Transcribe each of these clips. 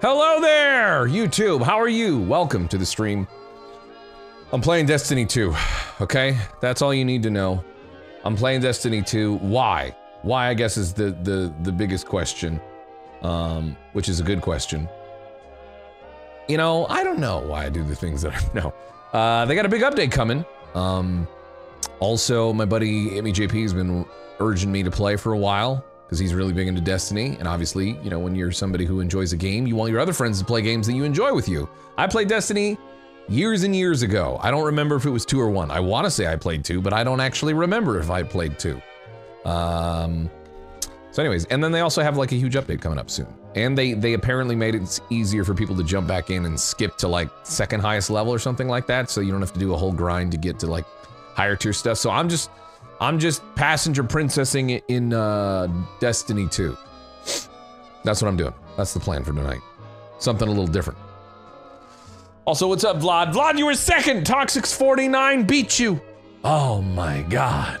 Hello there, YouTube. How are you? Welcome to the stream. I'm playing Destiny 2. Okay, that's all you need to know. I'm playing Destiny 2. Why? Why? I guess is the the the biggest question, um, which is a good question. You know, I don't know why I do the things that I know. Uh, they got a big update coming. Um, also, my buddy itmeJP has been urging me to play for a while because he's really big into Destiny. And obviously, you know, when you're somebody who enjoys a game, you want your other friends to play games that you enjoy with you. I played Destiny years and years ago. I don't remember if it was two or one. I want to say I played two, but I don't actually remember if I played two. Um, so anyways, and then they also have like a huge update coming up soon. And they they apparently made it easier for people to jump back in and skip to like second highest level or something like that. So you don't have to do a whole grind to get to like higher tier stuff. So I'm just I'm just passenger princessing in uh, Destiny 2. That's what I'm doing. That's the plan for tonight. Something a little different. Also, what's up, Vlad? Vlad, you were second. Toxics 49 beat you. Oh my god.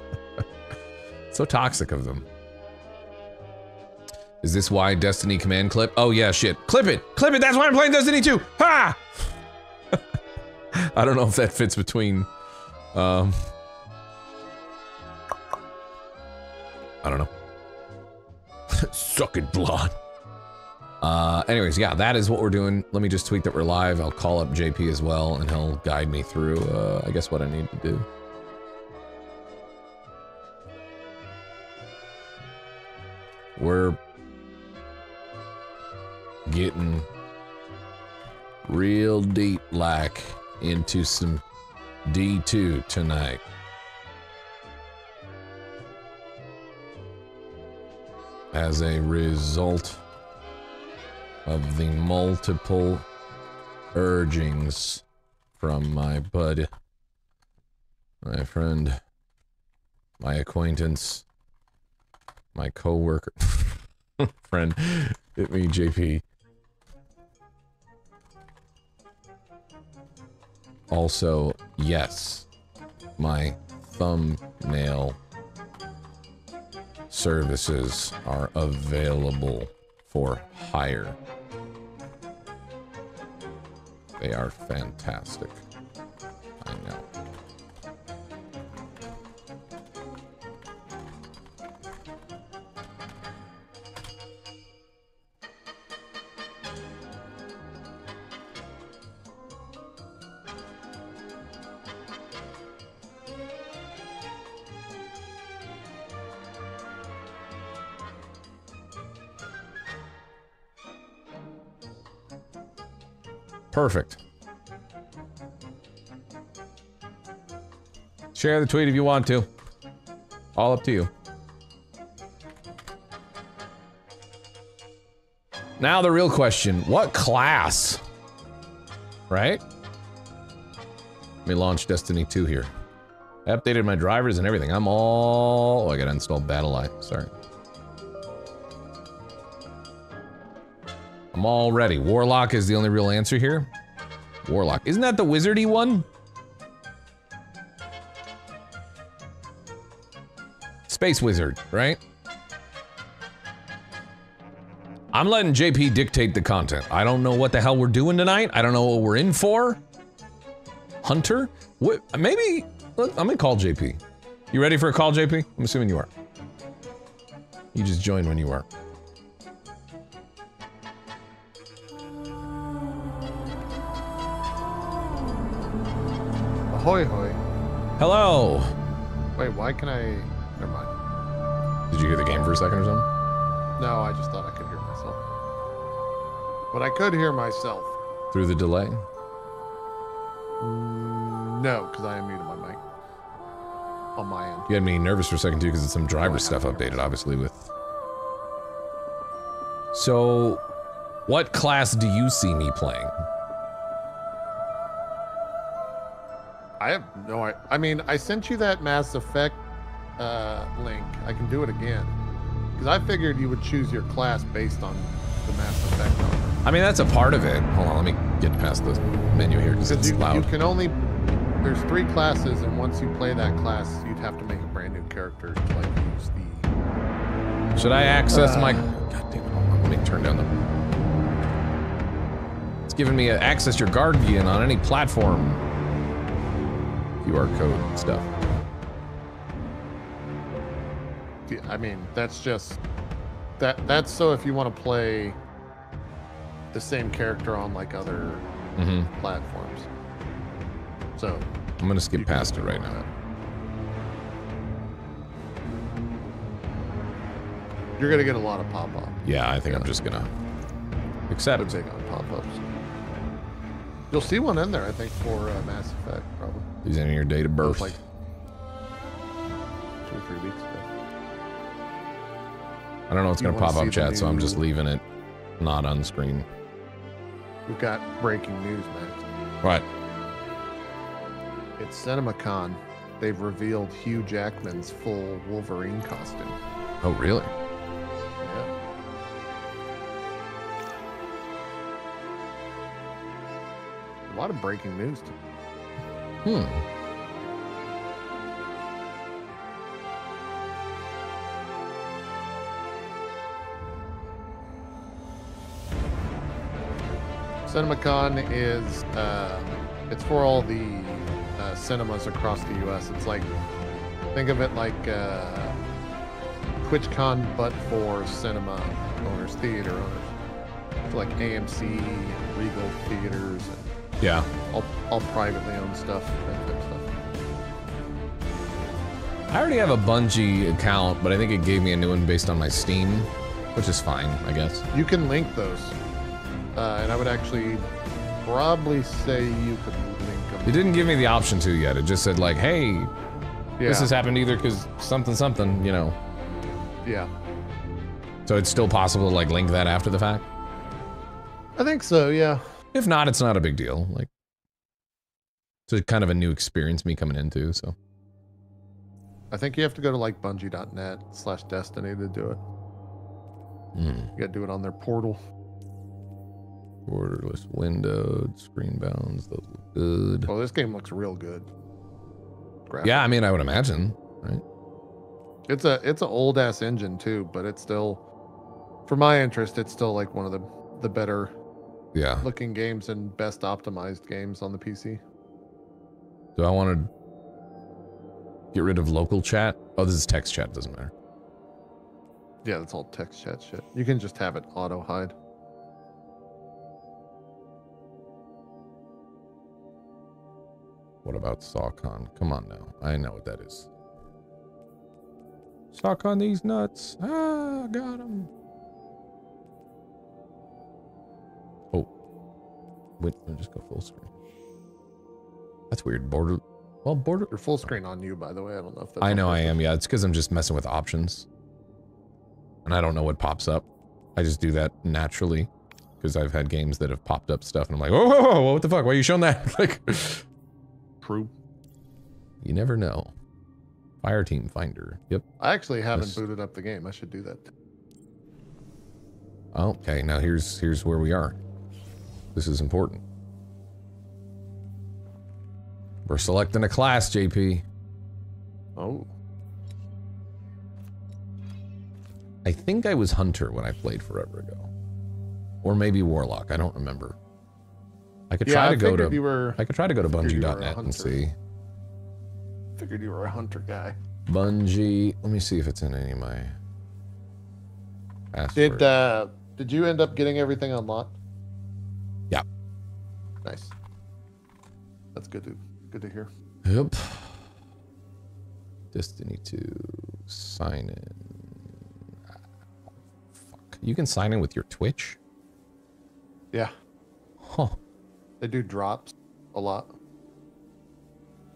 so toxic of them. Is this why Destiny command clip? Oh yeah, shit. Clip it! Clip it! That's why I'm playing Destiny 2! Ha! I don't know if that fits between, um... I don't know. Suck it, Vlad. Uh, anyways, yeah, that is what we're doing. Let me just tweet that we're live. I'll call up JP as well, and he'll guide me through, uh, I guess what I need to do. We're getting real deep like into some D2 tonight. As a result of the multiple urgings from my bud, my friend, my acquaintance, my co-worker, friend, itmeJP. Also, yes, my thumbnail services are available for hire. They are fantastic. I know. Perfect. Share the tweet if you want to. All up to you. Now the real question, what class? Right? Let me launch Destiny 2 here. I updated my drivers and everything. I'm all... Oh, I gotta install BattlEye. Sorry. I'm all ready. Warlock is the only real answer here. Warlock. Isn't that the wizardy one? Space Wizard, right? I'm letting JP dictate the content. I don't know what the hell we're doing tonight. I don't know what we're in for. Hunter? What, maybe, I'm gonna call JP. You ready for a call, JP? I'm assuming you are. You just joined when you are. Ahoy hoy. Hello. Wait, why can I... Never mind. Did you hear the game for a second or something? No, I just thought I could hear myself. But I could hear myself. Through the delay? No, because I unmuted my mic. On my end. You had me nervous for a second too because it's some driver stuff updated, obviously, with... So, what class do you see me playing? I have no I I mean, I sent you that Mass Effect uh, link. I can do it again. Because I figured you would choose your class based on the Mass Effect number. I mean, that's a part of it. Hold on, let me get past the menu here because it's you, loud. you can only there's three classes, and once you play that class, you'd have to make a brand new character to like use the. Should I access Uh. my... God damn it, hold on, let me turn down the It's giving me a access your Guardian on any platform. QR code and stuff. Yeah, I mean, that's just that. That's so if you want to play the same character on like other Mm-hmm. platforms. So I'm gonna skip past it right that. now. You're gonna get a lot of pop-up. Yeah, I think I'm just gonna accept. big on pop-ups. You'll see one in there, I think, for uh, Mass Effect, Is in your date of birth. like two or three weeks ago. I don't know what's gonna pop up chat, so I'm just leaving it not on screen. We've got breaking news, Max. Right. It's CinemaCon. They've revealed Hugh Jackman's full Wolverine costume. Oh, really? Yeah. A lot of breaking news. Hmm. CinemaCon is uh, it's for all the uh, cinemas across the U.S. It's like think of it like uh, TwitchCon, but for cinema owners, theater owners, so like AMC, Regal theaters, and Yeah. all, all privately owned stuff. That type of stuff. I already have a Bungie account, but I think it gave me a new one based on my Steam, which is fine, I guess. You can link those, uh, and I would actually probably say you could link them. It didn't give me the option to yet. It just said like, "Hey, yeah, this has happened either because something something," you know. yeah. So it's still possible to like link that after the fact. I think so. Yeah. If not, it's not a big deal. Like, it's a kind of a new experience me coming into. So I think you have to go to like Bungie.net slash Destiny to do it. Hmm. You got to do it on their portal. borderless windowed screen bounds. Those look good. Oh, this game looks real good. Graphic. Yeah, I mean, I would imagine, right? It's a it's an old ass engine too, but it's still, for my interest, it's still like one of the the better Yeah. looking games and best optimized games on the PC. Do I want to get rid of local chat? Oh, this is text chat. Doesn't matter. Yeah, that's all text chat shit. You can just have it auto hide. What about SawCon? Come on now. I know what that is. Sawcon these nuts. Ah, got him. Wait, let me just go full screen. That's weird. Border. Well, border. You're full screen on you, by the way. I don't know if that's I know I am. Yeah, it's because I'm just messing with options. And I don't know what pops up. I just do that naturally. Because I've had games that have popped up stuff and I'm like, whoa, whoa, whoa, what the fuck? Why are you showing that? like, True. you never know. Fire team finder. Yep. I actually haven't Yes. booted up the game. I should do that. Okay, now here's here's where we are. This is important. We're selecting a class, JP. Oh, I think I was Hunter when I played forever ago. Or maybe Warlock, I don't remember. I could yeah. try I to go figured to you were. I could try to go to figured you were a bungie.net and see. Figured you were a hunter guy. Bungie, let me see if it's in any of my. Did uh did you end up getting everything unlocked? Nice. That's good to good to hear. Yep. Destiny 2 sign in. Fuck. You can sign in with your Twitch? Yeah, Huh. they do drops a lot.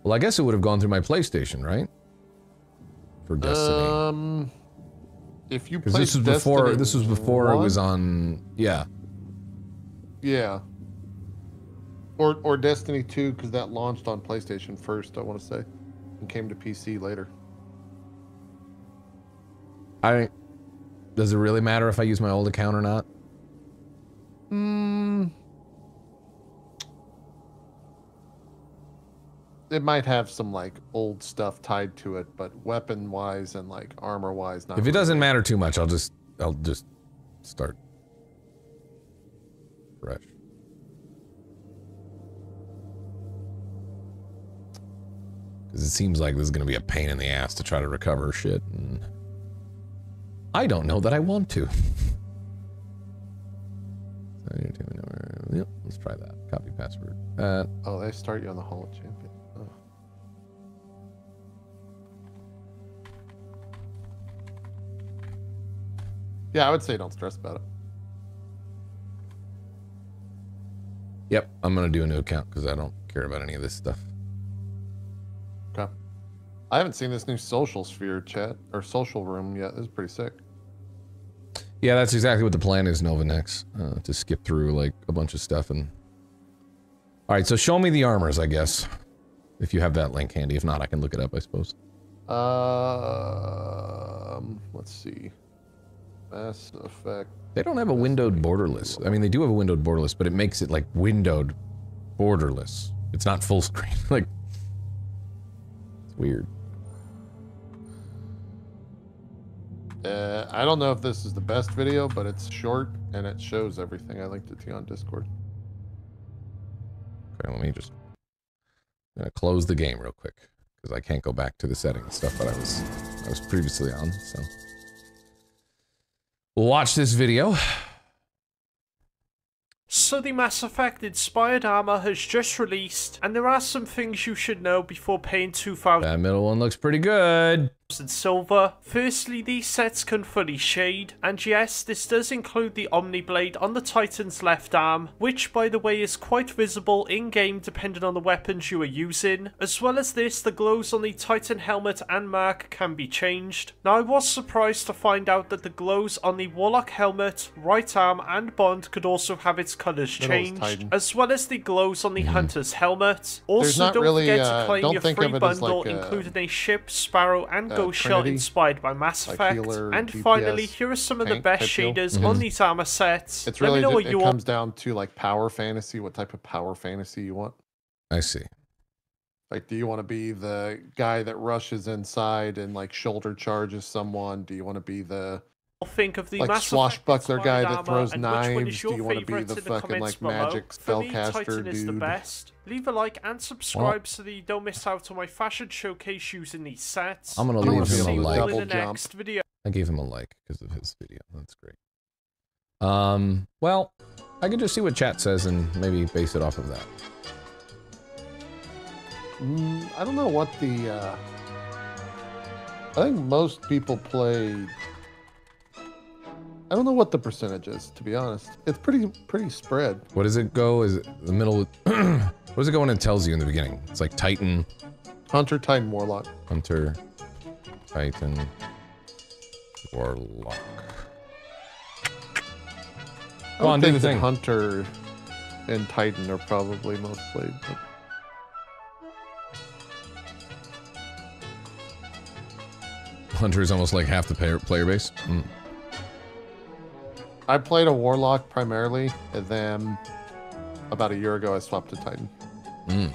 Well, I guess it would have gone through my PlayStation, right? For Destiny. Um, if you played this was before this was before it was on yeah. Yeah. Or or Destiny 2 because that launched on PlayStation first. I want to say, and came to PC later. I does it really matter if I use my old account or not? Hmm. It might have some like old stuff tied to it, but weapon wise and like armor wise, not. If it really. doesn't matter too much, I'll just I'll just start fresh. Because it seems like this is going to be a pain in the ass to try to recover shit. And I don't know that I want to. Yep, let's try that. Copy password. Uh, Oh, they start you on the Hall of Champions. Oh. Yeah, I would say don't stress about it. yep, I'm going to do a new account because I don't care about any of this stuff. I haven't seen this new social sphere chat or social room yet. This is pretty sick. Yeah, that's exactly what the plan is, Novanex. Uh, to skip through like a bunch of stuff and. All right, so show me the armors, I guess. If you have that link handy. If not, I can look it up, I suppose. Um, let's see. Mass Effect. They don't have a windowed borderless. I mean, they do have a windowed borderless, but it makes it like windowed borderless. It's not full screen. like, it's weird. Uh, I don't know if this is the best video, but it's short and it shows everything. I linked it to you on Discord. Okay, let me just I'm gonna close the game real quick because I can't go back to the settings stuff that I was I was previously on. So we'll watch this video. So the Mass Effect inspired armor has just released, and there are some things you should know before paying 2000 That middle one looks pretty good. Silver. Firstly, these sets can fully shade, and yes, this does include the Omni Blade on the Titan's left arm, which by the way is quite visible in-game depending on the weapons you are using. As well as this, the glows on the Titan helmet and mark can be changed. Now I was surprised to find out that the glows on the Warlock helmet, right arm and bond could also have its colours changed, as well as the glows on the Hunter's helmet. Also, don't really, forget uh, to claim don't your free bundle, like including a ship, Sparrow, and uh, Ghost Shell inspired by Mass like Effect. healer, and DPS, finally, here are some of the best type deal. shaders on these armor sets. It's Let really me know the- what it you comes down to like power fantasy. What type of power fantasy you want? I see. Like, do you want to be the guy that rushes inside and like shoulder charges someone? Do you want to be the all think of the like Mass swashbuckler guy that throws armor, and which one knives? Do you wanna be the the fucking, like, below. magic For me, spellcaster Titan is the dude? best. Leave a like and subscribe so that you don't miss out on my fashion showcase using these sets. I'm gonna And leave him a like. all in Double the jump. next video. I gave him a like because of his video. That's great. Um, well, I could just see what chat says and maybe base it off of that. Mm, I don't know what the. Uh, I think most people play. I don't know what the percentage is, to be honest. It's pretty pretty spread. What does it go? Is it the middle? what does it go when it tells you in the beginning? It's like Titan, Hunter, Titan, Warlock. Hunter, Titan, Warlock. I Go on, do think the thing. Hunter and Titan are probably most played. But Hunter is almost like half the player, player base. Mm. I played a Warlock primarily, and then about a year ago I swapped to Titan. Mm.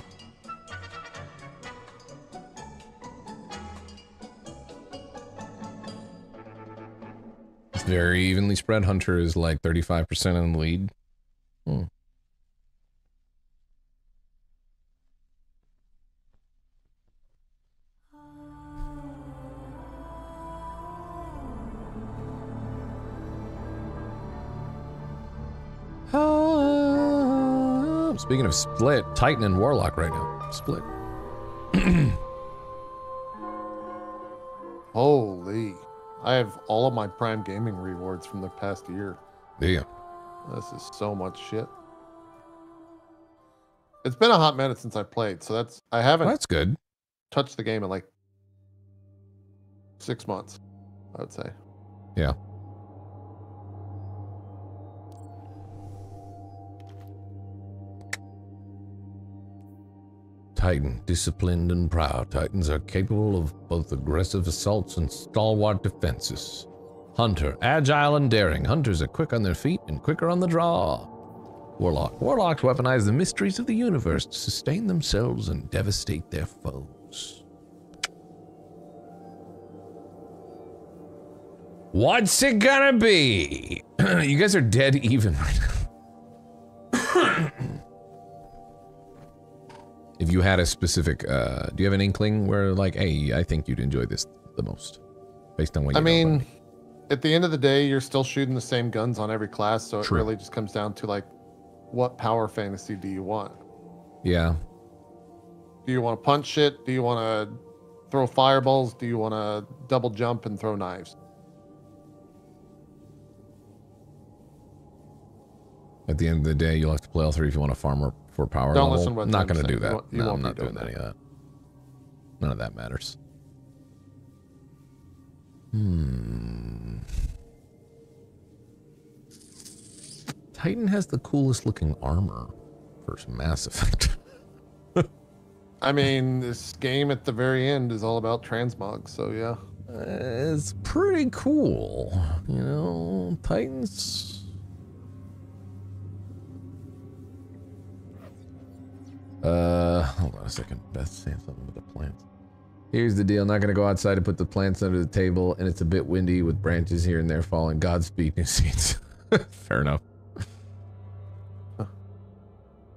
Very evenly spread. Hunter is like 35% in the lead. Hmm. Speaking of split, Titan and Warlock right now. Split. Holy. I have all of my Prime Gaming rewards from the past year. Yeah. This is so much shit. It's been a hot minute since I played, so that's I haven't Well, that's good. touched the game in like six months, I would say. Yeah. Titan, disciplined and proud, Titans are capable of both aggressive assaults and stalwart defenses. Hunter, agile and daring. Hunters are quick on their feet and quicker on the draw. Warlock. Warlocks weaponize the mysteries of the universe to sustain themselves and devastate their foes. What's it gonna be? you guys are dead even right now. If you had a specific, uh, do you have an inkling where like, hey, I think you'd enjoy this the most, based on what you I mean, at the end of the day, you're still shooting the same guns on every class, so it really just comes down to like, what power fantasy do you want? yeah, Do you want to punch shit? Do you want to throw fireballs? Do you want to double jump and throw knives? at the end of the day, you'll have to play all three if you want to farm or for power. Don't level. listen to what I'm not going to do saying. You that. won't- you no, I'm not doing doing any of that. None of that matters. Hmm. Titan has the coolest looking armor for Mass Effect. I mean, this game at the very end is all about transmog, so yeah. it's pretty cool, you know. Titans. Uh, hold on a second. Beth's saying something with the plants. Here's the deal. Not gonna go outside and put the plants under the table, and it's a bit windy with branches here and there falling. Godspeed, new seeds. Fair enough.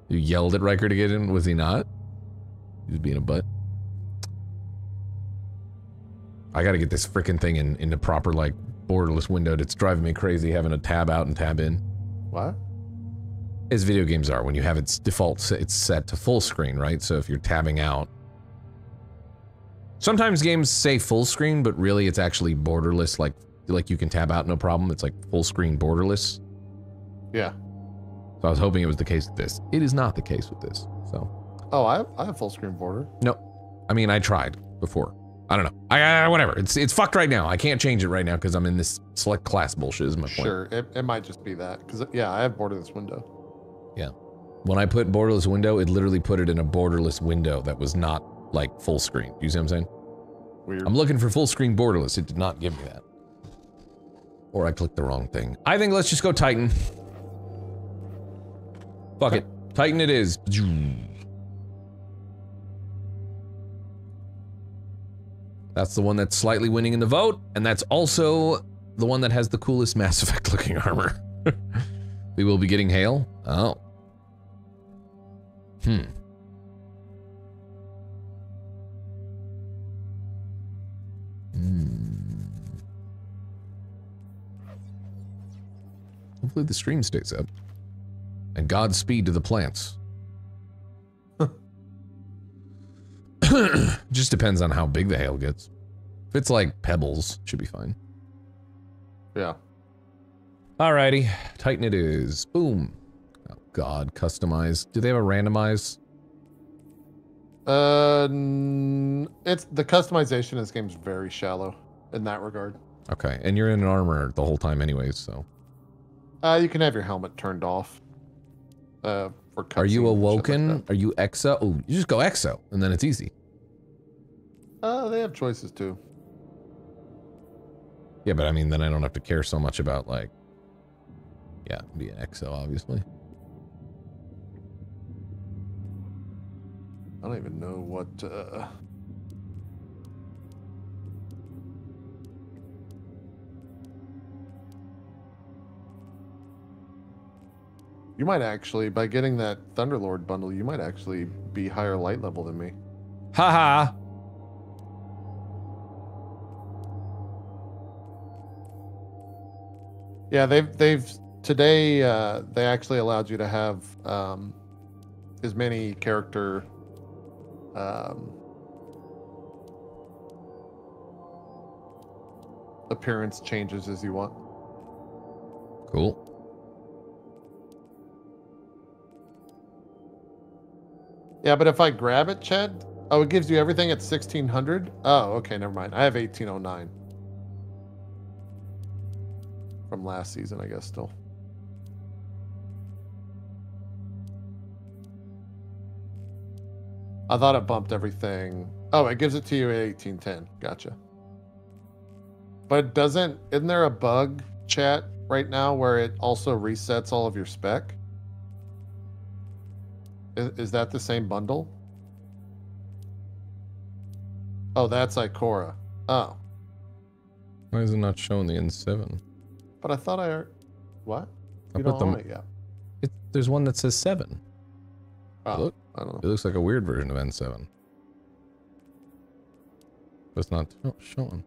You yelled at Riker to get in. Was he not? He was being a butt. I gotta get this freaking thing in in the proper like borderless window. It's driving me crazy having a tab out and tab in. What? As video games are, when you have its default, it's set to full screen, right? So if you're tabbing out, sometimes games say full screen, but really it's actually borderless. Like like you can tab out no problem. It's like full screen borderless. Yeah. So I was hoping it was the case with this. It is not the case with this. So Oh, I have, I have full screen border. no, I mean I tried before. I don't know. I, I whatever. It's it's fucked right now. I can't change it right now because I'm in this select class bullshit. Is my point. Sure, it, it might just be that because yeah, I have borderless window. When I put borderless window, it literally put it in a borderless window that was not like full screen. You see what I'm saying? Weird. I'm looking for full screen borderless. It did not give me that. Or I clicked the wrong thing. I think let's just go Titan. Fuck it. Titan it is. That's the one that's slightly winning in the vote, and that's also the one that has the coolest Mass Effect looking armor. we will be getting Hail. Oh. Hmm. Hmm. Hopefully the stream stays up. And Godspeed to the plants. Just depends on how big the hail gets. If it's like pebbles, should be fine. yeah. Alrighty, Titan it is. Boom. God, customize. Do they have a randomize? Uh, it's the customization in this game's very shallow in that regard. Okay, and you're in an armor the whole time anyways, so. Uh, you can have your helmet turned off. Uh, for Are you shit like awoken? Are you exo? Oh, you just go exo, and then it's easy. Uh, they have choices too. Yeah, but I mean, then I don't have to care so much about like. Yeah, be an exo, obviously. I don't even know what. Uh... You might actually, by getting that Thunderlord bundle, you might actually be higher light level than me. Haha. Yeah, they've they've today uh, they actually allowed you to have um, as many character um, appearance changes as you want. Cool. Yeah, but if I grab it, Chad, oh, it gives you everything at sixteen hundred. Oh, okay, never mind. I have eighteen oh nine from last season, I guess. Still. I thought it bumped everything. Oh, it gives it to you at eighteen ten. Gotcha. But doesn't. Isn't there a bug, chat, right now where it also resets all of your spec? Is, is that the same bundle? Oh, that's Ikora. Oh, Why is it not showing the N7? but I thought I. What? I You put don't them- it yet. It, there's one that says seven. Oh, Look. I don't It looks like a weird version of N7. But it's not oh, showing.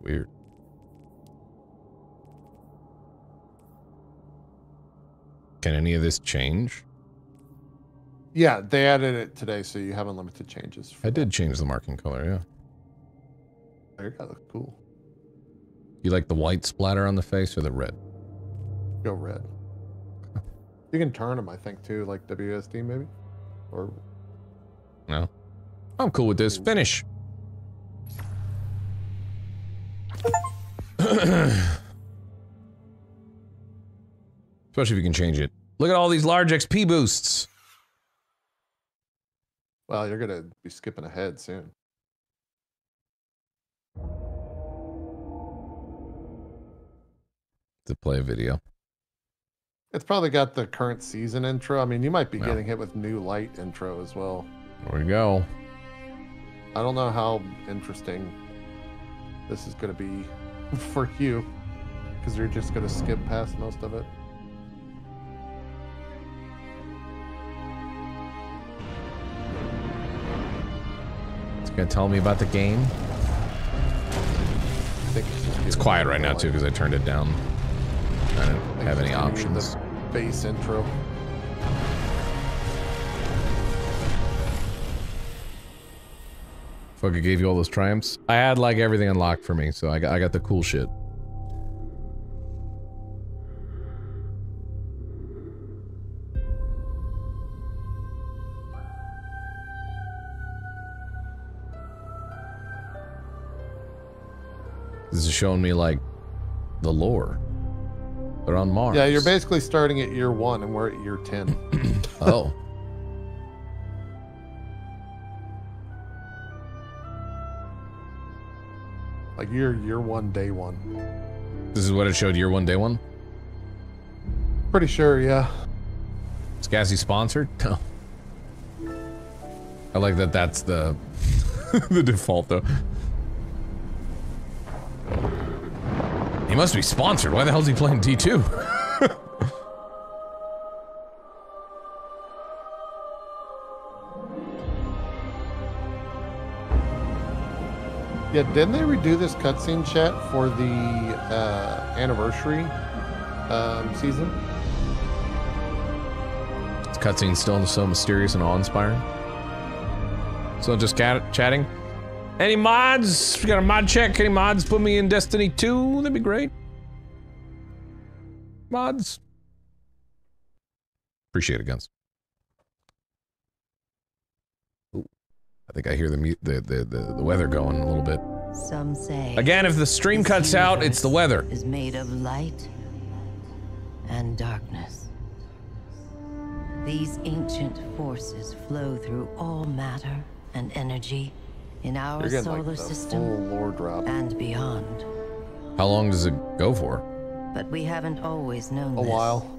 Weird. Can any of this change? Yeah, they added it today, so you have unlimited changes. I that. did change the marking color, yeah. Your guy looks cool. You like the white splatter on the face or the red? Go red. You can turn them, I think, too, like WSD maybe, or No. I'm cool with this. Finish. Especially if you can change it. Look at all these large XP boosts. well, you're gonna be skipping ahead soon. To play a video. It's probably got the current season intro. I mean, you might be getting hit with new light intro as well. There we go. I don't know how interesting this is gonna be for you, because you're just gonna skip past most of it. It's gonna tell me about the game. I think it's, It's quiet right now too because I turned it down. I didn't have any options. Base intro. Fuck, it gave you all those triumphs. I had like everything unlocked for me, so I got I got the cool shit. This is showing me like the lore. They're on Mars. Yeah, you're basically starting at year one, and we're at year ten. Oh. like year year one, day one. This is what it showed year one, day one? Pretty sure, yeah. Is Gassy sponsored? No. I like that that's the the default though. He must be sponsored. Why the hell is he playing D2? Yeah, didn't they redo this cutscene chat for the uh, anniversary um, season? This cutscene's still so mysterious and awe-inspiring. So just cat chatting. Any mods? We got a mod check. Any mods put me in Destiny 2? That'd be great. Mods. Appreciate it, guns. Ooh, I think I hear the, the the the the weather going a little bit. Some say. Again, if the stream cuts out, it's the weather. Is made of light and darkness. These ancient forces flow through all matter and energy in our You're getting solar like the system full lore drop. and beyond. How long does it go for? But we haven't always known A this. while.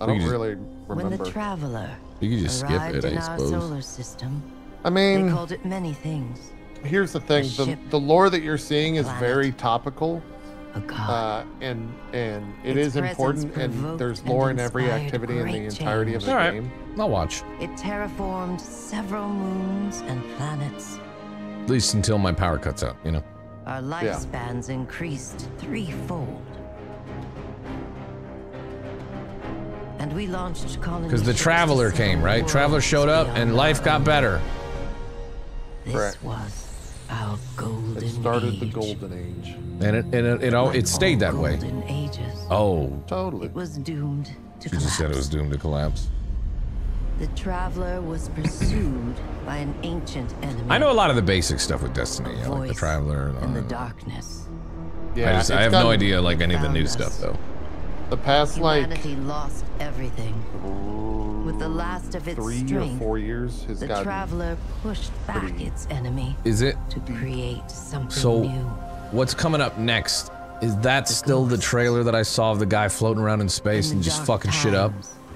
I don't just- really When the traveler You could just skip arrived it, in I our suppose. solar system, I mean, they mean, called it many things. here's the thing: the, ship, the lore that you're seeing is planet. very topical, A god. uh, and and it Its is important, and provoked there's and lore in every activity in the great entirety of change. the All right. game. I'll watch. it terraformed several moons and planets. At least until my power cuts out, you know? Our lifespans increased threefold. And we launched colony Because the Traveler came, right? Traveler showed up and life got better. This Correct. was our golden It started the golden age. And it, and it, it, all, it stayed that way. Ages. Oh, Totally. It was doomed to she collapse. just said it was doomed to collapse. The Traveler was pursued by an ancient enemy. I know a lot of the basic stuff with Destiny, yeah, like the Traveler. and in the that. darkness. Yeah, I, just, I it's have no idea like any of the new us. stuff though. The past like Humanity lost everything. With the last of its three or strength, four years has the Traveler pushed back its enemy Is it? to create something So, new. what's coming up next? Is that still the trailer that I saw of the guy floating around in space In and just dark fucking shit up?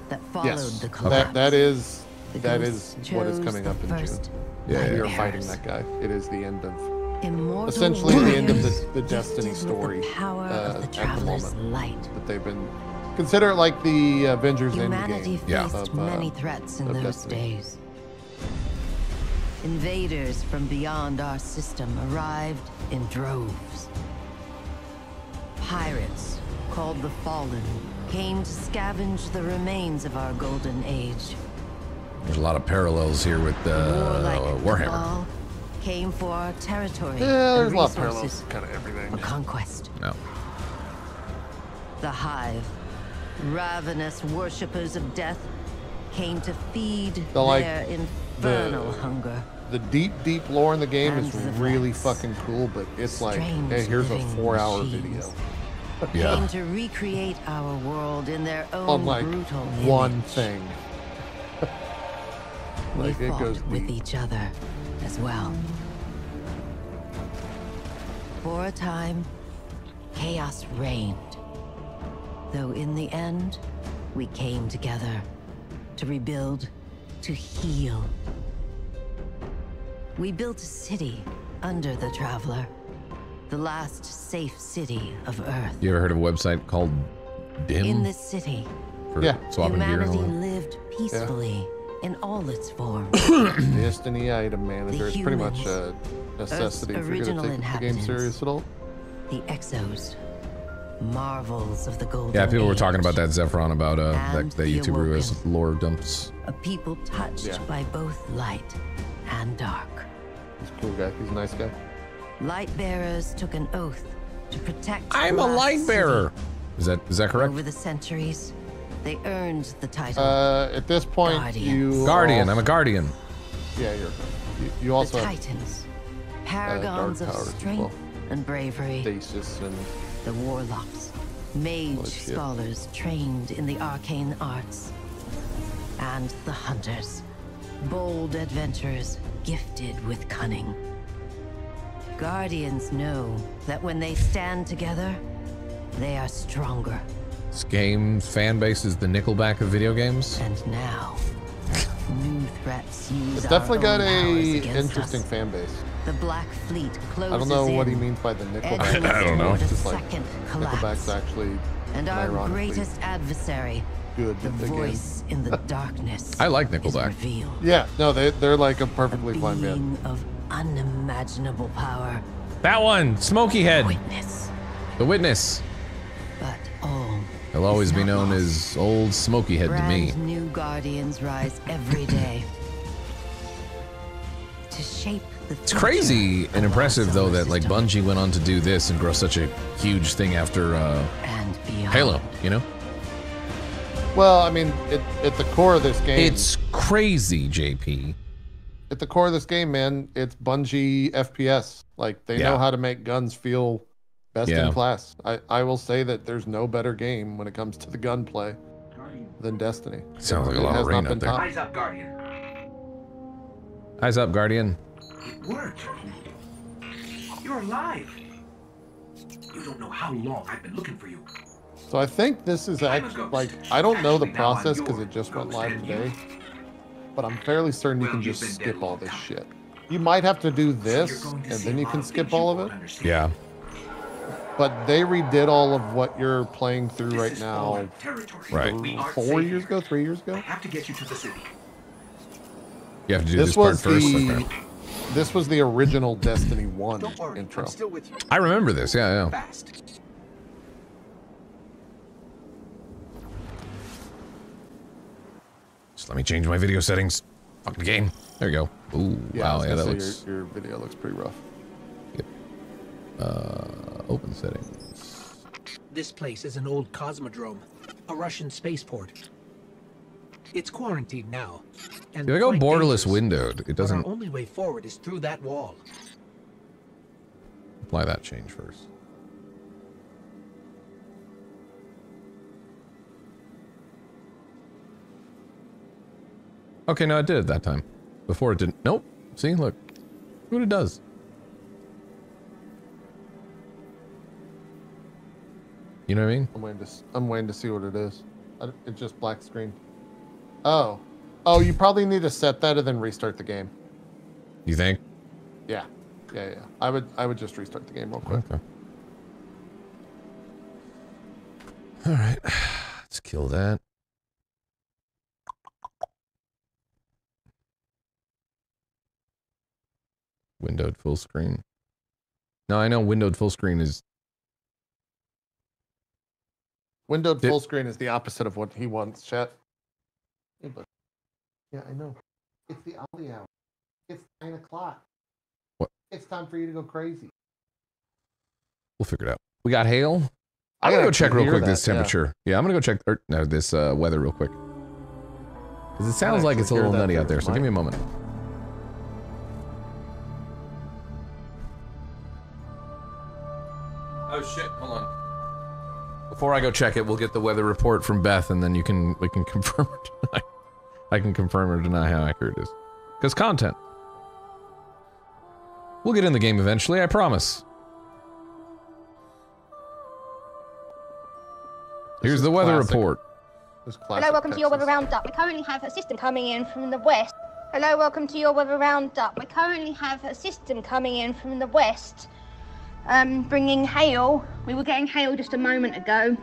That followed yes. the collapse. That, that is the that is what is coming up in June. Yeah, yeah. We are fighting that guy. It is the end of Immortal essentially the end of the, the Destiny story The power uh, of the at the moment light. that they've been Consider it like the Avengers Humanity Endgame. Yeah. faced Of, uh, many threats in those Destiny. days. Invaders from beyond our system arrived in droves. Pirates, called the Fallen, came to scavenge the remains of our golden age. There's a lot of parallels here with uh, Warlike Warhammer. cabal came for our territory Yeah, there's and a lot of parallels kind of everything. for conquest. No. The Hive, ravenous worshippers of death, came to feed The, like, their infernal the- hunger. The deep, deep lore in the game is the really fucking cool, but it's like, hey, here's a four-hour video. Yeah. Came to recreate our world in their own on like brutal one image. thing. We like it goes with deep. each other as well. For a time, chaos reigned. Though in the end, we came together to rebuild, to heal. We built a city under the Traveler, the last safe city of Earth. You ever heard of a website called Dim In this city, for Yeah. swapping gear and humanity all that? lived peacefully in all its forms. Destiny item manager. is pretty much a necessity if you're original gonna take the game inhabitants. serious at all. the Exos, marvels of the Golden Yeah, people were talking about that Zephyron about uh, that, that YouTuber who has lore dumps. A people touched Yeah. by both light and dark. He's a cool guy. He's a nice guy. Light bearers took an oath to protect. I'm a last light bearer. city. Is that is that correct? Over the centuries, they earned the title. Uh, at this point, Guardians. you Guardian. also- I'm a guardian. Yeah, you're. You, you the also have Titans, paragons dark of strength well. and bravery. stasis and the warlocks, mage Holy shit. scholars trained in the arcane arts, and the hunters, bold adventurers gifted with cunning. Guardians know that when they stand together, they are stronger. This game fan base is the Nickelback of video games. And now, new threats use it's our definitely got a interesting us. fan base. The Black Fleet closes I don't know what he means by the edging Nickelback. us I don't know. toward a Just like second Nickelback's collapse. actually And our greatest adversary, good the at game. voice in the darkness. I like Nickelback. Yeah, no, they they're like a perfectly A fine band. Being of unimaginable power. That one, Smoky Head, Witness. the witness. But all He'll always be known lost. as Old Smoky Head to me. New guardians rise every day. to shape the It's crazy and impressive though that like Bungie went on to do this and grow such a huge thing after uh. Halo. You know, Well, I mean, it, at the core of this game, it's crazy, JP. At the core of this game, man, it's Bungie FPS. Like they Yeah. know how to make guns feel best Yeah. in class. I, I will say that there's no better game when it comes to the gunplay than Destiny. Sounds like a lot of rain not out there. topped. Eyes up, Guardian. Eyes up, Guardian. It worked. You're alive. You don't know how long I've been looking for you. So I think this is I'm act like I don't know the Actually, now I'm process because it just went live today, you- but I'm fairly certain you can just skip all this shit. You might have to do this you're going to and then you can skip all of it. Yeah. But they redid all of what you're playing through right now. Right. Four years ago, three years I ago. have to get you to the city. You have to do this, This part was first. the Okay. this was the original Destiny One Don't worry, intro. I'm still with you. I remember this. Yeah, yeah. Fast. Let me change my video settings. Fuck the game. There you go. Ooh, Yeah, I wow. was Yeah, that say looks. your, your video looks pretty rough. Yep. Uh, open settings. This place is an old cosmodrome, a Russian spaceport. It's quarantined now. And If I go borderless windowed, it doesn't Our only way forward is through that wall. apply that change first. Okay, no, it did it that time. Before it didn't. Nope. See, look. Look what it does. You know what I mean? I'm waiting to I'm waiting to see what it is. I, it's just black screen. Oh, oh, you probably need to set that and then restart the game. You think? Yeah, yeah, yeah. I would I would just restart the game real quick. Okay. All right. Let's kill that. Windowed full screen. No, I know windowed full screen is Windowed Did- full screen is the opposite of what he wants, chat. Yeah, but yeah, I know. It's the Ollie hour. It's nine o'clock. What? It's time for you to go crazy. we'll figure it out. We got hail. I I'm gonna go check real quick that, this temperature. Yeah. I'm gonna go check or, no, this uh, weather real quick. Cause it sounds like it's a little nutty out there. the So give me a moment. Oh shit! Hold on. Before I go check it, we'll get the weather report from Beth, and then you can we can confirm or deny. I can confirm or deny how accurate it is. Because content. We'll get in the game eventually, I promise. This Here's the weather classic. report. Hello, classic welcome to your weather roundup. We currently have a system coming in from the west. Hello, welcome to your weather roundup. We currently have a system coming in from the west, um, bringing hail. We were getting hail just a moment ago.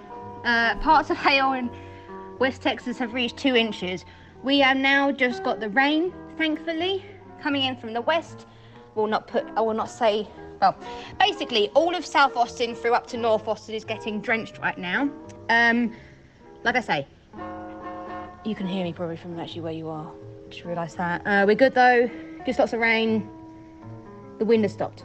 Uh, parts of hail in West Texas have reached two inches. We have now just got the rain, thankfully, coming in from the west. Will not put. I will not say. Well, basically, all of South Austin through up to North Austin is getting drenched right now. Um, like I say, you can hear me probably from actually where you are. Just realised that. Uh, we're good though. Just lots of rain. The wind has stopped.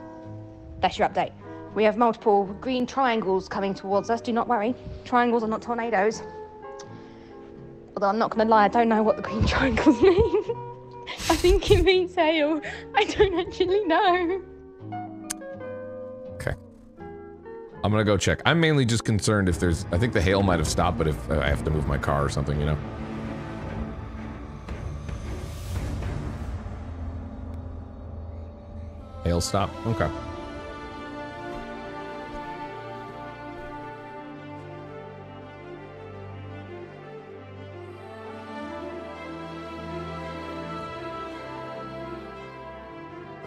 That's your update. We have multiple green triangles coming towards us. Do not worry. Triangles are not tornadoes. Although I'm not going to lie, I don't know what the green triangles mean. I think it means hail. I don't actually know. Okay. I'm gonna go check. I'm mainly just concerned if there's. I think the hail might have stopped, but if uh, I have to move my car or something, you know. Hail stop. Okay.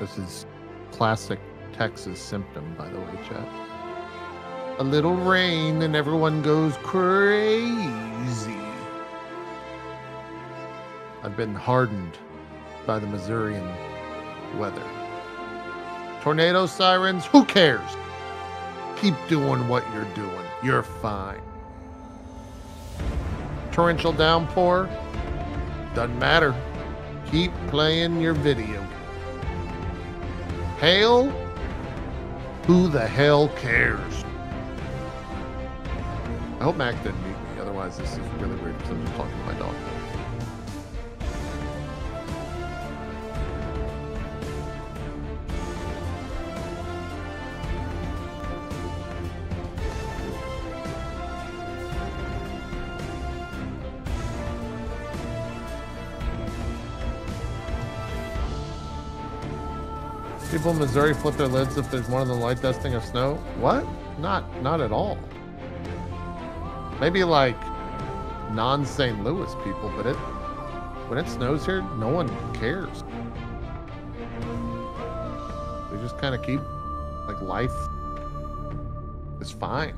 This is classic Texas symptom, by the way, chat. A little rain and everyone goes crazy. I've been hardened by the Missourian weather. Tornado sirens, who cares? Keep doing what you're doing. You're fine. Torrential downpour, doesn't matter. Keep playing your video. Hail? Who the hell cares? I hope Mac didn't mute me, otherwise this is really weird because I'm talking to my dog. People in Missouri flip their lids if there's more than light dusting of snow. What? Not not at all. Maybe like non St. Louis people, but it when it snows here, no one cares. They just kind of keep like life is fine.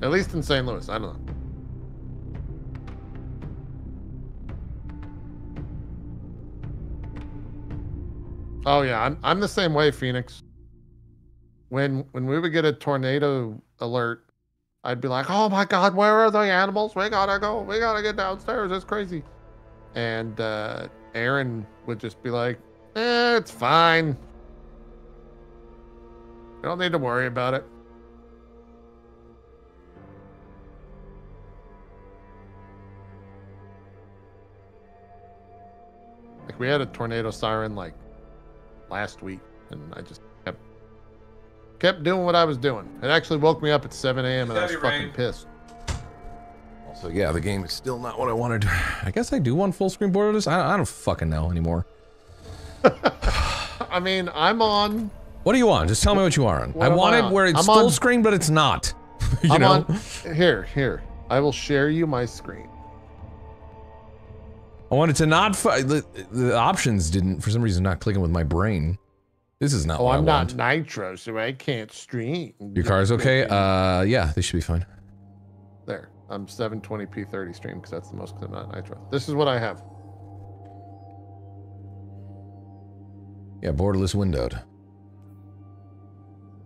At least in St. Louis, I don't know. Oh yeah, I'm I'm the same way, Phoenix. When when we would get a tornado alert, I'd be like, "Oh my God, where are the animals? We gotta go. We gotta get downstairs. It's crazy." And uh, Aaron would just be like, "Eh, it's fine. We don't need to worry about it." Like we had a tornado siren like last week, and I just kept kept doing what I was doing. It actually woke me up at 7 a.m. and I was fucking rain. pissed. So yeah, the game is still not what I wanted. I guess I do want full screen borderless. I, I don't fucking know anymore. I mean, I'm on. What do you want? Just tell me what you are on. What I am I wanted on? where it's I'm full on- screen, but it's not. you I'm know. on. Here, here. I will share you my screen. I wanted to not. The, the options didn't, for some reason, not clicking with my brain. This is not Oh, I'm not nitro, so I can't stream. Your car's okay? Uh, yeah, they should be fine. there. I'm 720p 30 stream because that's the most because I'm not nitro. This is what I have. Yeah, borderless windowed.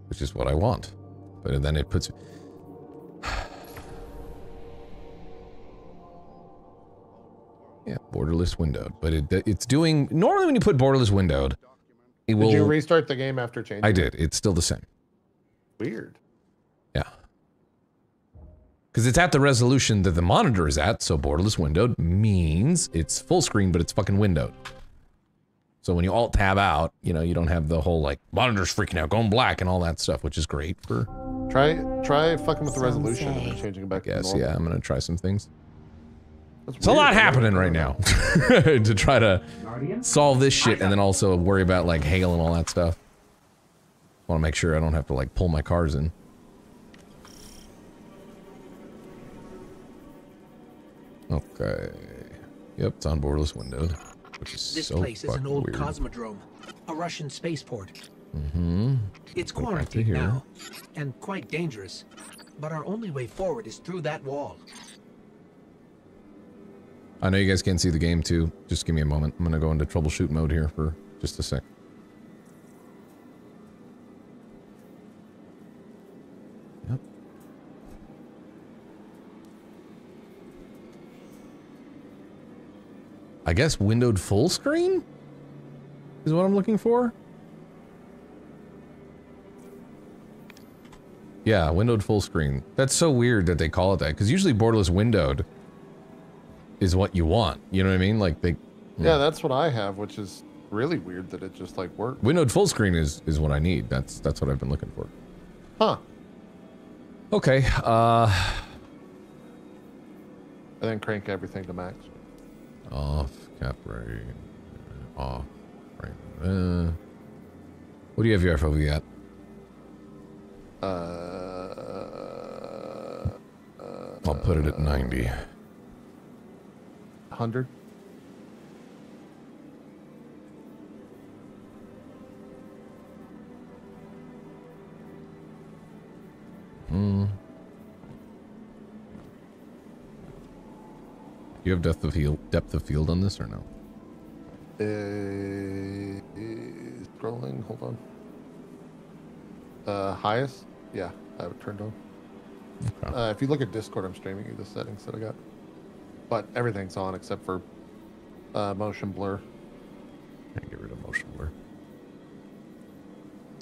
Which is what I want. But then it puts... yeah, borderless windowed. But it it's doing... Normally when you put borderless windowed, it will... Did you restart the game after changing? I did. It's still the same. Weird. Yeah. Because it's at the resolution that the monitor is at, so borderless windowed means it's full screen, but it's fucking windowed. So when you alt tab out, you know, you don't have the whole like monitor's freaking out, going black and all that stuff, which is great for, Try try fucking with the Some resolution and then changing it back I guess, to normal. yeah, I'm gonna try some things. That's It's a lot happening right now to try to solve this shit and then also worry about like hail and all that stuff. Want to make sure I don't have to like pull my cars in. Okay. Yep, it's on borderless windowed, which is This so place is an old weird. cosmodrome, a Russian spaceport. Mm-hmm. It's Go quarantined now, and quite dangerous. But our only way forward is through that wall. I know you guys can't see the game too. Just give me a moment. I'm gonna go into troubleshoot mode here for just a sec. Yep. I guess windowed full screen is what I'm looking for. Yeah, windowed full screen. That's so weird that they call it that because usually borderless windowed is what you want. You know what I mean? Like they Yeah, that's what I have, which is really weird that it just like worked. windowed full screen is is what I need. That's that's what I've been looking for. Huh. Okay. Uh And then crank everything to max. off cap rate. Off right. Uh what do you have your FOV at? Uh, I'll put it at 90. 100. Hmm. You have depth of field depth of field on this or no? Uh, scrolling. Hold on. Uh, highest? Yeah, I have it turned on. Okay. Uh, if you look at Discord, I'm streaming you the settings that I got. But everything's on except for uh, motion blur. Can't get rid of motion blur.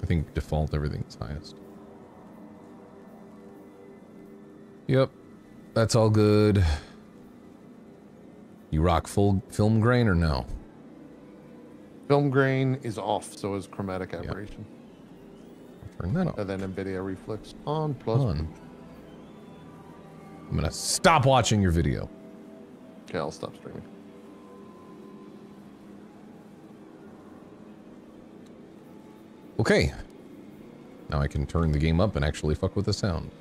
I think default everything's highest. Yep. That's all good. You rock full film grain or no? Film grain is off, so is chromatic aberration. Turn that off. And then NVIDIA reflex on plus. On. I'm gonna stop watching your video. Okay, I'll stop streaming. Okay. Now I can turn the game up and actually fuck with the sound.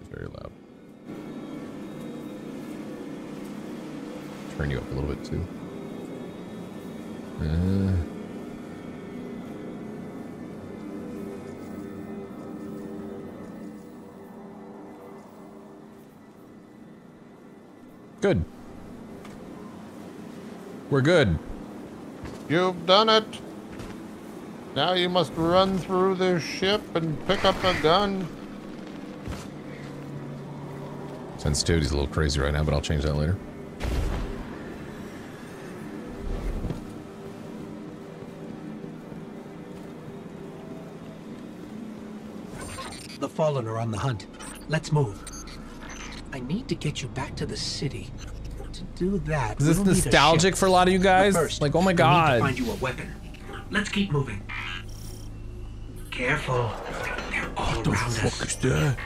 It's very loud. Turn you up a little bit too. Uh, good. We're good. You've done it. Now you must run through this ship and pick up a gun. Sensitivity's a little crazy right now, but I'll change that later. The Fallen are on the hunt. Let's move. I need to get you back to the city. To do that, Is this we'll need a nostalgic for a lot of you guys? first, like, oh my I need god. to find you a weapon. Let's keep moving. Careful. They're all around us. Is that?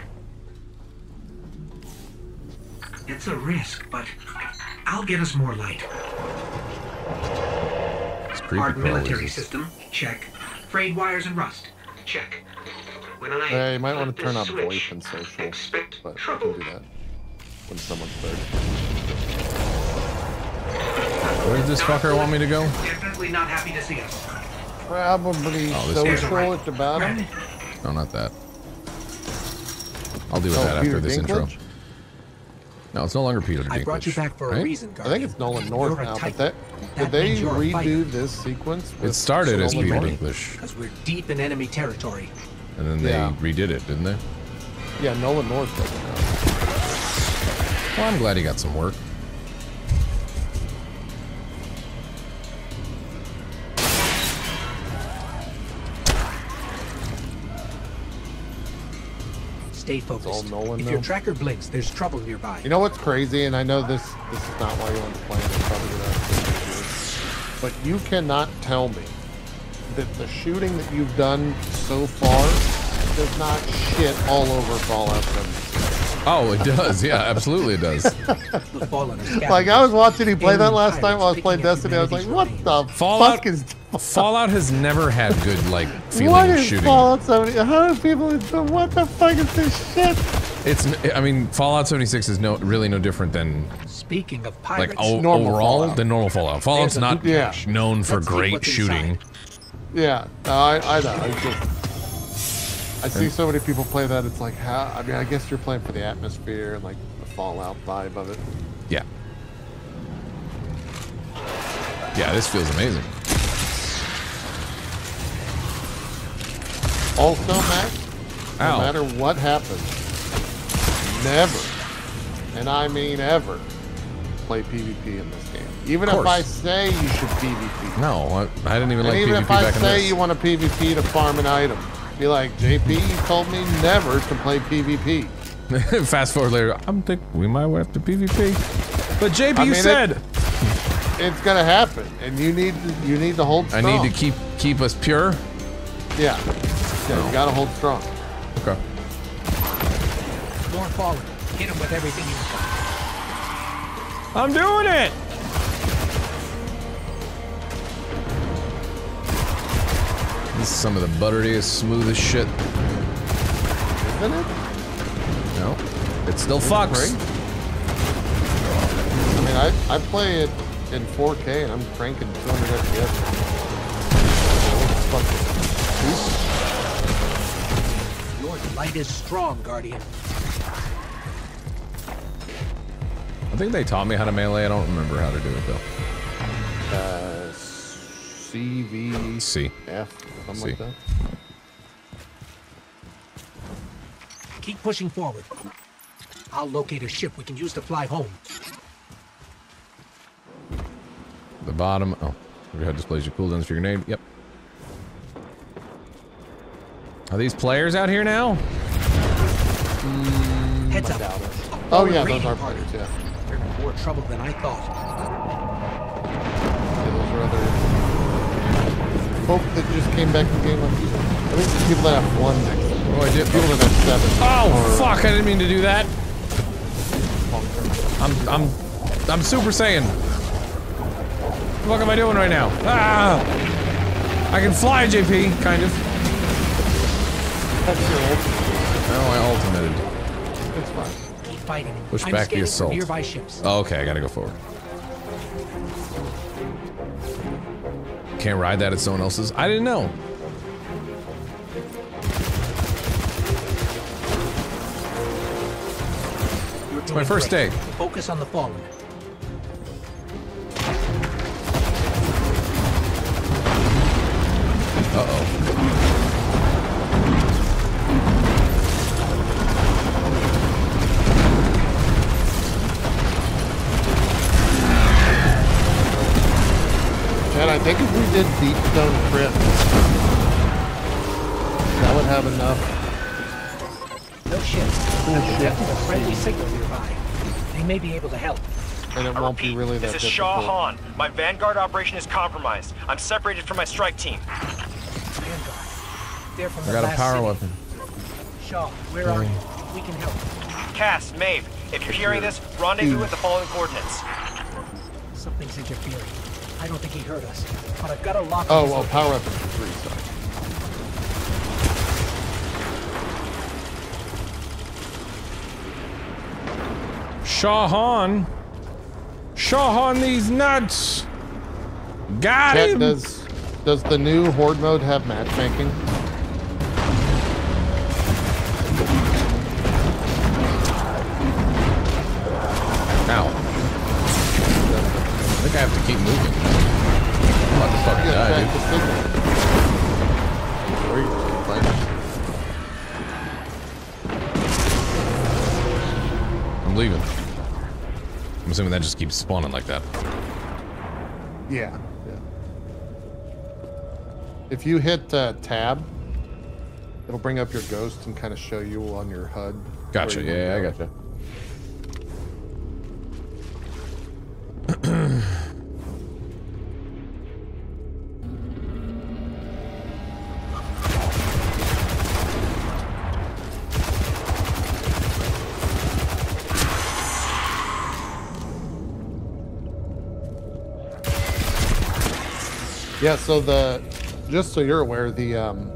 It's a risk, but I'll get us more light. It's creepy Hard military crawlers. system, check. Frayed wires and rust, check. When I Uh, you might want to turn this on switch, VoIP and social, expect but you trouble. can do that when someone's there. Where does this fucker want me to go? Definitely not happy to see us. Probably Oh, this is- social at the bottom. No, not that. I'll deal with Oh, that after Peter this intro. No, it's no longer Peter Dinklage. I brought you back for a right? reason, I think it's Nolan North now, but Titan. that did they means you're a fighter. redo this sequence? It started as Nolan Peter North? Dinklage, Because we're deep in enemy territory. and then they Yeah. redid it, didn't they? Yeah, Nolan North does it now. Well, I'm glad he got some work. Stay focused. all Nolan if now. your tracker blinks, there's trouble nearby. You know what's crazy, and I know this this is not why you want to play it. Probably gonna have to do it. But you cannot tell me that the shooting that you've done so far does not shit all over Fallout 76. Oh, it does. Yeah, absolutely it does. The fallen are scattered. Like I was watching you play that last night while I was playing Destiny. I was like, what the. Fallout- fuck is Fallout has never had good like feeling what of is shooting. Fallout 70? How do people? What the fuck is this shit? It's. I mean, Fallout 76 is no really no different than Speaking of like pirates, o- normal overall Fallout. the normal Fallout. Fallout's not Yeah. known for Let's great shooting. inside. Yeah, no, I, I know. I see so many people play that. It's like, how? I mean, I guess you're playing for the atmosphere and like the Fallout vibe of it. Yeah. Yeah, this feels amazing. Also, Max, no Ow. matter what happens, never, and I mean ever, play PvP in this game. Even if I say you should PvP. No, I, I didn't even And like even PvP if I back in say you want to PvP to farm an item, be like, JP, you told me never to play PvP. Fast forward later, I'm think we might have to PvP. But JP I mean, it- said It's gonna happen, and you need you need to hold I need to keep keep us pure. Yeah, yeah, you gotta hold strong. Okay. more fallen. Hit him with everything you got. I'm doing it. This is some of the butteriest, smoothest shit. Isn't it? No, it still fucks. great. I mean, I I play it in 4K, and I'm cranking 200 FPS. It's Your light is strong, Guardian. I think they taught me how to melee. I don't remember how to do it though. Uh, CVF, C. something C. like that. Keep pushing forward. I'll locate a ship we can use to fly home. The bottom. Oh, your head displays your cooldowns for your name. Yep. Are these players out here now? Heads up. Oh Fallen yeah, those are party. players. Yeah. They're in more trouble than I thought. Folk that just came back to the game. Like, I think the people that have one next. to. Oh, I did. People that have seven. Oh or fuck! I didn't mean to do that. I'm I'm I'm Super Saiyan. What the fuck am I doing right now? Ah! I can fly, JP, kind of. That's your ult. Oh, I ultimated. It's fine. Keep fighting. Push I'm back the scanning for assault. Nearby ships. Oh, okay, I gotta go forward. Can't ride that at someone else's. I didn't know. You're my first great. day. Focus on the fallen. Uh did Deep Stone Crypt, that would have enough. No shit. Oh, I'm detecting a friendly signal nearby. They may be able to help. And it I won't be repeat, really this that is Shaw Han. My Vanguard operation is compromised. I'm separated from my strike team. Vanguard. They're from I the got a power city. weapon. Shaw, where are you? We can help. Cass, Maeve, if you're hearing this, rendezvous at the following coordinates. Something's interfering. I don't think he heard us, but I've got a lock. on Oh, his well, location. power weapon three, sorry. Shahan. Shahan these nuts. Got Chat, him! does does the new horde mode have matchmaking? Assuming that just keeps spawning like that. Yeah. Yeah. If you hit uh, tab, it'll bring up your ghost and kind of show you on your HUD. Gotcha. you Yeah, I wanna go. gotcha. Yeah, so the just so you're aware, the um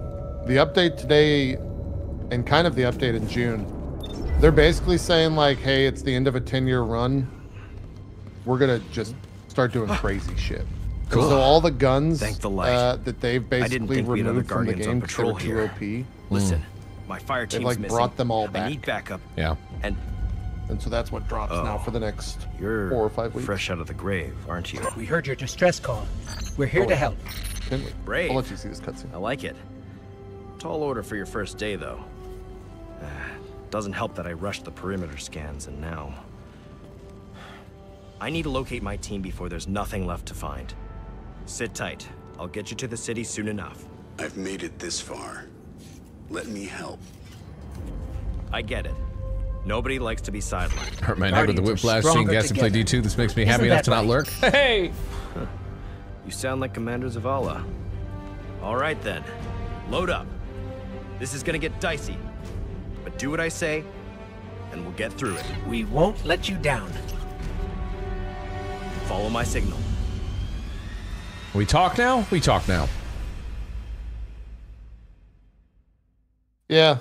the update today and kind of the update in June, they're basically saying like, hey, it's the end of a 10-year run. We're gonna just start doing crazy shit. Cool. So all the guns Thank the light. uh, that they've basically think we had other removed from the game on game 'cause they were too here. OP, Listen, Hmm. my fire They've, like, missing. brought them all I back. need backup. Yeah. And and so that's what drops now Oh, for the next you're four or five weeks. fresh out of the grave, aren't you? We heard your distress call. We're here Oh, to help. Can we? Brave. I'll let you see this cutscene. I like it. Tall order for your first day, though. Uh, doesn't help that I rushed the perimeter scans, and now... I need to locate my team before there's nothing left to find. Sit tight. I'll get you to the city soon enough. I've made it this far. Let me help. I get it. Nobody likes to be sidelined. Hurt my neck with the whiplash. Seeing stronger guys to play. D2. This makes me Isn't happy enough that to not lurk. Hey! You sound like Commander Zavala. All right, then. Load up. This is gonna get dicey. But do what I say, and we'll get through it. We won't let you down. Follow my signal. We talk now? We talk now. Yeah,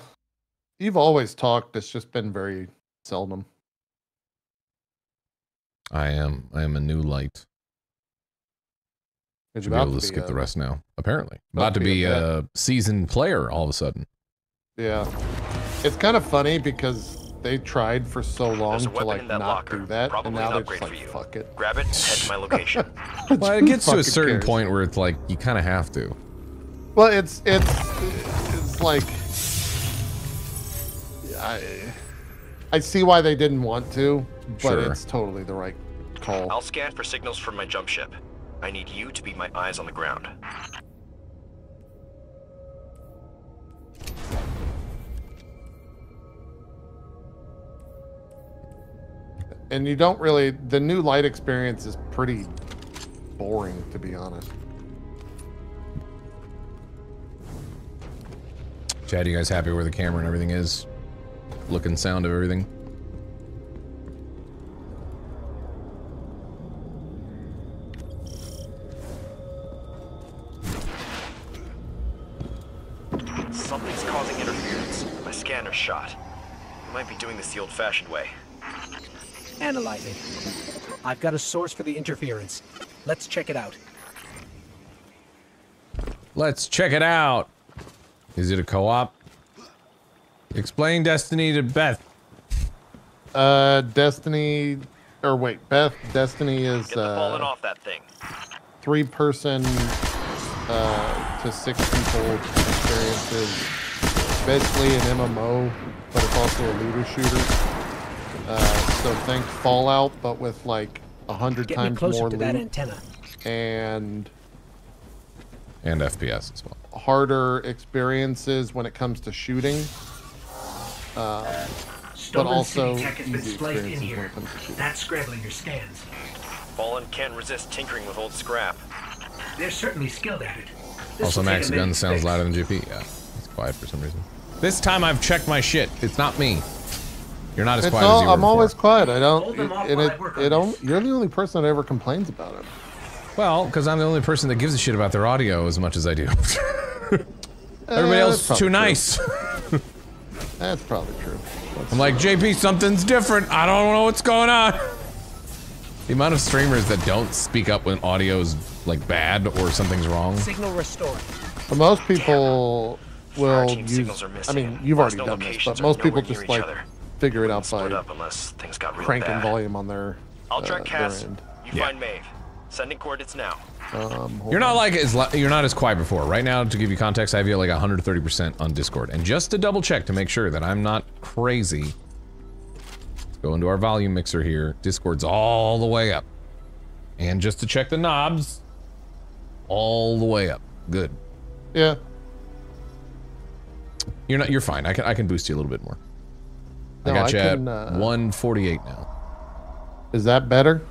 you've always talked. It's just been very seldom. I am. I am a new light. It's Should be about able to to skip be the rest now. Apparently, about about to to be be a a seasoned player all of a sudden. Yeah, it's kind of funny because they tried for so long to like not locker. do that, Probably and now an they're upgrade just like, "Fuck it." Grab it and head to my location. Well, it gets to a certain cares? point where it's like you kind of have to. Well, it's it's it's like I I see why they didn't want to, but Sure. it's totally the right call. I'll scan for signals from my jump ship. I need you to be my eyes on the ground. And you don't really the new light experience is pretty boring to be honest. Chad, you guys happy where the camera and everything is? Look and sound of everything? Something's causing interference. My scanner's shot. Might be doing this the old-fashioned way. Analyze it. I've got a source for the interference. Let's check it out. Let's check it out. Is it a co-op? Explain Destiny to Beth. Uh Destiny or wait, Beth Destiny is Get the falling uh off that thing. three person uh to six people experiences. Basically an MMO, but it's also a looter shooter. Uh, so think Fallout, but with like a hundred Get me times closer more to that loot antenna. and And FPS as well. harder experiences when it comes to shooting. Um, but also city tech has been easy spliced in here. it comes to shooting. That's scrambling your scans. Fallen can't resist tinkering with old scrap. They're certainly skilled at it. This Also, will take Max Gun sounds fix. louder than GP. Yeah, it's quiet for some reason. This time I've checked my shit. It's not me. You're not as It's quiet all, as you were I'm always quiet. I don't. Hold them off and while it, I it don't, you're the only person that ever complains about it. Well, because I'm the only person that gives a shit about their audio as much as I do. Everybody Eh, else is too true. nice. That's probably true. That's- I'm like, JP, something's different. I don't know what's going on. The amount of streamers that don't speak up when audio's like bad or something's wrong. Signal restored. But most people will use. signals are I mean, you've already no done this, but most people just like other. figure it out Split by up unless things got cranking bad. volume on their. I'll uh, track their Cass. end. You find Maeve. Sending coordinates now. Um, You're not on. like as you're not as quiet before. Right now, to give you context, I have you at like 130% on Discord, and just to double check to make sure that I'm not crazy, let's go into our volume mixer here. Discord's all the way up, and just to check the knobs, all the way up. Good. Yeah. You're not. You're fine. I can. I can boost you a little bit more. No, I got I you can, at uh, 148 now. Is that better?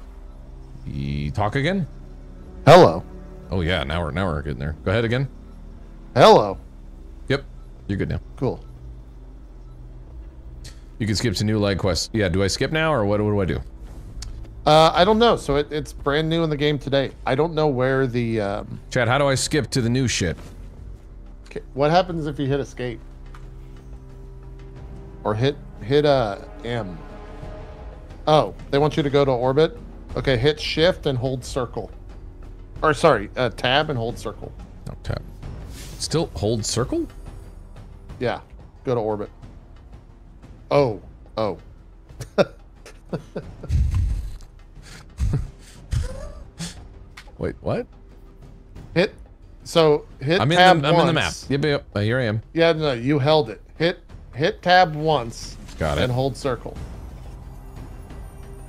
You talk again? Hello. Oh yeah. Now we're now we're getting there. Go ahead again. Hello. Yep. You're good now. Cool. You can skip to new light quest. Yeah. Do I skip now or what? What do I do? Uh, I don't know. So it, it's brand new in the game today. I don't know where the. Um, Chad, how do I skip to the new shit? okay, what happens if you hit escape? Or hit hit uh M. Oh, they want you to go to orbit. Okay, hit shift and hold circle. Or sorry, uh, tab and hold circle. No, tap. Still hold circle? Yeah, go to orbit. Oh, oh. Wait, what? Hit. So hit I'm in tab the I'm in the map. once. Yep, yep. Here I am. Yeah, no, you held it. Hit hit tab once. Got it. And hold circle.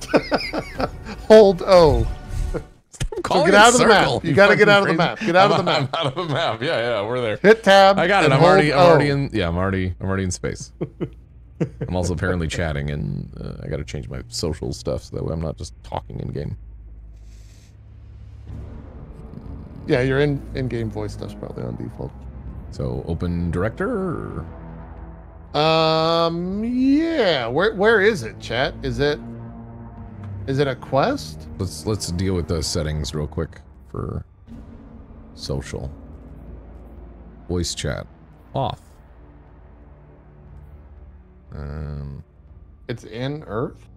hold O. Calling get out of the map. circle, You gotta get fucking out of the map. Get out of the map. I'm out of the map. Yeah, yeah, we're there. Hit tab. I got it. I'm already I'm already in yeah, I'm already I'm already in space. I'm also apparently chatting and uh, I got to change my social stuff so that way I'm not just talking in game. Yeah, your in in game voice stuff's probably on default. So open director or Um. Yeah. Where Where is it, chat? Is it? Is it a quest? let's let's deal with those settings real quick for social. Voice chat off. Um It's in Earth.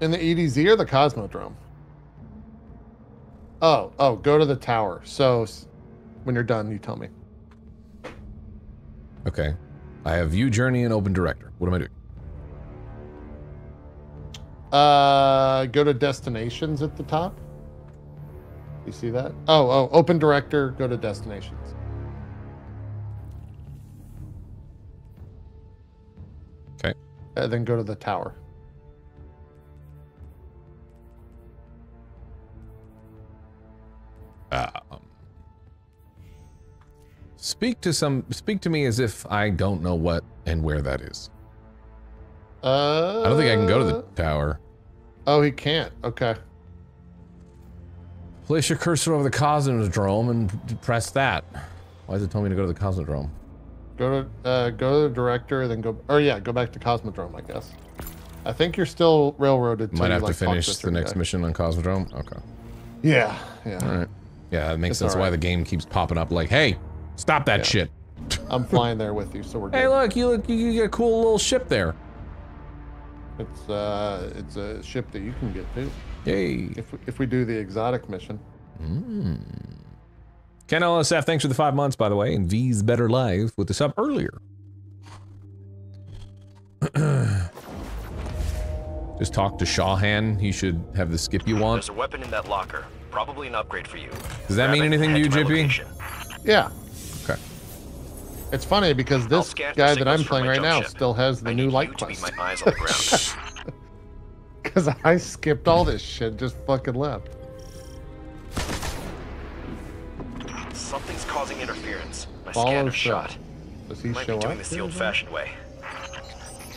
In the EDZ or the Cosmodrome? Oh, oh, go to the tower. So when you're done, you tell me. Okay. I have view journey and open director. What am I doing? Uh, go to destinations at the top. You see that? Oh, oh, open director, go to destinations. Okay. And then go to the tower. Um, speak to some. Speak to me as if I don't know what and where that is. Uh, I don't think I can go to the tower. Oh, he can't. Okay. Place your cursor over the Cosmodrome and press that. Why does it tell me to go to the Cosmodrome? Go to uh, go to the director, then go. Or yeah, go back to Cosmodrome, I guess. I think you're still railroaded. Might you, have to like, talk finish the next guy. mission on Cosmodrome. Okay. Yeah, yeah. All right. Yeah, that makes It's sense all why the game keeps popping up like, "Hey, stop that Yeah. shit." I'm flying there with you, so we're good. Hey, look, you look, you, you get a cool little ship there. It's uh, it's a ship that you can get too. Yay. If we, if we do the exotic mission. Mm. Ken LSF, thanks for the five months, by the way, and V's Better Life with the sub earlier. Just talk to Shaw Han. He should have the skip you want. There's a weapon in that locker. Probably an upgrade for you. Does that Grab mean anything to you, my JP? Yeah. Okay. It's funny because this guy that I'm playing right now ship. still has the I new light you to be quest. my eyes on the ground. Because I skipped all this shit, just fucking left. Something's causing interference. My Follow scanner's shot. Does he Might show be doing up? this the old-fashioned way.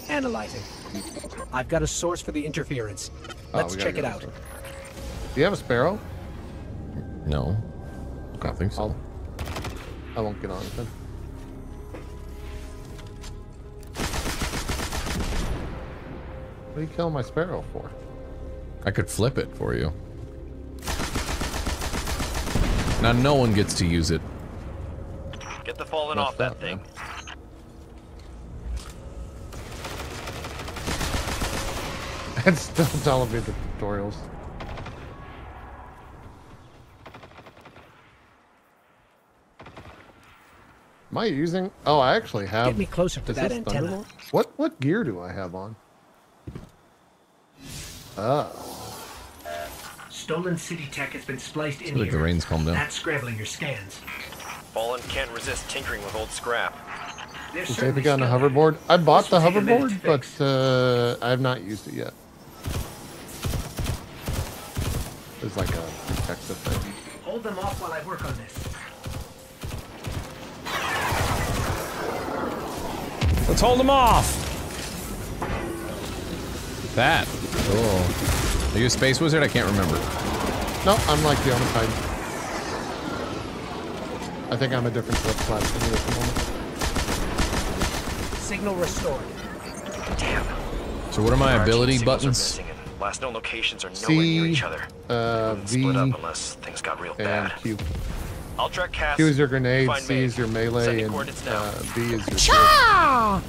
Analyzing. I've got a source for the interference. Oh, Let's we gotta check it out. this. Do you have a sparrow? No. I don't think so. I'll, I won't get on it then. What are you killing my sparrow for? I could flip it for you. Now no one gets to use it. Get the fallen Messed off that up, thing. It's still telling me the tutorials. Am I using? Oh, I actually have. Get me closer to that antenna. What what gear do I have on? Oh, Stolen city tech has been spliced in Feel like here. the rain's calmed down. That's scrambling your scans. Fallen can't resist tinkering with old scrap. There's is certainly David on a hoverboard? I bought This the will take a minute hoverboard, but uh, I have not used it yet. It's like a protective thing. Hold them off while I work on this. Let's hold them off. That. Cool. Are you a space wizard? I can't remember. No, I'm like the only kind. I think I'm a different flip class than you at the moment. Signal restored. Damn. So what are my Our ability buttons? missing and Last known locations are nowhere near each other. uh, Wouldn't split up unless things got real and bad. Q. I'll track Cass. Q is your grenade, find C me. is your melee, Sending and uh, B is your. shield.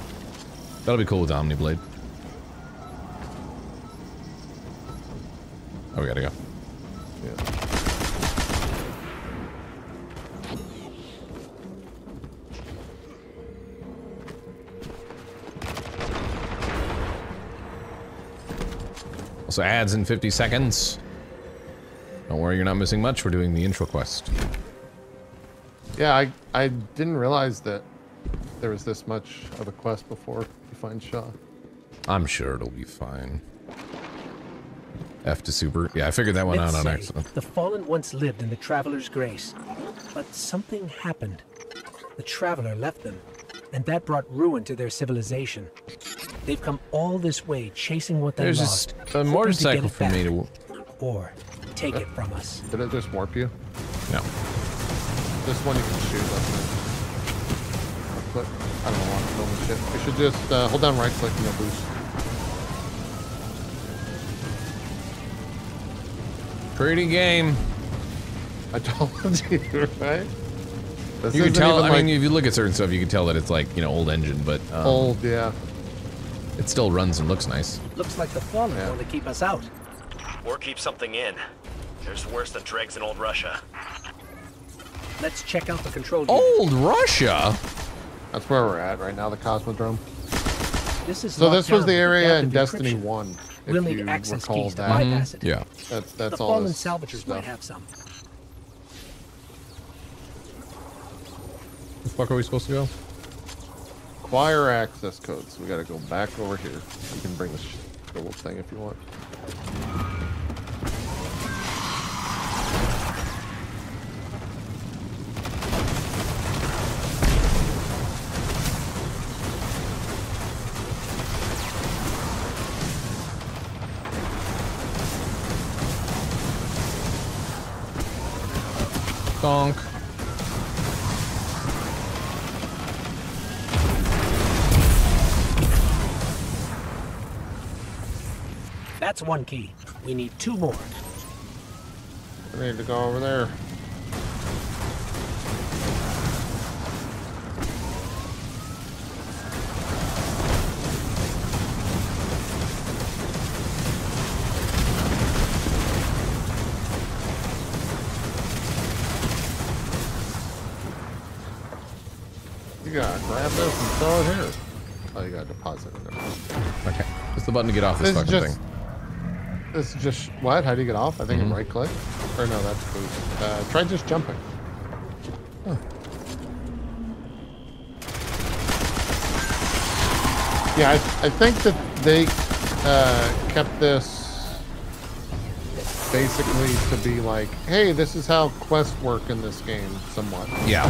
That'll be cool with Omniblade. Oh, we gotta go. Yeah. Also ads in 50 seconds. Don't worry, you're not missing much. We're doing the intro quest. Yeah, I I didn't realize that there was this much of a quest before you find Shaw. I'm sure it'll be fine. F to super. Yeah, I figured that one Myths out on say accident. The fallen once lived in the Traveler's Grace, but something happened. The Traveler left them, and that brought ruin to their civilization. They've come all this way chasing what they There's lost. just a hoping to get motorcycle for me to... or take it from us. Did it just warp you? No. This one you can shoot. That's. Click. I don't know why I'm filming shit. You should just uh, hold down right click and you'll boost. Pretty game. I told you, right? This You can tell, I like mean, if you look at certain stuff, you can tell that it's like, you know, old engine, but um, old, yeah. it still runs and looks nice. Looks like the fallen Yeah. want to keep us out. Or keep something in. There's worse than dregs in old Russia. Let's check out the control unit. Old Russia? That's where we're at right now, the Cosmodrome. This is So this was down the area in Destiny 1. If We'll need access recall keys to that. bypass it. Yeah. That's that's the all. fallen this salvagers might have some. The fuck are we supposed to go? Acquire access codes. We gotta go back over here. You can bring the, sh- the little thing if you want. Donk. That's one key. We need two more. I need to go over there. Gotta grab this and throw it here. Oh, you gotta deposit it. Okay. What's the button to get off this, This fucking just- thing? This is just what? How do you get off? I think Mhm. you right click. Or no, that's boost. Uh, try just jumping. Yeah, I, I think that they uh, kept this basically to be like, hey, this is how quests work in this game, somewhat. Yeah.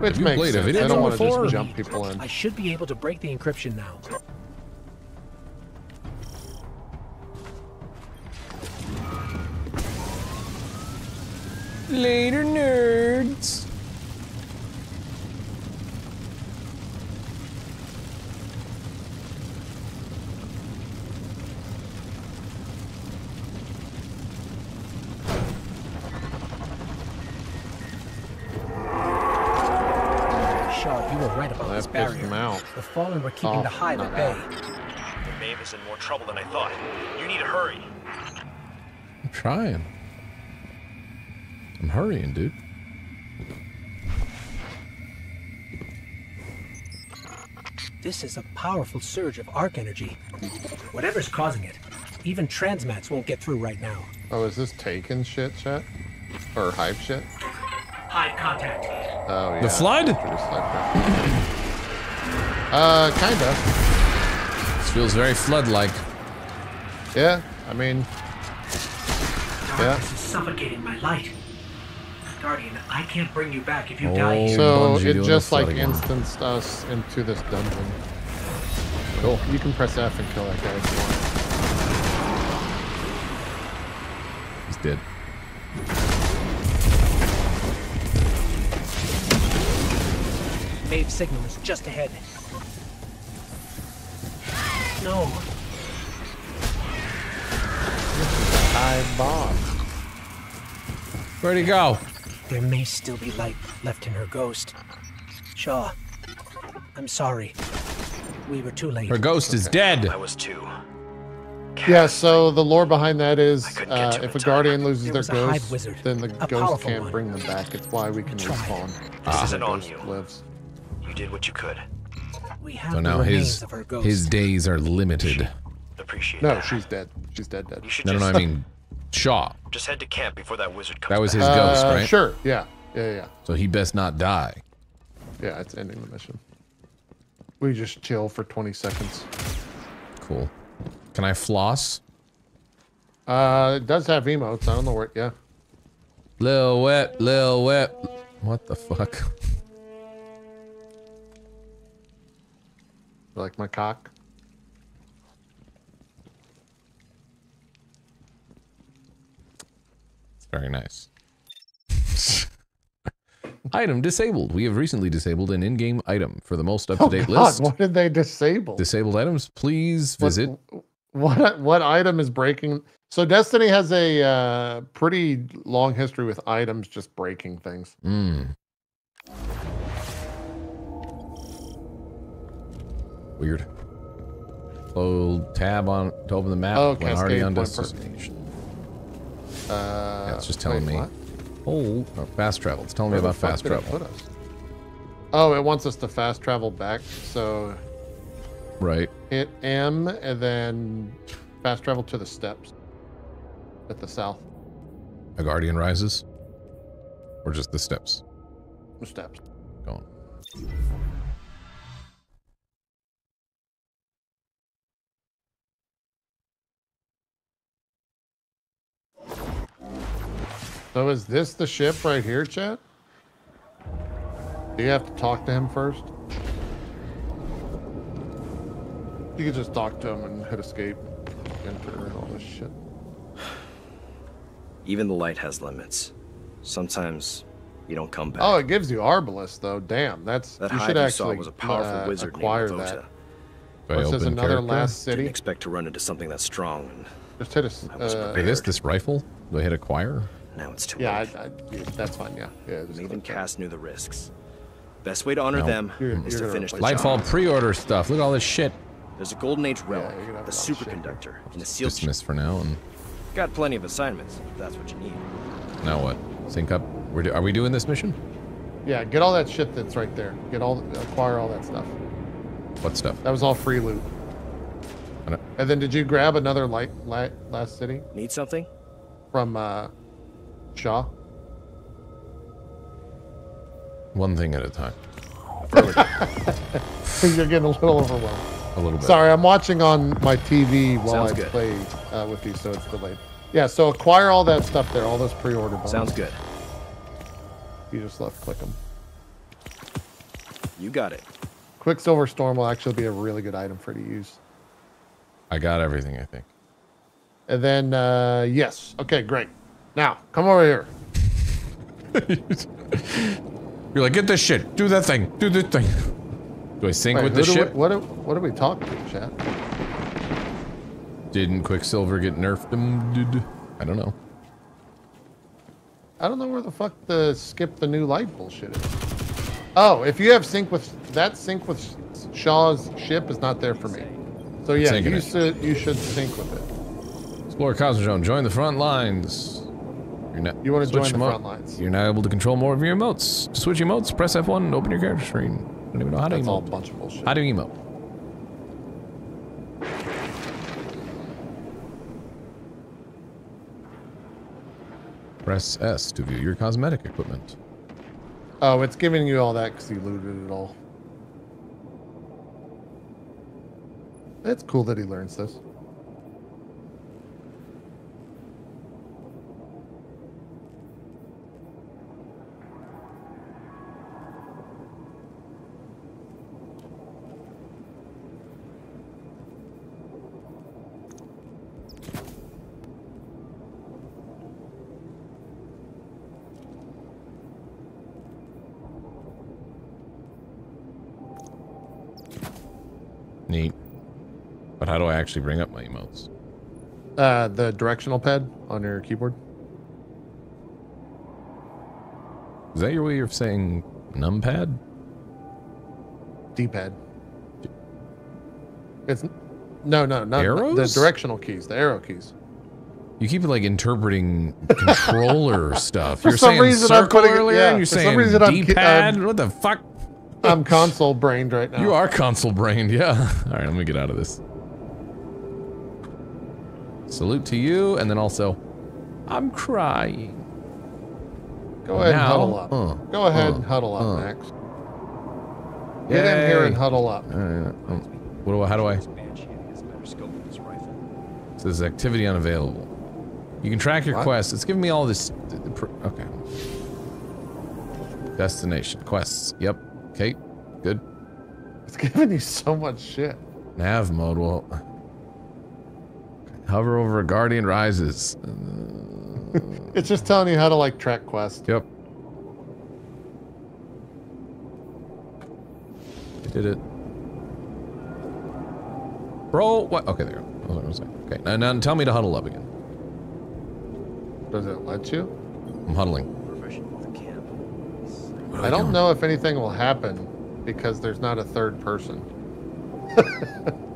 Which Have you makes sense. video I don't want to just jump people in. I should be able to break the encryption now. Later, nerds. The fallen were keeping Oh, the hive at bay. Maeve is in more trouble than I thought. You need to hurry. I'm trying. I'm hurrying, dude. This is a powerful surge of arc energy. Whatever's causing it, even transmats won't get through right now. Oh, is this taken shit, chat? Or Hive shit? Hive contact. Oh, yeah. The flood? Pretty slide Uh, kinda. This feels very flood-like. Yeah, I mean, yeah. Is suffocating my light. Guardian, I can't bring you back if you Oh. die here. So it just like flood instanced us into this dungeon. Cool. You can press F and kill that guy if you want. He's dead. Maeve's signal is just ahead. No, High boss. Where'd he go? there may still be light left in her ghost. Shaw, I'm sorry. We were too late. Her ghost is dead. I was too. Yeah, so the lore behind that is uh, if a in guardian loses their was a hive ghost, wizard, then the ghost can't one. bring them back. It's why we can tried. respawn. This The isn't on you. lives. You did what you could. We have So the now remains his of her ghost. his days are limited. Appreciate No, that. she's dead. She's dead, dead. You should No, no, just, no. I mean, Shaw. just head to camp before that wizard comes That was back. his ghost, Uh, right? Sure. Yeah. Yeah. Yeah. So he best not die. Yeah. It's ending the mission. We just chill for 20 seconds. Cool. Can I floss? Uh, it does have emotes. I don't know where. Yeah. Lil wet, lil wet. What the fuck? Like my cock. It's very nice. item disabled. We have recently disabled an in-game item for the most up-to-date oh, God, list. What did they disable? Disabled items, please What- visit. What what item is breaking? So Destiny has a uh, pretty long history with items just breaking things. Mm. Weird. Hold tab on to open the map Oh, when already on destination. Uh, Yeah, it's just telling wait, me. what? Oh, uh, fast travel. It's telling Where me about fast travel. Oh, it wants us to fast travel back. So Right. hit M and then fast travel to the steps at the south. A guardian rises, or just the steps. The steps. Going. So is this the ship right here, chat? Do you have to talk to him first? You could just talk to him and hit escape, enter, and all this shit. Even the light has limits. Sometimes you don't come back. Oh, it gives you Arbalest though. Damn, that's that you should you actually saw was a powerful uh, wizard acquire named that. Vota. Do this open another character? last Didn't city? expect to run into something that strong, and Just hit us. was Uh, Hey, this this rifle? Do I hit acquire? Now it's too yeah, late. I, yeah, that's fine. Yeah, yeah. Just and even. Cass knew the risks. Best way to honor No. them You're- is you're to finish the replace job. Lightfall pre-order stuff. Look at all this shit. There's a Golden Age relic, you're gonna have the a lot of shit superconductor, and a seal. ship. Dismiss for now, and Got plenty of assignments, if that's what you need. now what? Sync up. We're do- are we doing this mission? Yeah, get all that shit that's right there. Get all, acquire all that stuff. What stuff? That was all free loot. And then did you grab another light, light last city Need something? from uh, Shaw? One thing at a time. You're getting a little overwhelmed. A little bit. Sorry, I'm watching on my TV while Sounds I good. play uh, with you, so it's delayed. Yeah, so acquire all that stuff there, all those pre-order. Sounds good. You just left click them. You got it. Quicksilver Storm will actually be a really good item for you to use. I got everything. I think. And then, uh, yes. Okay, great. Now, come over here. You're like, get this shit. Do that thing. Do this thing. Do I sync Wait, with the do we- ship? what, do, what are we talking to, chat? Didn't Quicksilver get nerfed? Did I don't know. I don't know where the fuck the skip the new light bullshit is. Oh, if you have sync with that sync with Shaw's ship is not there for me. So yeah, you should you should sync with it. Explore Cosmodrome. Join the front lines. You're not, You wanna join the front lines. You're now able to control more of your emotes. To switch emotes, press F1 and open your character screen. I don't even know how to That's all a emote. bunch of bullshit. How do you emote? Press S to view your cosmetic equipment. Oh, it's giving you all that because you looted it all. It's cool that he learns this. Neat. But how do I actually bring up my emotes? Uh, the directional pad on your keyboard. Is that your way of saying numpad? D-pad. It's no, no, not Arrows? the directional keys, the arrow keys. You keep like interpreting controller stuff. For You're some saying reason I'm putting earlier, yeah, and you're for some saying reason I'm D-pad. I'm- what the fuck? I'm console brained right now. You are console brained, yeah. All right, let me get out of this. Salute to you, and then also, I'm crying. Go ahead Now, and huddle up. uh, Go ahead uh, and huddle up, uh. Max. Get in here and huddle up. Uh, um, what do I? How do I? Says activity unavailable. You can track your What? quests. It's giving me all this. th- th- pr- Okay. Destination quests. Yep. Okay. Good. It's giving you so much shit. Nav mode will hover over a Guardian Rises. It's just telling you how to like track quests. Yep. I did it. Bro, what? Okay, there. you go. I was. Okay, now, now tell me to huddle up again. Does it let you? I'm huddling. I don't know if anything will happen because there's not a third person.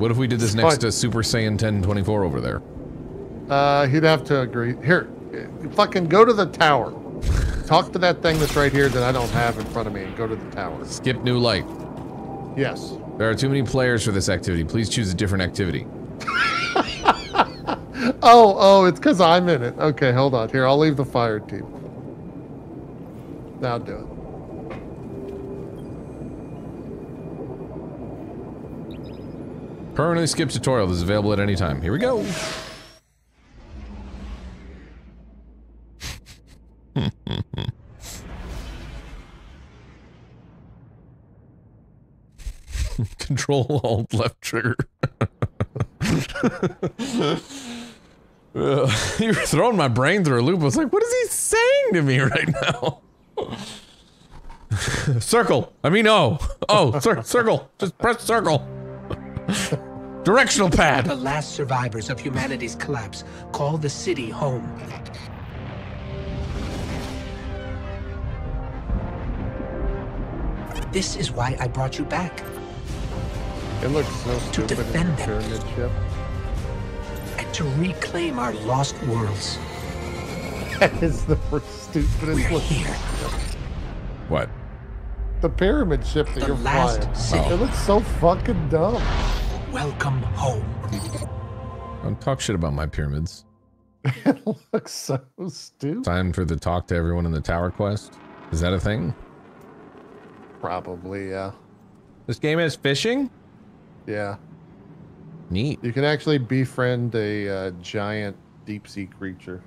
What if we did this next to Super Saiyan 1024 over there? Uh, he'd have to agree. Here, fucking go to the tower. Talk to that thing that's right here that I don't have in front of me and go to the tower. Skip new light. Yes. There are too many players for this activity. Please choose a different activity. Oh, oh, it's because I'm in it. Okay, hold on. Here, I'll leave the fire team. Now do it. Permanently skip tutorial. This is available at any time. Here we go. Control Alt left trigger. You were throwing my brain through a loop. I was like, what is he saying to me right now? Circle. I mean, oh. Oh, cir- circle. Just press circle. Directional pad. The last survivors of humanity's collapse call the city home. This is why I brought you back. It looks so To stupid in defend the them. pyramid ship. And to reclaim our lost worlds. That is the stupidest We're looking. What? The pyramid ship that The you're last flying. city. It looks so fucking dumb. Welcome home. Don't talk shit about my pyramids. It looks so stupid. Time for the talk to everyone in the tower quest. Is that a thing? Probably, yeah. This game has fishing? Yeah. Neat. You can actually befriend a uh, giant deep sea creature,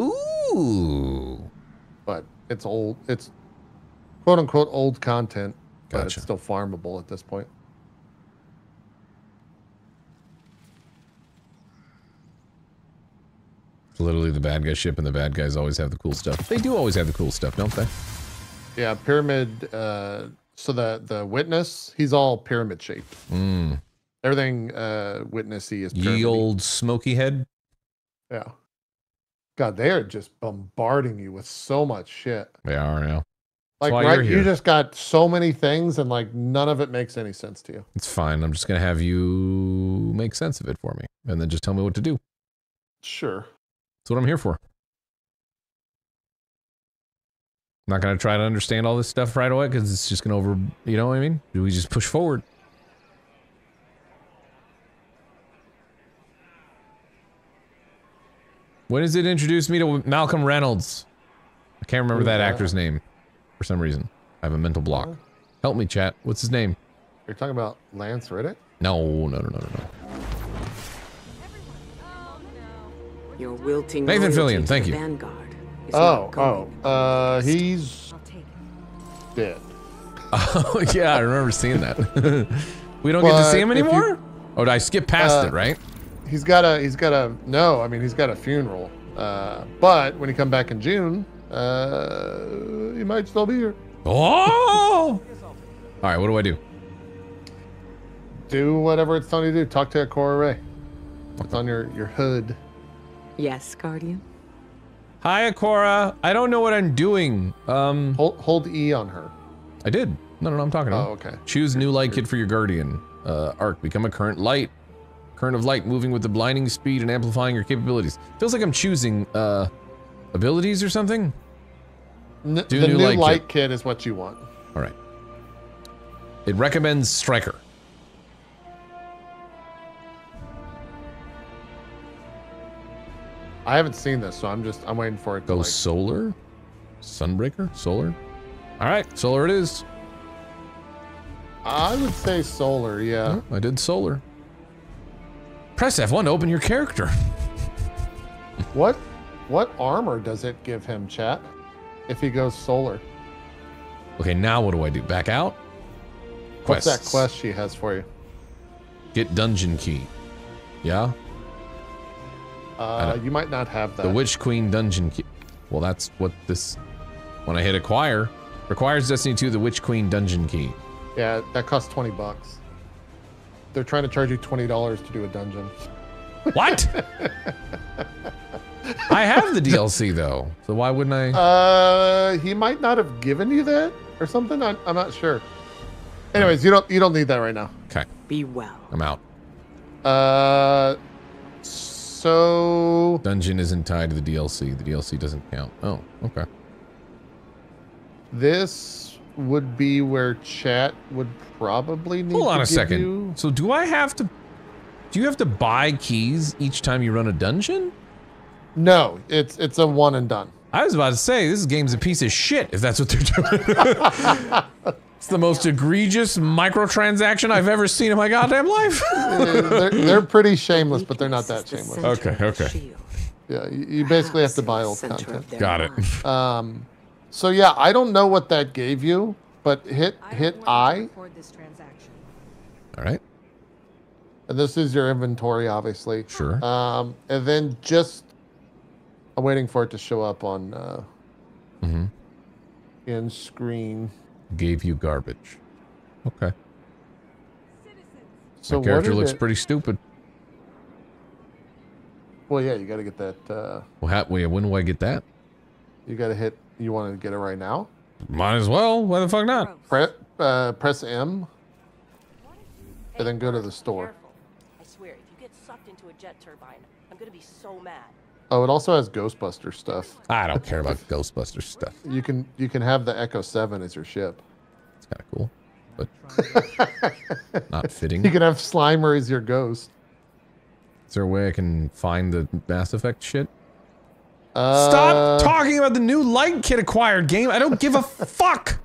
Ooh. but it's old. It's quote unquote old content, but Gotcha. it's still farmable at this point. It's literally the bad guy ship, and the bad guys always have the cool stuff. They do always have the cool stuff, don't they? Yeah, pyramid. Uh, so the the witness, he's all pyramid shaped. Mm. Everything uh, witnessy is pyramid. Ye old smoky head. Yeah. God, they are just bombarding you with so much shit. They are now. Like right, you just got so many things, and like none of it makes any sense to you. It's fine. I'm just gonna have you make sense of it for me, and then just tell me what to do. Sure. That's what I'm here for. I'm not gonna try to understand all this stuff right away because it's just gonna over. You know what I mean? Do we just push forward? When does it introduce me to Malcolm Reynolds? I can't remember Who's that that? actor's name for some reason. I have a mental block. Help me, chat. What's his name? You're talking about Lance Reddick? No, no, no, no, no, no. Your wilting Nathan Fillion, thank you. Vanguard is Oh, not oh, going. uh, he's dead. Oh yeah, I remember seeing that. we don't get to see him if you- anymore. oh, did I skip past Uh, it? Right? He's got a, he's got a, no, I mean, he's got a funeral. Uh, but when he come back in June, uh, he might still be here. Oh! All right, what do I do? Do whatever it's telling you to do. Talk to Cora Ray. It's on your, your hood. Yes, Guardian. Hi, Ikora. I don't know what I'm doing. Um, hold hold E on her. I did. No, no, no. I'm talking to. Oh, okay. Choose new light kit for your guardian. Uh, arc. Become a current light. Current of light, moving with the blinding speed and amplifying your capabilities. Feels like I'm choosing uh, abilities or something. N- Do the new new light light, kit. kit is what you want. All right. It recommends striker. I haven't seen this, so I'm just I'm waiting for it to Go like. solar, sunbreaker, solar. All right, solar it is. I would say solar, yeah. I did solar. Press F1 to open your character. What what armor does it give him, chat? If he goes solar. Okay, now what do I do? Back out? What's that quest she has for you? Get dungeon key. Yeah? Uh, you might not have that. The Witch Queen dungeon key. Well, that's what this. When I hit acquire, requires Destiny 2 the Witch Queen dungeon key. Yeah, that costs twenty bucks. They're trying to charge you twenty dollars to do a dungeon. What? I have the DLC though, so why wouldn't I? Uh, he might not have given you that or something. I'm, I'm not sure. Anyways, you don't you don't need that right now. Okay, Be well. I'm out. Uh, so Dungeon isn't tied to the DLC. The DLC doesn't count. Oh, okay. this would be where chat would probably need. Hold on to a give second. you- So do I have to? Do you have to buy keys each time you run a dungeon? No, it's it's a one and done. I was about to say this game's a piece of shit if that's what they're doing. it's the most egregious microtransaction I've ever seen in my goddamn life. Uh, they're, they're pretty shameless, but they're not that shameless. Okay, okay. Yeah, you, you basically have to buy old content. Got it. Um, so yeah, I don't know what that gave you, but hit hit I, All right. and this is your inventory, obviously. Sure. Um, and then just I'm waiting for it to show up on uh, Mm-hmm. in screen. Gave you garbage. Okay. So My character looks it- pretty stupid. Well, yeah, you got to get that. Uh, Well, how, wait, when do I get that? you got to hit. You want to get it right now? Might as well. Why the fuck not? Pre- uh, press M, and then go to the store. I swear, if you get sucked into a jet turbine, I'm gonna be so mad. Oh, it also has Ghostbuster stuff. I don't care about Ghostbuster stuff. You can you can have the Echo Seven as your ship. It's kind of cool, but not fitting. You can have Slimer as your ghost. Is there a way I can find the Mass Effect shit? Uh, Stop talking about the new light kit acquired game. I don't give a fuck.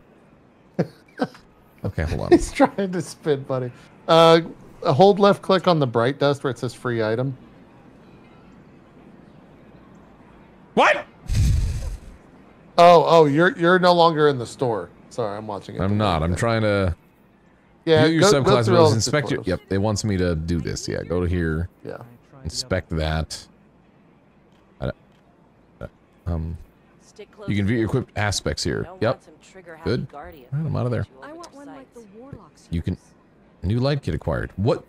Okay, hold on. He's trying to spin, buddy. Uh, hold left click on the bright dust where it says free item. What? Oh, oh, you're you're no longer in the store. Sorry, I'm watching it. I'm not. I'm trying to. Yeah, View your go- go subclass through all abilities. the Inspect your. Yep, it wants me to do this. Yeah, go to here. Yeah. Inspect that. I don't- Um. You can view your equipped aspects here. don't Yep. want some trigger-happy Good. guardian All right, I'm out of there. I want one like the. You can. New light kit acquired. What?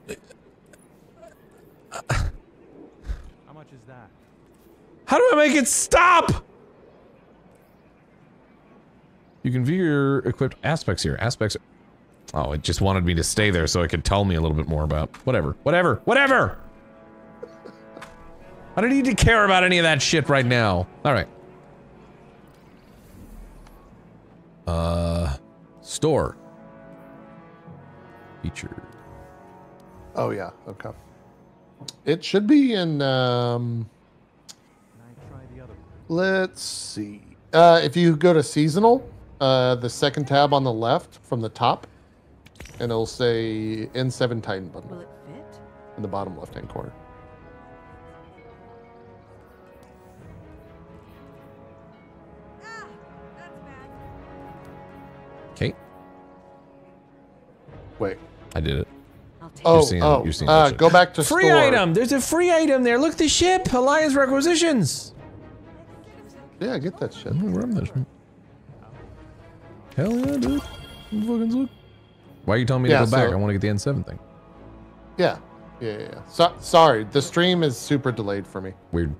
How much is that? How do I make it stop? You can view your equipped aspects here. Aspects. Oh, it just wanted me to stay there so it could tell me a little bit more about whatever, whatever, whatever. I don't need to care about any of that shit right now. All right. Uh, store. Feature. Oh yeah. Okay. It should be in. Um, let's see. Uh, if you go to seasonal, uh, the second tab on the left from the top, and it'll say N7 Titan bundle. Will it fit? In the bottom left-hand corner. Wait. I did it. Oh, You're seeing- oh, you're seeing uh, go back to free store. item. There's a free item there. Look, the ship. Alliance requisitions. Yeah, get that shit. I'm gonna grab that shit. Hell yeah, dude. I'm fucking look. Why are you telling me Yeah, to go back? I want to get the N7 thing. Yeah. Yeah, yeah, yeah. So, sorry, the stream is super delayed for me. Weird.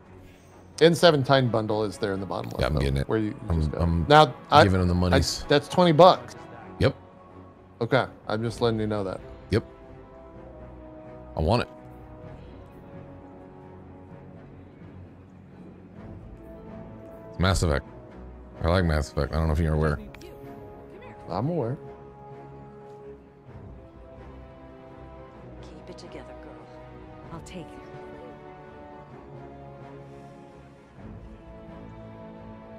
N7 Titan bundle is there in the bottom left. Yeah, I'm though, getting it. Where you, you I'm, just. I'm now I, giving him the I- monies. that's 20 bucks. Yep. Okay, I'm just letting you know that. Yep. I want it. It's Mass Effect. I like Mass Effect. I don't know if you're aware. I'm aware. Keep it together, girl. I'll take it.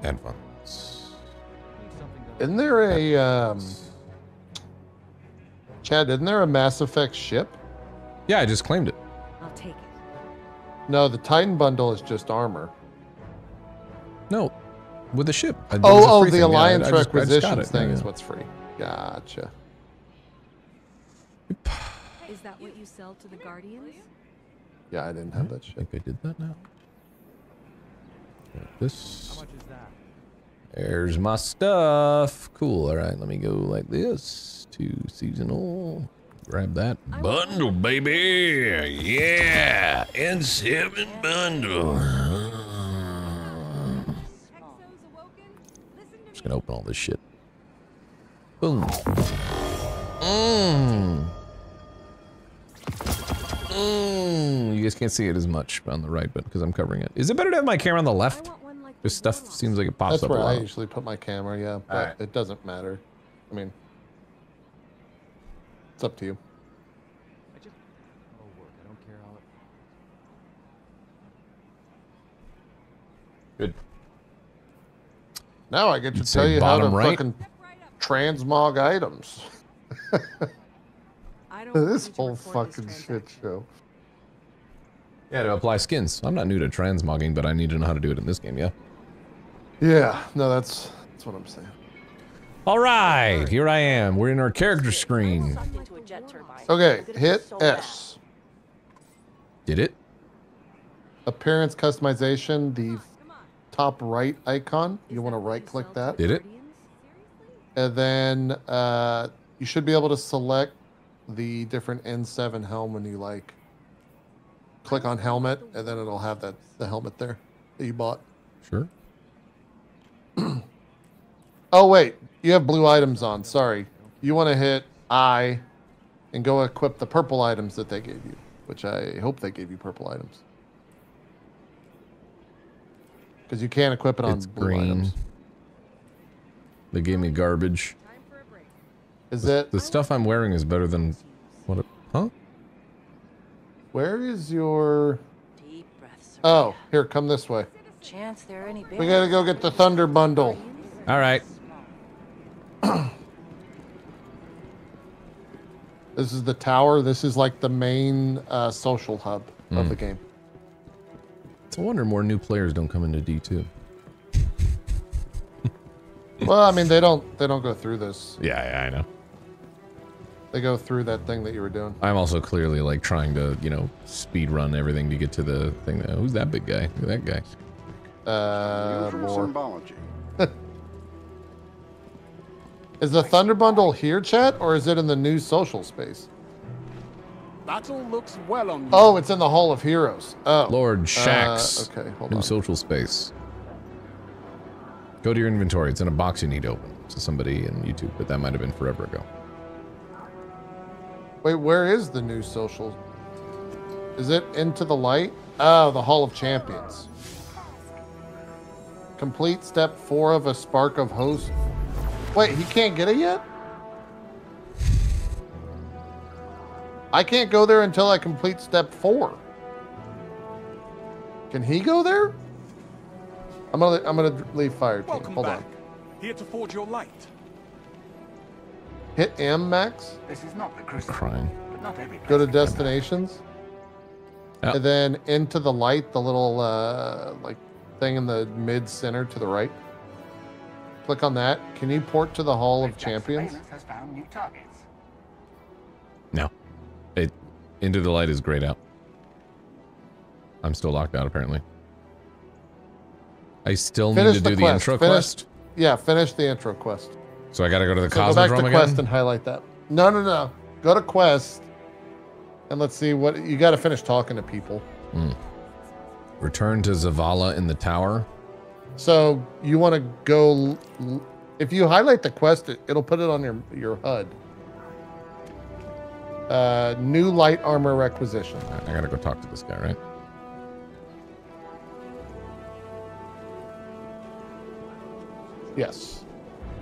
Advance. Isn't there a um Chad, isn't there a Mass Effect ship? Yeah, I just claimed it. I'll take it. No, the Titan bundle is just armor. No, with the ship. There was oh, a Oh, oh, the thing. Yeah, I- Alliance I just- I just got requisitions thing Yeah, is yeah. what's free. Gotcha. Is that what you sell to the Guardians? Yeah, I didn't have that I think I did that now. Got This. How much is that? There's my stuff. Cool. All right, let me go like this to seasonal. Grab that bundle, baby. Yeah, N7 bundle. Just gonna open all this shit. Boom. Mmm. Mmm. You guys can't see it as much on the right, but because I'm covering it. Is it better to have my camera on the left? This stuff seems like it pops That's up a where I lot. usually put my camera, yeah, but Alright. it doesn't matter. I mean, it's up to you. I just. Oh, work. I don't care how it. Good. Now I get to You'd tell you how to right? fucking transmog items. I don't this whole report this fucking shit show. Yeah, to apply skins. I'm not new to transmogging, but I need to know how to do it in this game, yeah? Yeah, no, that's that's what I'm saying. All right, here I am. We're in our character screen. Sucked into a jet turbine. Okay, hit be so bad. S. Did it? Appearance customization, the top right icon. You want to right click that. Did it? And then uh, you should be able to select the different N7 helmet you like. Click on helmet, and then it'll have that the helmet there that you bought. Sure. Oh wait, you have blue items on. Sorry, you want to hit I, and go equip the purple items that they gave you, which I hope they gave you purple items. Because you can't equip it on It's blue green. items. They gave me garbage. Is the, it? The stuff I'm wearing is better than what? It, huh? Where is your? Oh, here, come this way. Chance there any We gotta go get the Thunder Bundle. All right. This is the tower. This is like the main uh, social hub of Mm. the game. It's a wonder more new players don't come into D2. Well, I mean, they don't they don't go through this. Yeah, yeah, I know. They go through that thing that you were doing. I'm also clearly like trying to, you know, speed run everything to get to the thing. That, who's that big guy? Look at that guy. Uh, more. symbology. Is the Thunder Bundle here, chat, or is it in the new social space? Battle looks well on you. Oh, it's in the Hall of Heroes. Oh, Lord uh, Shaxx. okay, hold New on. social space. Go to your inventory. It's in a box you need to open. to somebody in YouTube, but that might have been forever ago. Wait, where is the new social? Is it into the light? Oh, the Hall of Champions. Complete step four of a spark of hope. Wait, he can't get it yet? I can't go there until I complete step four. Can he go there? I'm gonna I'm gonna leave fire team. Welcome Hold back. on. Here to forge your light. Hit M Max. This is not the crucible, Crying. but not every Go to destinations. Yep. And then into the light, the little uh like thing in the mid center to the right. Click on that. Can you port to the Hall of Champions? has found new targets. No. It Into the Light is grayed out. I'm still locked out apparently. I still Finish need to do the, intro Finish- quest. Yeah, finish the intro quest. So I gotta go to the So go back Cosmodrome to again? quest and highlight that. No, no, no. Go to quest. And let's see what you got to finish talking to people. Hmm. Return to Zavala in the tower. So you want to go if you highlight the quest, it, it'll put it on your your HUD. Uh, new light armor requisition. I gotta go talk to this guy, right? Yes.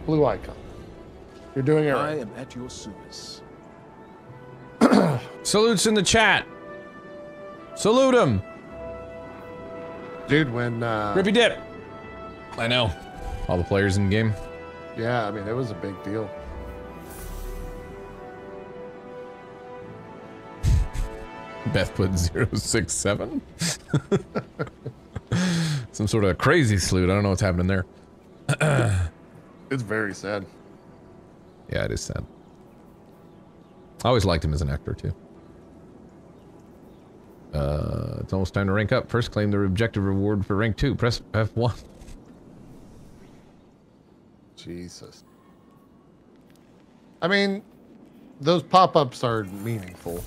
Blue icon. You're doing it I am at your service. Salutes in the chat. Salute him. Dude, when uh Rippy dip. I know. All the players in the game. Yeah, I mean it was a big deal. Beth put 067. Some sort of crazy salute. I don't know what's happening there. It's very sad. Yeah, it is sad. I always liked him as an actor too. Uh, it's almost time to rank up. First, claim the objective reward for rank two. Press F1. Jesus. I mean, those pop-ups are meaningful.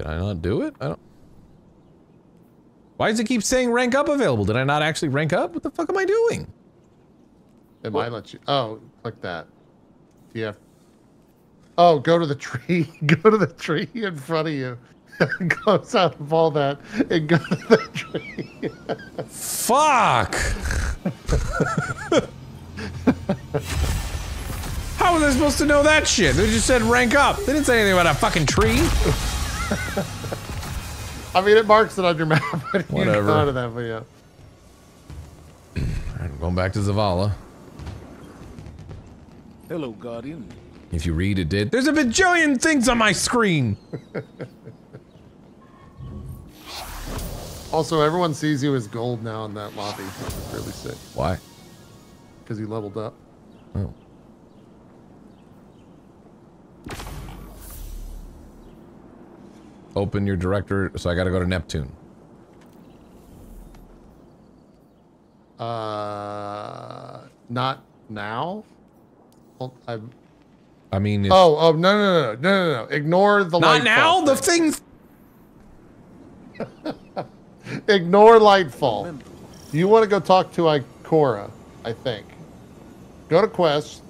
Did I not do it? I don't. Why does it keep saying rank up available? Did I not actually rank up? What the fuck am I doing? It might let you. Oh, click that. Do you have? Oh, go to the tree. go to the tree in front of you. Close out of all that and go to the tree. Fuck! How was I supposed to know that shit? They just said rank up. They didn't say anything about a fucking tree. I mean, it marks it on your map. but Whatever. thought of that, but yeah. Alright, I'm going back to Zavala. Hello, Guardian. If you read, it did. There's a bajillion things on my screen. Also, everyone sees you as gold now in that lobby. It's really sick. Why? Because you leveled up. Oh. Open your director, so I gotta go to Neptune. Uh, not now. Well, I. I mean, it's Oh, oh no, no, no, no, no, no! Ignore the not Lightfall now. The thing. things. Ignore Lightfall. You want to go talk to Ikora, I think. Go to Quest.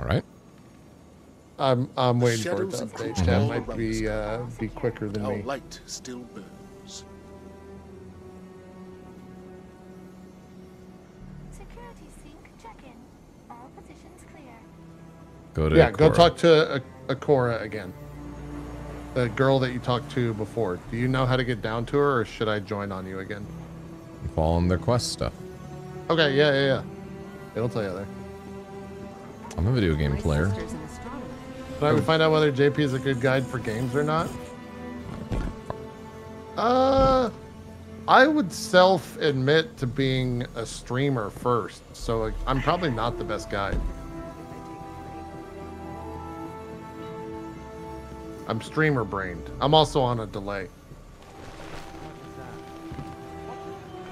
All right. I'm I'm waiting for it to update. encroach That all might be uh, be quicker than Our me. light still burns. Security sync check-in. All positions clear. Go to Yeah, go talk to A- Ikora again. The girl that you talked to before. Do you know how to get down to her, or should I join on you again? Following their quest stuff. Okay, yeah, yeah, yeah. It'll tell you there. I'm a video game player. Tonight I find out whether JP is a good guide for games or not. Uh, I would self admit to being a streamer first, so I'm probably not the best guide. I'm streamer brained. I'm also on a delay.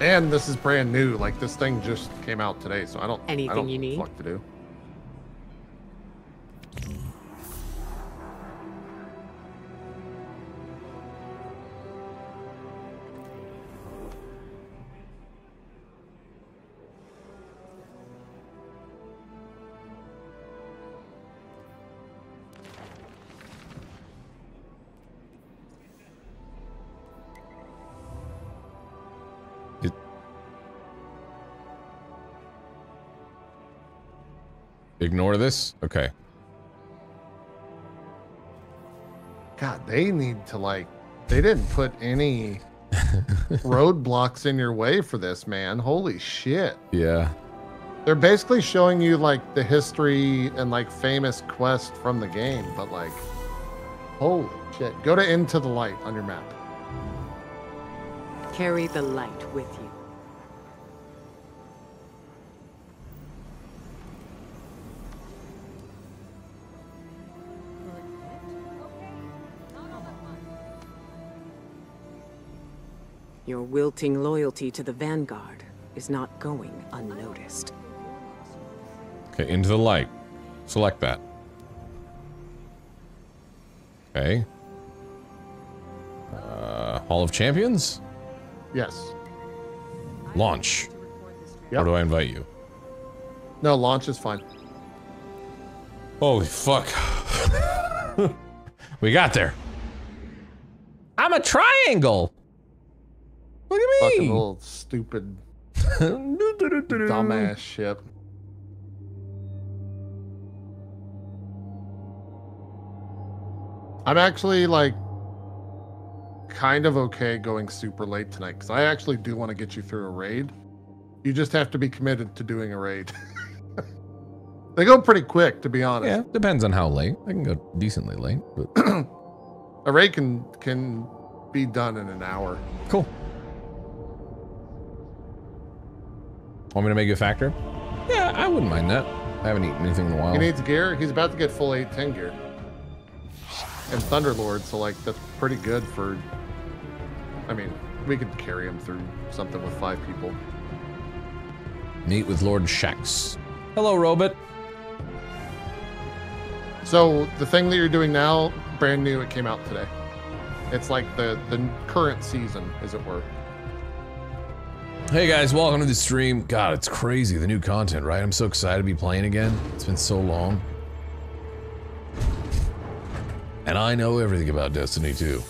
And this is brand new. Like this thing just came out today, so I don't. I Anything don't you need? What to do? Ignore this? Okay. God, they need to like. They didn't put any roadblocks in your way for this, man. Holy shit. Yeah. They're basically showing you like the history and like famous quest from the game, but like, holy shit. Go to Into the Light on your map. Carry the light with you. Your wilting loyalty to the Vanguard is not going unnoticed. Okay, into the light. Select that. Okay. Uh, Hall of Champions? Yes. Launch. Yep. Or do I invite you? No, launch is fine. Holy fuck. we got there. I'm a triangle. Look at Fucking me. little stupid dumbass shit. I'm actually like kind of okay going super late tonight because I actually do want to get you through a raid. You just have to be committed to doing a raid. they go pretty quick, to be honest. Yeah, depends on how late. I can go decently late, but A raid can can be done in an hour. Cool. Want me to make you a factor? Yeah, I wouldn't mind that. I haven't eaten anything in a while. He needs gear. He's about to get full 810 gear. And Thunderlord, so like that's pretty good for. I mean, we could carry him through something with five people. Meet with Lord Shaxx. Hello, Robot. So the thing that you're doing now, brand new. It came out today. It's like the the current season, as it were. Hey guys, welcome to the stream. God, it's crazy, the new content, right? I'm so excited to be playing again. It's been so long. And I know everything about Destiny 2.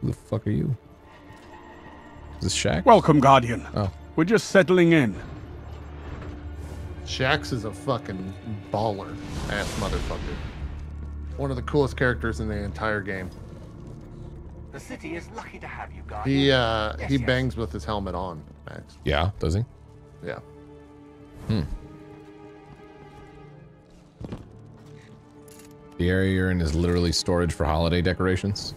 Who the fuck are you? Is this Shaq? Welcome, Guardian. Oh. We're just settling in. Shaxx is a fucking baller ass motherfucker. One of the coolest characters in the entire game. The city is lucky to have you, guys. He uh Yes, he yes. bangs with his helmet on, Max. Yeah, does he? Yeah. Hmm. The area you're in is literally storage for holiday decorations.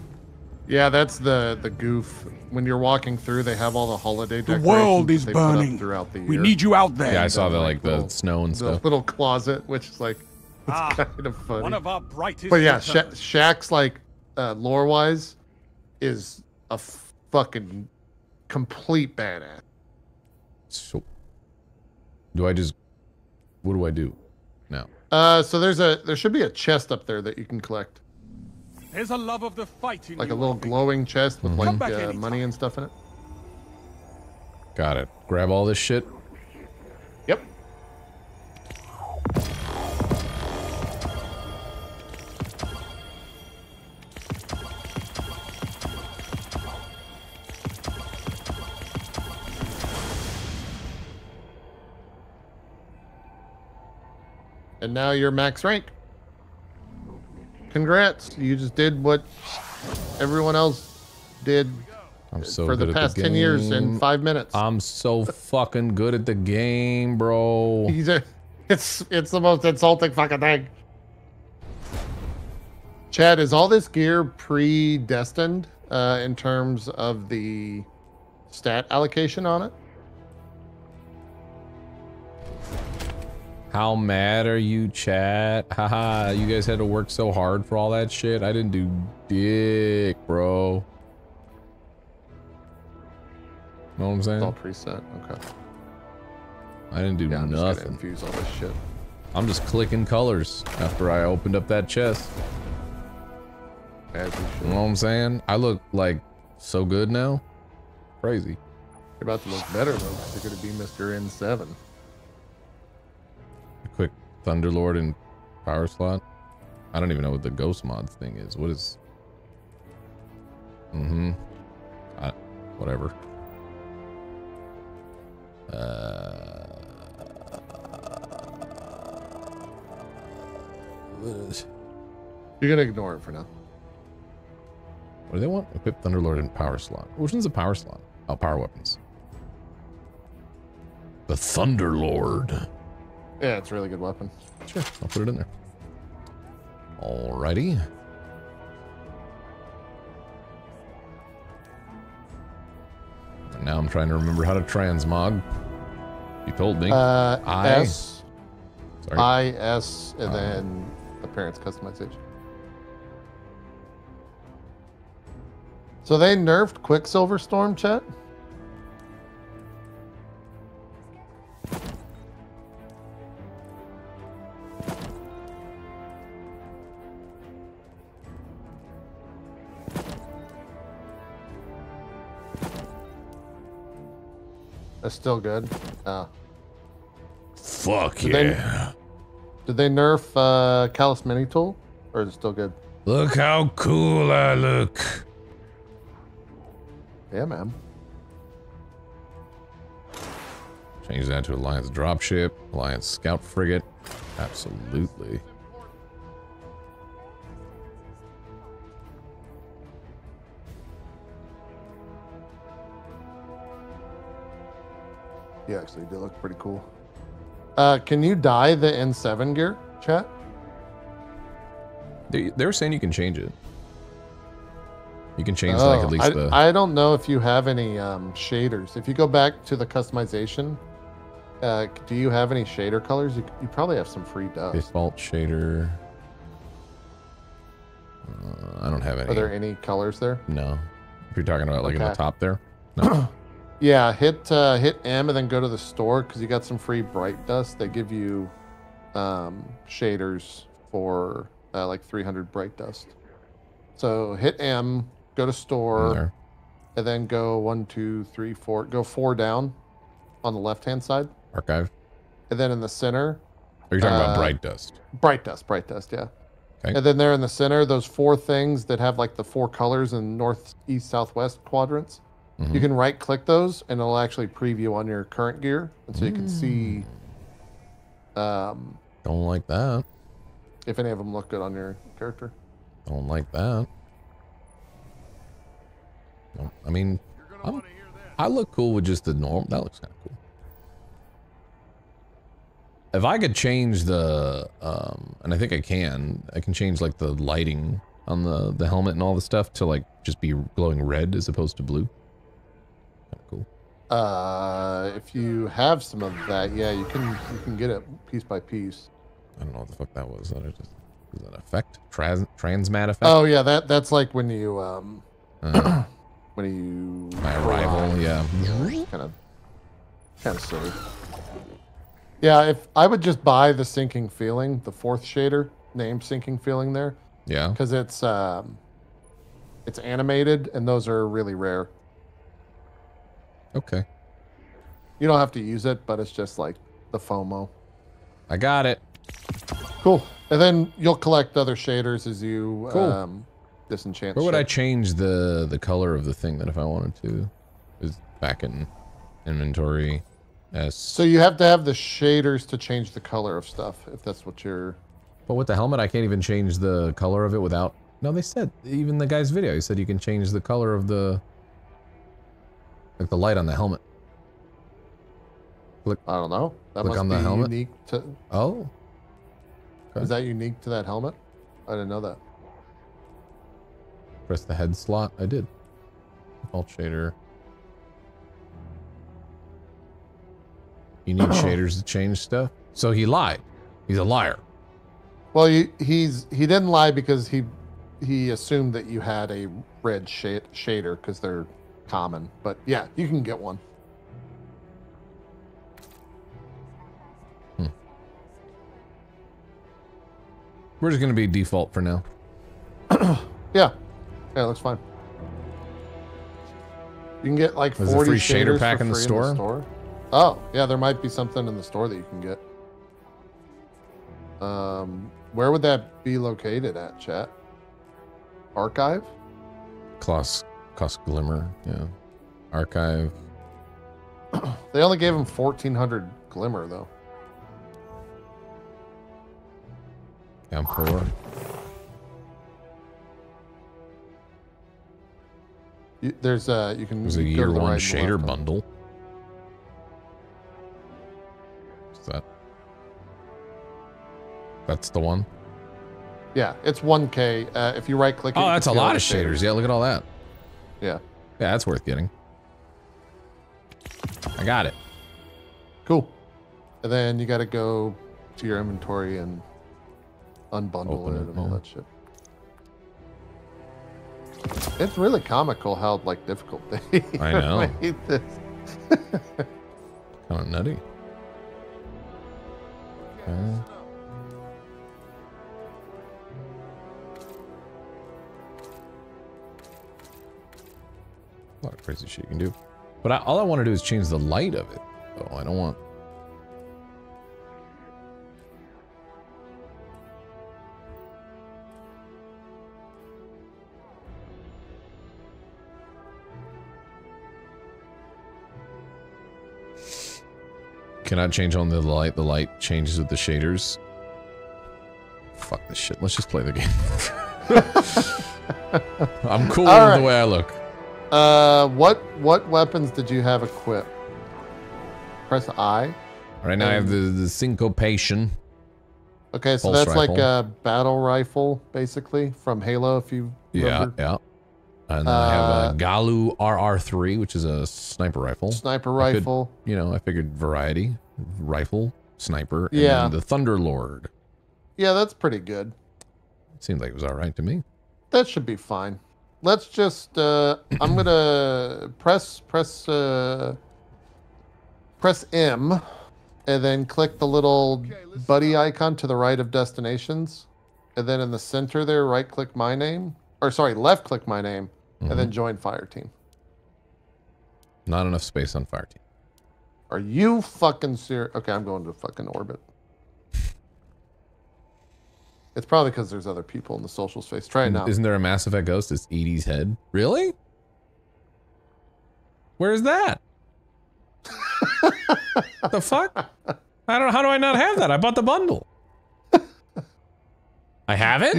Yeah, that's the the goof. When you're walking through, they have all the holiday decorations. The decorations world is they put up burning. throughout the year. We need you out there. Yeah, I saw the like, like the little- snow and the stuff. little closet, which is like it's Ah, kind of funny. one of our brightest But yeah, Sha- Shaxx's like uh, lore wise is a fucking complete badass. So, do I just? What do I do? now? Uh, so there's a there should be a chest up there that you can collect, There's a love of the fight in like a little glowing chest with Mhm. like uh, money and stuff in it. Got it. Grab all this shit. Yep. And now you're max rank. Congrats. You just did what everyone else did so for the past 10 years in five minutes. I'm so fucking good at the game, bro. He's a, it's it's the most insulting fucking thing. Chad, is all this gear predestined uh, in terms of the stat allocation on it? How mad are you, chat? Haha, you guys had to work so hard for all that shit. I didn't do dick, bro. Know what I'm saying? It's all preset. Okay. I didn't do Yeah, I'm just nothing. infuse all this shit. I'm just clicking colors after I opened up that chest. As you should. Know what I'm saying? I look like so good now. Crazy. You're about to look better though. you're gonna be Mr. N7. A Thunderlord and power slot. I don't even know what the ghost mods thing is. What is? Mm-hmm. I, whatever. Uh. You're gonna ignore it for now. What do they want? Equip Thunderlord and power slot. Which one's the power slot? Oh, power weapons. The Thunderlord. Yeah, it's a really good weapon. Sure, I'll put it in there. Alrighty. And now I'm trying to remember how to transmog. You told me. Uh, I. S, Sorry. I, S, and Uh, then appearance customization. So they nerfed Quicksilver Storm, chat? Still good. Oh. Fuck Did they- yeah. Did they nerf uh, Calus Mini Tool? Or is it still good? Look how cool I look. Yeah, man. Change that to Alliance Dropship, Alliance Scout Frigate. Absolutely. You actually did look pretty cool. Uh, can you dye the N7 gear, chat? They, they were saying you can change it. You can change like Oh, at least I, the. I don't know if you have any um, shaders. If you go back to the customization, uh, do you have any shader colors? You, you probably have some free dust. Default shader. Uh, I don't have any. Are there any colors there? No. If you're talking about like in the top there. No. Yeah, hit uh, hit M and then go to the store because you got some free bright dust. They give you um, shaders for uh, like 300 bright dust. So hit M, go to store, There. and then go one, two, three, four. Go four down on the left hand side, Archive. and then in the center. Are you talking uh, about bright dust? Bright dust, bright dust, yeah. Okay. And then there in the center, those four things that have like the four colors in north, east, southwest quadrants. Mhm. You can right click those and it'll actually preview on your current gear. And so you can see um, Don't like that. if any of them look good on your character. Don't like that. No, I mean, I look cool with just the norm. That looks kind of cool. If I could change the, um, and I think I can, I can change like the lighting on the the helmet and all the stuff to like just be glowing red as opposed to blue. Cool. Uh, if you have some of that, yeah, you can you can get it piece by piece. I don't know what the fuck that was. That just was that effect? Trans transmat effect? Oh yeah, that that's like when you um Uh, when you My arrival, yeah. kind of kind of silly. Yeah, if I would just buy the sinking feeling, the fourth shader name sinking feeling there, yeah. because it's um it's animated and those are really rare. Okay. You don't have to use it, but it's just like the FOMO. I got it. Cool. And then you'll collect other shaders as you Cool. um disenchant. Where would I change the the color of the thing then if I wanted to? Is back in inventory S. So you have to have the shaders to change the color of stuff, if that's what you're. But with the helmet, I can't even change the color of it without. No, they said even the guy's video. He said you can change the color of the like the light on the helmet. Click. I don't know. That Click must on be the helmet? unique to. Oh. Is that unique to that helmet? I didn't know that. Press the head slot. I did. Default shader. You need shaders to change stuff. So he lied. He's a liar. Well, you, he's he didn't lie because he he assumed that you had a red shade, shader because they're common. But yeah, you can get one. We're just gonna be default for now. Yeah, yeah, looks fine. You can get like Was there 40 free shader pack in the free store? Oh, yeah, there might be something in the store that you can get. Um, where would that be located at, chat? Archive? Class, cost glimmer. Yeah. Archive. They only gave him 1400 glimmer though. M4. You, there's uh you can There's a year the one right shader left. bundle. What's that? That's the one. Yeah, it's 1k. Uh, if you right click it, Oh, that's a lot of shaders. Yeah, look at all that. Yeah. Yeah, that's worth getting. I got it. Cool. And then you got to go to your inventory and unbundle it, it, and all that shit. It's really comical how like difficult they I know. made this. Kind of nutty. Okay. A lot of crazy shit you can do. But I, all I want to do is change the light of it. Oh, I don't want... Cannot change on the light. The light changes with the shaders. Fuck this shit. Let's just play the game. I'm cool All with the way I look. Uh, what what weapons did you have equipped? Press I. Right now I have the, the syncopation. Okay, so that's like a battle rifle, basically from Halo. If you Yeah, remember. yeah. And then I have Uh, a Galu RR3, which is a sniper rifle. Sniper I could- rifle. you know, I figured variety, rifle, sniper, and Yeah. the Thunderlord. Yeah, that's pretty good. Seemed like it was all right to me. That should be fine. Let's just uh I'm gonna press press uh press M and then click the little buddy icon to the right of destinations. And then in the center there, right click my name. Or sorry, left click my name and Mm-hmm. then join fire team. Not enough space on fire team. Are you fucking serious? Okay, I'm going to fucking orbit. It's probably because there's other people in the social space. Try it now. Isn't there a Mass Effect ghost? It's EDI's head. Really? Where's that? the fuck? I don't. How do I not have that? I bought the bundle. I have it.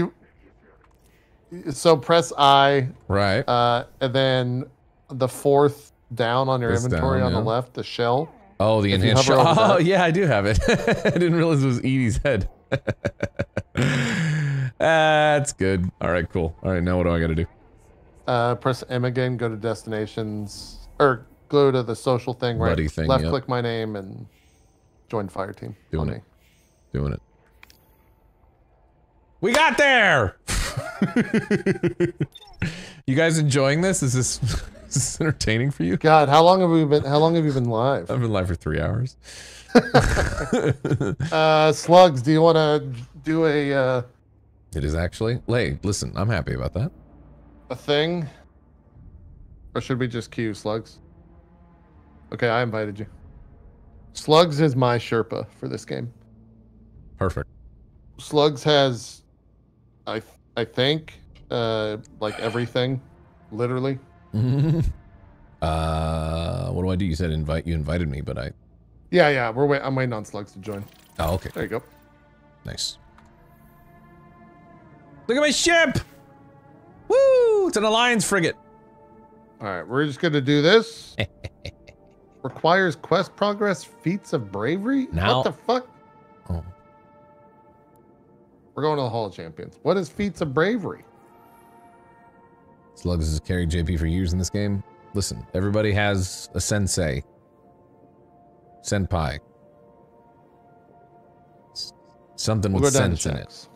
So press I. Right. Uh, and then the fourth down on your This inventory down, on the left, the shell. Oh, the enhanced. over Oh, yeah, I do have it. I didn't realize it was EDI's head. That's good. All right, cool. All right, now what do I got to do? Uh, press M again, go to destinations, or go to the social thing, right? Buddy thing, Left yep. click my name and join fire team. Doing it. Doing it. We got there. you guys enjoying this? Is this, is this entertaining for you? God, how long have we been? How long have you been live? I've been live for three hours. Uh, slugs, do you want to do a uh, It is actually. Lay, listen, I'm happy about that. a thing, or should we just cue slugs? Okay, I invited you. Slugs is my Sherpa for this game. Perfect. Slugs has, I I think, uh, like everything, literally. uh, what do I do? You said invite. You invited me, but I. Yeah, yeah. We're wait. I'm waiting on Slugs to join. Oh, okay. There you go. Nice. Look at my ship! Woo! It's an alliance frigate. All right, we're just gonna do this. Requires quest progress, feats of bravery. Now- what the fuck? Oh. We're going to the Hall of Champions. What is feats of bravery? Slugs has carried JP for years in this game. Listen, everybody has a sensei. Senpai. Something We'll with sense in it.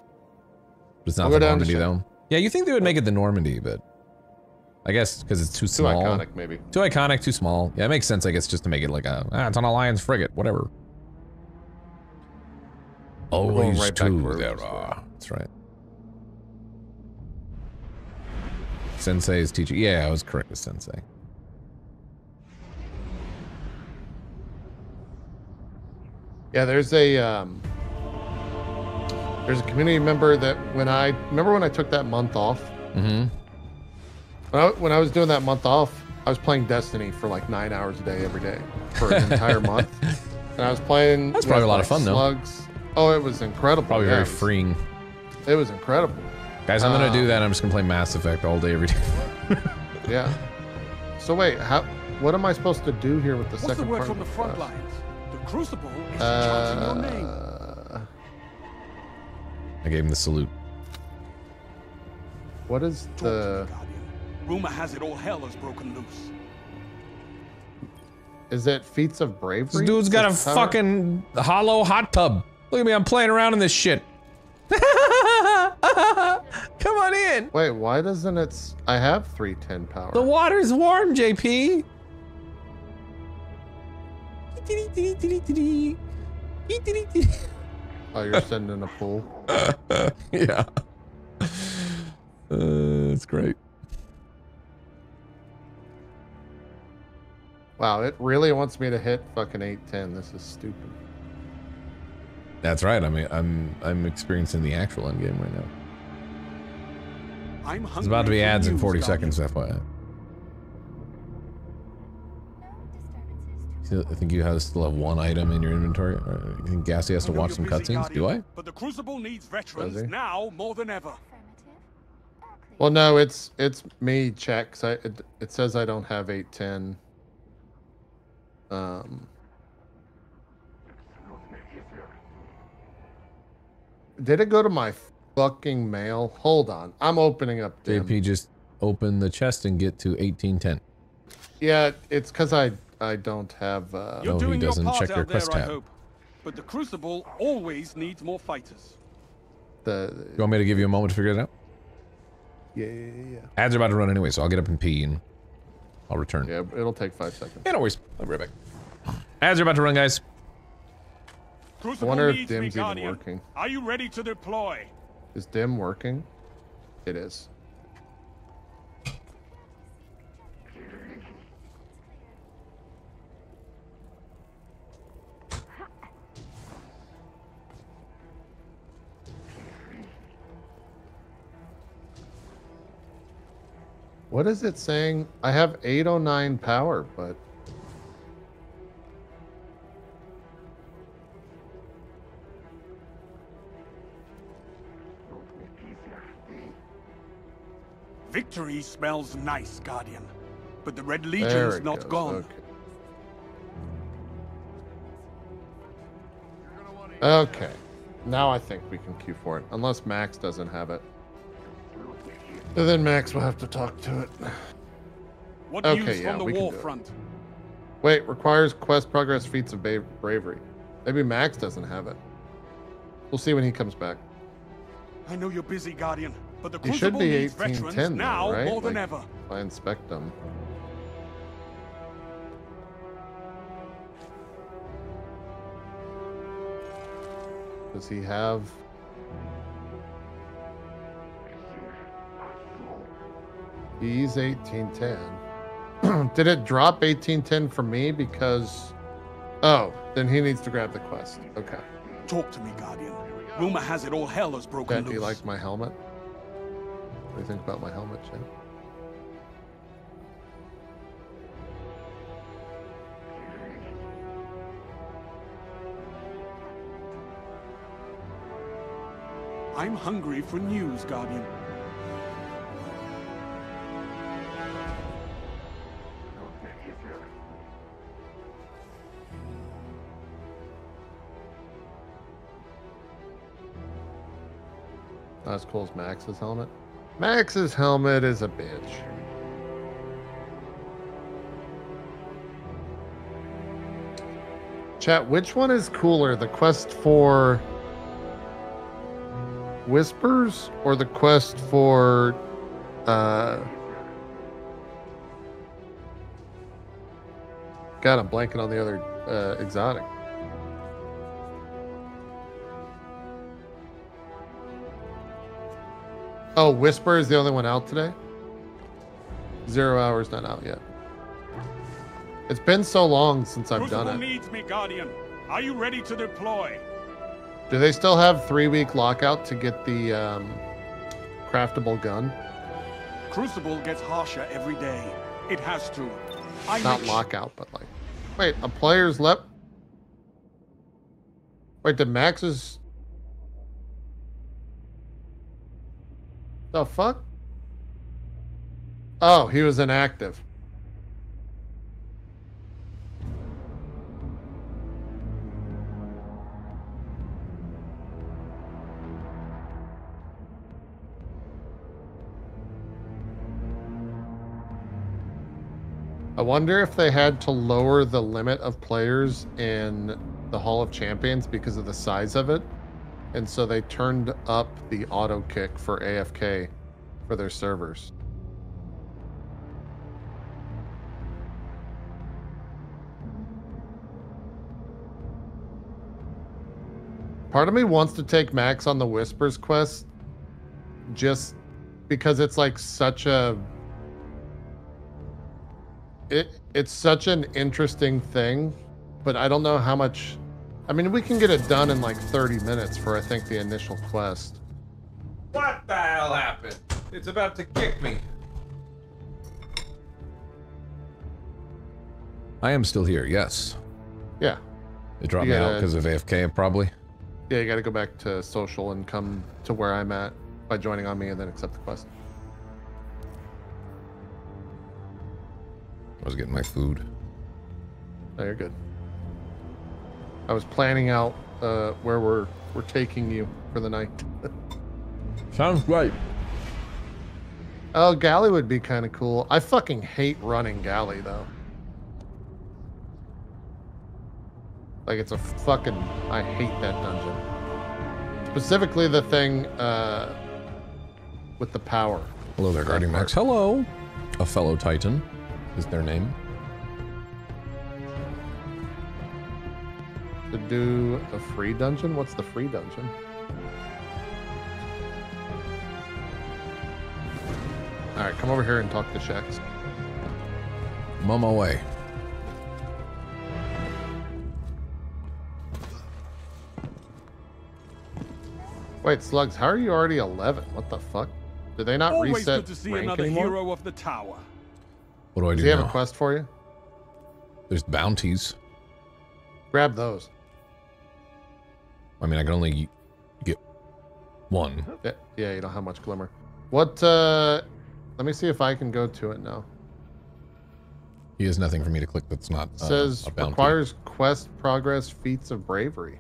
But it's not We'll the go down to Normandy though. Yeah, you think they would make it the Normandy, but I guess because it's too Too small. iconic, maybe. Too iconic, too small. Yeah, it makes sense. I guess just to make it like a ah, it's on a Lion's frigate, whatever. Always right two there are. That's right. Sensei is teaching. Yeah, I was correct with Sensei. Yeah, there's a um, there's a community member that when I remember when I took that month off. Mm-hmm. When I, when I was doing that month off, I was playing Destiny for like nine hours a day every day for an entire month, and I was playing. That's probably with, a lot of like, fun, though. Slugs. Oh, it was incredible. Probably yeah, very it was- freeing. It was incredible. Guys, I'm gonna do Um, that. I'm just gonna play Mass Effect all day, every day. Yeah. So wait, how? What am I supposed to do here with the What's the second word part? from the of front class? Lines? The Crucible is chanting your name. Uh, I gave him the salute. what is the? Rumor has it all hell has broken loose. Is it feats of bravery? This dude's got a Is that- fucking hollow hot tub. Look at me, I'm playing around in this shit. Come on in. Wait, why doesn't it? I have 310 power. The water's warm, JP. Oh, you're sending a pool. yeah. Uh, it's great. Wow, it really wants me to hit fucking 810. This is stupid. That's right. I mean, I'm I'm experiencing the actual end game right now. I'm There's about to be ads in 40 Guardian. seconds, FYI. I think you have still have one item in your inventory. Or You think Gassy has to watch some cutscenes? Do I? But the Crucible needs veterans now more than ever. Well, no, it's it's me. Check. 'cause I it, it says I don't have 810. Um. Did it go to my fucking mail? Hold on, I'm opening up. Dim. JP just open the chest and get to 1810. Yeah, it's because I I don't have. Uh, You're No, he doing your doesn't part check your out there, quest I tab. hope. But the Crucible always needs more fighters. the You want me to give you a moment to figure it out? yeah yeah yeah. yeah. Ads are about to run anyway, so I'll get up and pee and I'll return. Yeah, it'll take five seconds. Yeah, no worries. I'll be right back. Ads are about to run, guys. I wonder if Dim's even working. Are you ready to deploy? Is Dim working? It is. What is it saying? I have 809 power, but Victory smells nice, Guardian. But the Red Legion's not goes. gone. Okay. Okay. Now I think we can queue for it, unless Max doesn't have it. Then Max will have to talk to it. What Okay, news yeah, from the we can war front? Wait, requires quest progress feats of ba- bravery. Maybe Max doesn't have it. We'll see when he comes back. I know you're busy, Guardian, but the He should Crucible be needs veterans 1810 now right? more than Like, ever. If I inspect them. Does he have? He's 1810. Did it drop 1810 for me because? Oh, then he needs to grab the quest. Okay. Talk to me, Guardian. Rumor has it all hell has broken Chat, do you like my helmet? What do you think about my helmet, Chat? I'm hungry for news, Guardian. As cool as Max's helmet. Max's helmet is a bitch. Chat, which one is cooler? The quest for Whispers or the quest for uh God, I'm blanking on the other uh, exotic. Oh, Whisper is the only one out today? Zero Hour's not out yet. It's been so long since I've Crucible done it. needs me, Guardian. Are you ready to deploy? Do they still have three week lockout to get the um, craftable gun? Crucible gets harsher every day. It has to. I Not lockout, but like. Wait, a player's left. Wait, did Max's. The fuck? Oh, he was inactive. I wonder if they had to lower the limit of players in the Hall of Champions because of the size of it. And so they turned up the auto kick for AFK for their servers. Part of me wants to take Max on the Whispers quest just because it's like such a it it's such an interesting thing, but I don't know how much. I mean, we can get it done in like 30 minutes for I think the initial quest. What the hell happened? It's about to kick me. I am still here, yes. Yeah. It dropped You me out gotta- because of AFK, probably. Yeah, you got to go back to social and come to where I'm at by joining on me and then accept the quest. I was getting my food. No, you're good. I was planning out uh, where we're we're taking you for the night. Sounds great. Oh, galley would be kind of cool. I fucking hate running galley though. Like it's a fucking. I hate that dungeon. Specifically the thing uh, with the power. Hello there, Guardian Max. Hello. A fellow Titan is their name. To do a free dungeon? What's the free dungeon? All right, come over here and talk to Shaxx. I'm on my way. Wait, Slugs, how are you already 11? What the fuck? Did they not Always reset good to see rank another anymore? hero of the tower. What do I do Does do he have a quest for you? There's bounties. Grab those. I mean, I can only get one. Yeah, yeah, you don't have much glimmer. What, uh... Let me see if I can go to it now. He has nothing for me to click that's not It uh, says a requires quest progress feats of bravery.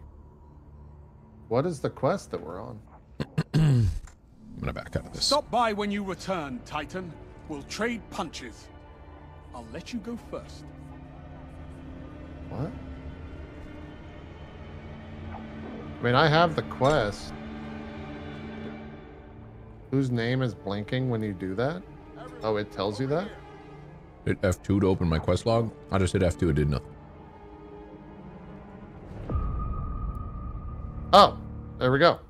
What is the quest that we're on? I'm gonna back out of this. Stop by when you return, Titan. We'll trade punches. I'll let you go first. What? I mean, I have the quest. Whose name is blinking when you do that? Oh, it tells you that? Hit F2 to open my quest log. I just hit F2, it did nothing. Oh, there we go.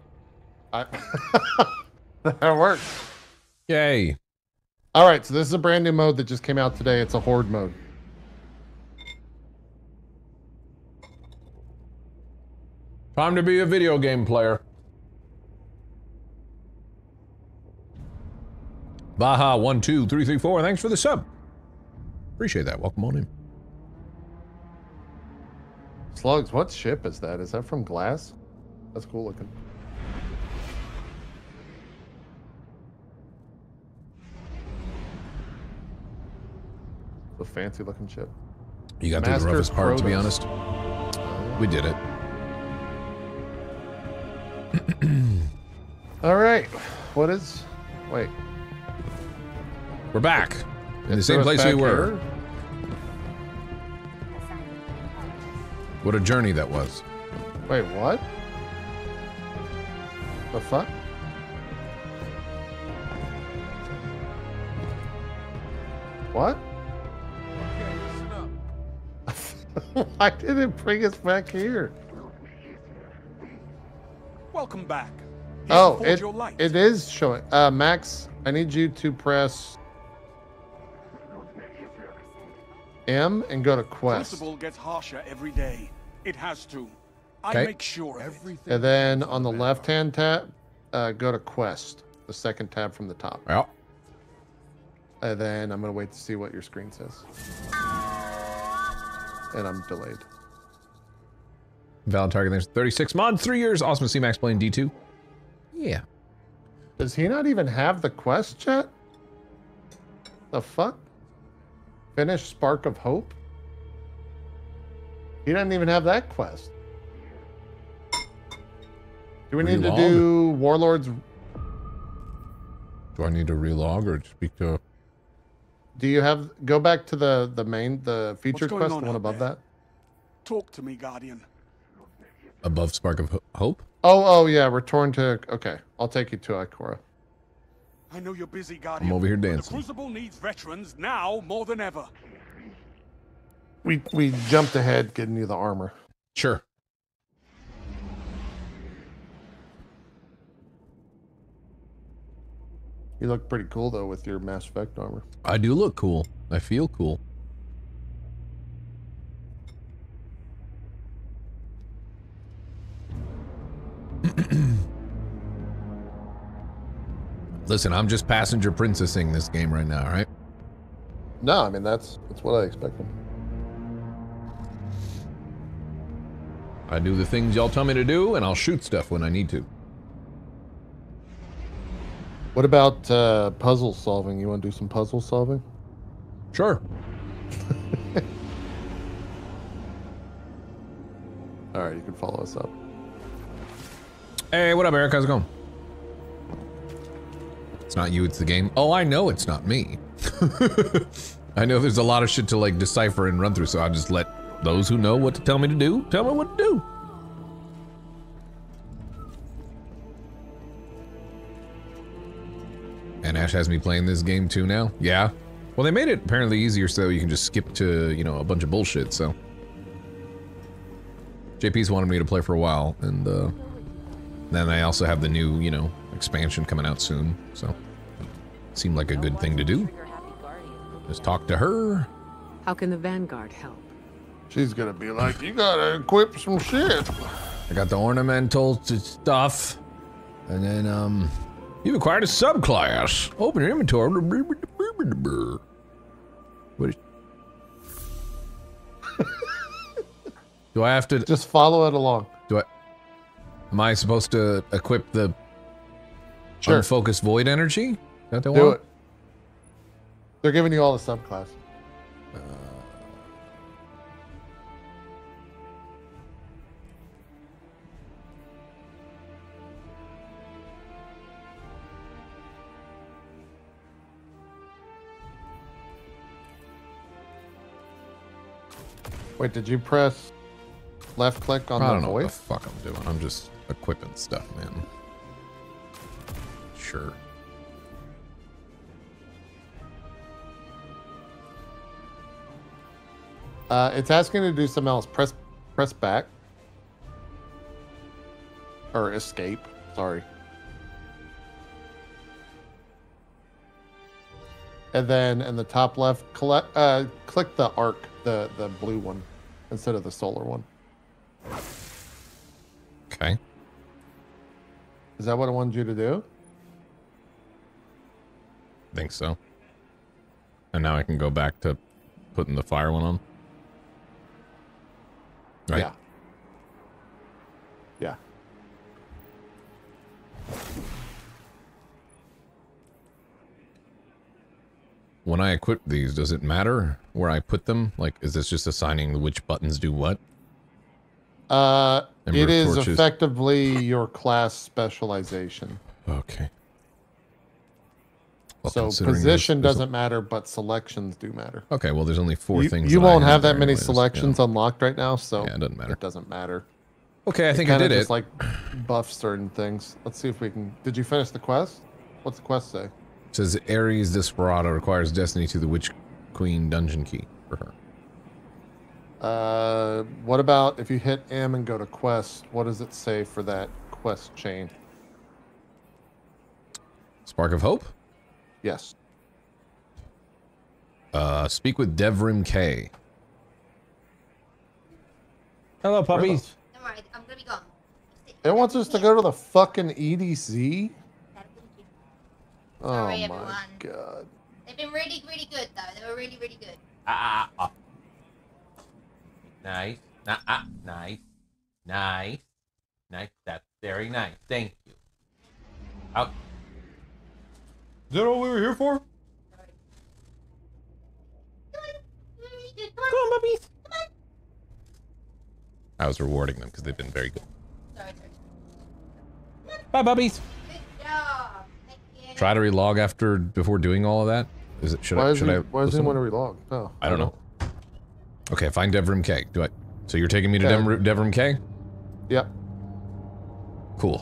I that works. Yay. All right, so this is a brand new mode that just came out today. It's a horde mode. Time to be a video game player. Baja12334, Thanks for the sub. Appreciate that. Welcome on in. Slugs, what ship is that? Is that from Glass? That's cool looking. A fancy looking ship. You got through the roughest part, to be honest. We did it. All right. What is? Wait. We're back in the same place we were. Here? What a journey that was. Wait, what? The fuck? What? Why did it bring us back here? Welcome back. Here's Oh, it, your light. it is showing. Uh, Max, I need you to press M and go to quest. Crucible gets harsher every day. It has to. I Okay. make sure everything. it. And then on the left-hand tab, uh, go to quest, the second tab from the top. Yeah. And then I'm gonna wait to see what your screen says. And I'm delayed. Valid target. There's 36 months, three years. Awesome to see Max playing D2. Yeah. Does he not even have the quest yet? The fuck? Finish Spark of Hope? He doesn't even have that quest. Do we need to do Warlords? Do I need to relog or speak to? Do you have go back to the the main the featured going quest, on the one above there? that? Talk to me, Guardian. Above Spark of Hope? Oh, oh yeah, return to okay. I'll take you to Ikora. I know you're busy, Guardian. I'm over here dancing. The Crucible needs veterans now more than ever. We we jumped ahead getting you the armor. Sure. You look pretty cool though with your Mass Effect armor. I do look cool. I feel cool. Listen, I'm just passenger princessing this game right now, right? No, I mean that's that's what I expected. I do the things y'all tell me to do, and I'll shoot stuff when I need to. What about uh, puzzle solving? You want to do some puzzle solving? Sure. All right, you can follow us up. Hey, what up, Eric? How's it going? It's not you, it's the game. Oh, I know it's not me. I know there's a lot of shit to like decipher and run through, so I'll just let those who know what to tell me to do tell me what to do. And Ash has me playing this game too now. Yeah. Well, they made it apparently easier so you can just skip to, you know, a bunch of bullshit, so. JP's wanted me to play for a while, and uh, then I also have the new, you know, expansion coming out soon, so seemed like a good thing to do. Just talk to her. How can the Vanguard help? She's gonna be like, you gotta equip some shit. I got the ornamental stuff, and then um, you've acquired a subclass. Open your inventory. What is? Do I have to just follow it along? I? Am I supposed to equip the Sure. unfocused void energy? That they Do want? it. They're giving you all the subclass. Wait, did you press left click on I the don't know what the fuck I'm doing. I'm just equipping stuff, man. Sure. Uh, it's asking to do something else. Press press back. Or escape. Sorry. And then in the top left, collect, uh, click the arc, the, the blue one, instead of the solar one. Okay. Is that what I wanted you to do? I Think so. And now I can go back to putting the fire one on. Right? Yeah. Yeah. When I equip these, does it matter where I put them? Like, is this just assigning which buttons do what? Uh, it is torches. effectively your class specialization. Okay. Well, so considering there's- position there's doesn't matter, but selections do matter. Okay, well, there's only four you, things You won't have that many anyways, yeah. selections unlocked right now, so Yeah, it doesn't matter. It doesn't matter. Okay, I think I kinda did just it. like buff certain things. Let's see if we can. Did you finish the quest? What's the quest say? It says Ares Desperado requires Destiny to the Witch queen dungeon key for her. Uh, what about if you hit M and go to quest? What does it say for that quest chain? Spark of Hope? Yes. Uh, speak with Devrim Kay. Hello, puppies. Don't worry, I'm gonna be gone. It wants us to go to the fucking EDZ. Oh Sorry, my everyone. god. They've been really, really good though. They were really, really good. Ah, ah, ah. Nice. Nah, ah, nice. Nice. Nice. That's very nice. Thank you. Out. Is that all we were here for? Come on, puppies. I was rewarding them because they've been very good. Sorry, sorry. Bye, puppies. Good job. Thank you. Try to relog after before doing all of that. Is it? Should why I? Should he, I? why does he listen? want to relog? Oh, I don't know. Okay, find Devrim Kay. Do I? So you're taking me to Okay. Devrim, Devrim Kay? Yep. Cool.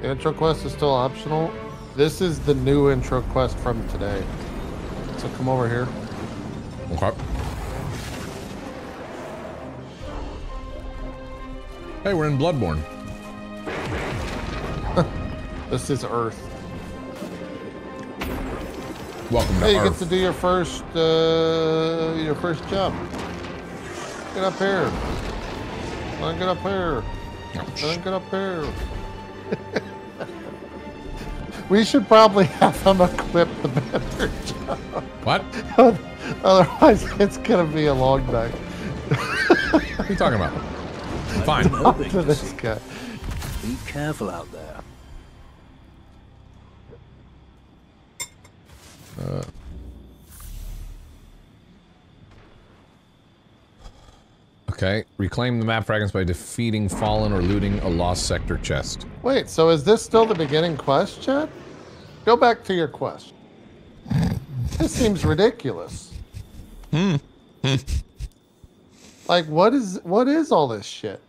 The intro quest is still optional. This is the new intro quest from today. So come over here. Okay. Hey, we're in Bloodborne. This is Earth. Welcome to Hey, you get to do your first, uh, your first jump. Get up here. Wanna get up here. Wanna get up here. we should probably have them equip the better jump. What? Otherwise, it's gonna be a long night. What are you talking about? Fine. Talk to this guy. Be careful out there. Uh, okay. Reclaim the map fragments by defeating fallen or looting a lost sector chest. Wait, so is this still the beginning quest, Chad? Go back to your quest. this seems ridiculous. Hmm. Like, what is what is all this shit?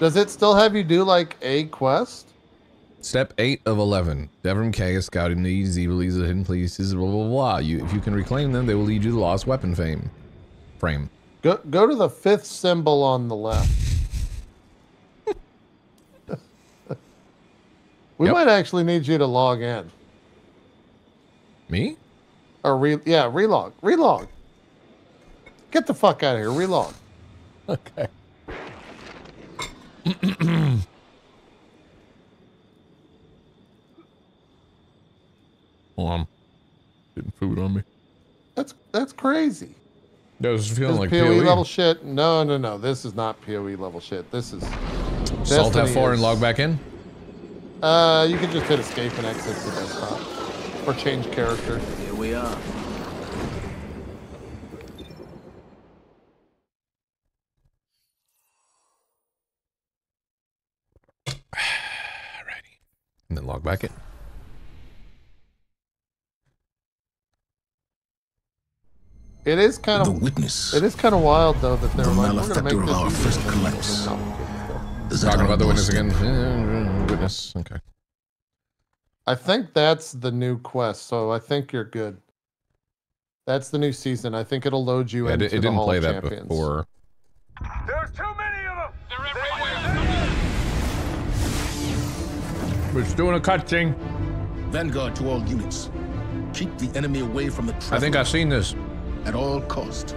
Does it still have you do like a quest? Step 8 of 11. Devrim Kay is scouting evil these hidden places, blah, blah, blah. You, if you can reclaim them, they will lead you to the lost weapon fame. Frame. Go go to the fifth symbol on the left. we Yep. might actually need you to log in. Me? Or re yeah, relog. Relog. Get the fuck out of here. Relog. Okay. Hold on. Getting food on me. That's that's crazy. That was feeling This like POE, POE. level shit. No, no, no. This is not POE level shit. This is Salt F4 and log back in? Uh, you can just hit escape and exit the desktop, or change character. Here we are. And then log back in. It is kind of The witness. It is kind of wild though that they're The like, we're gonna malefactor make of this our first than collapse. Is Talking our about the witness again. Witness. Okay. I think that's the new quest, so I think you're good. That's the new season. I think it'll load you Yeah, it, into it the didn't Hall play of that Champions. before. There's too many We're just doing a cutscene. Vanguard to all units. Keep the enemy away from the I think I've seen this. at all cost.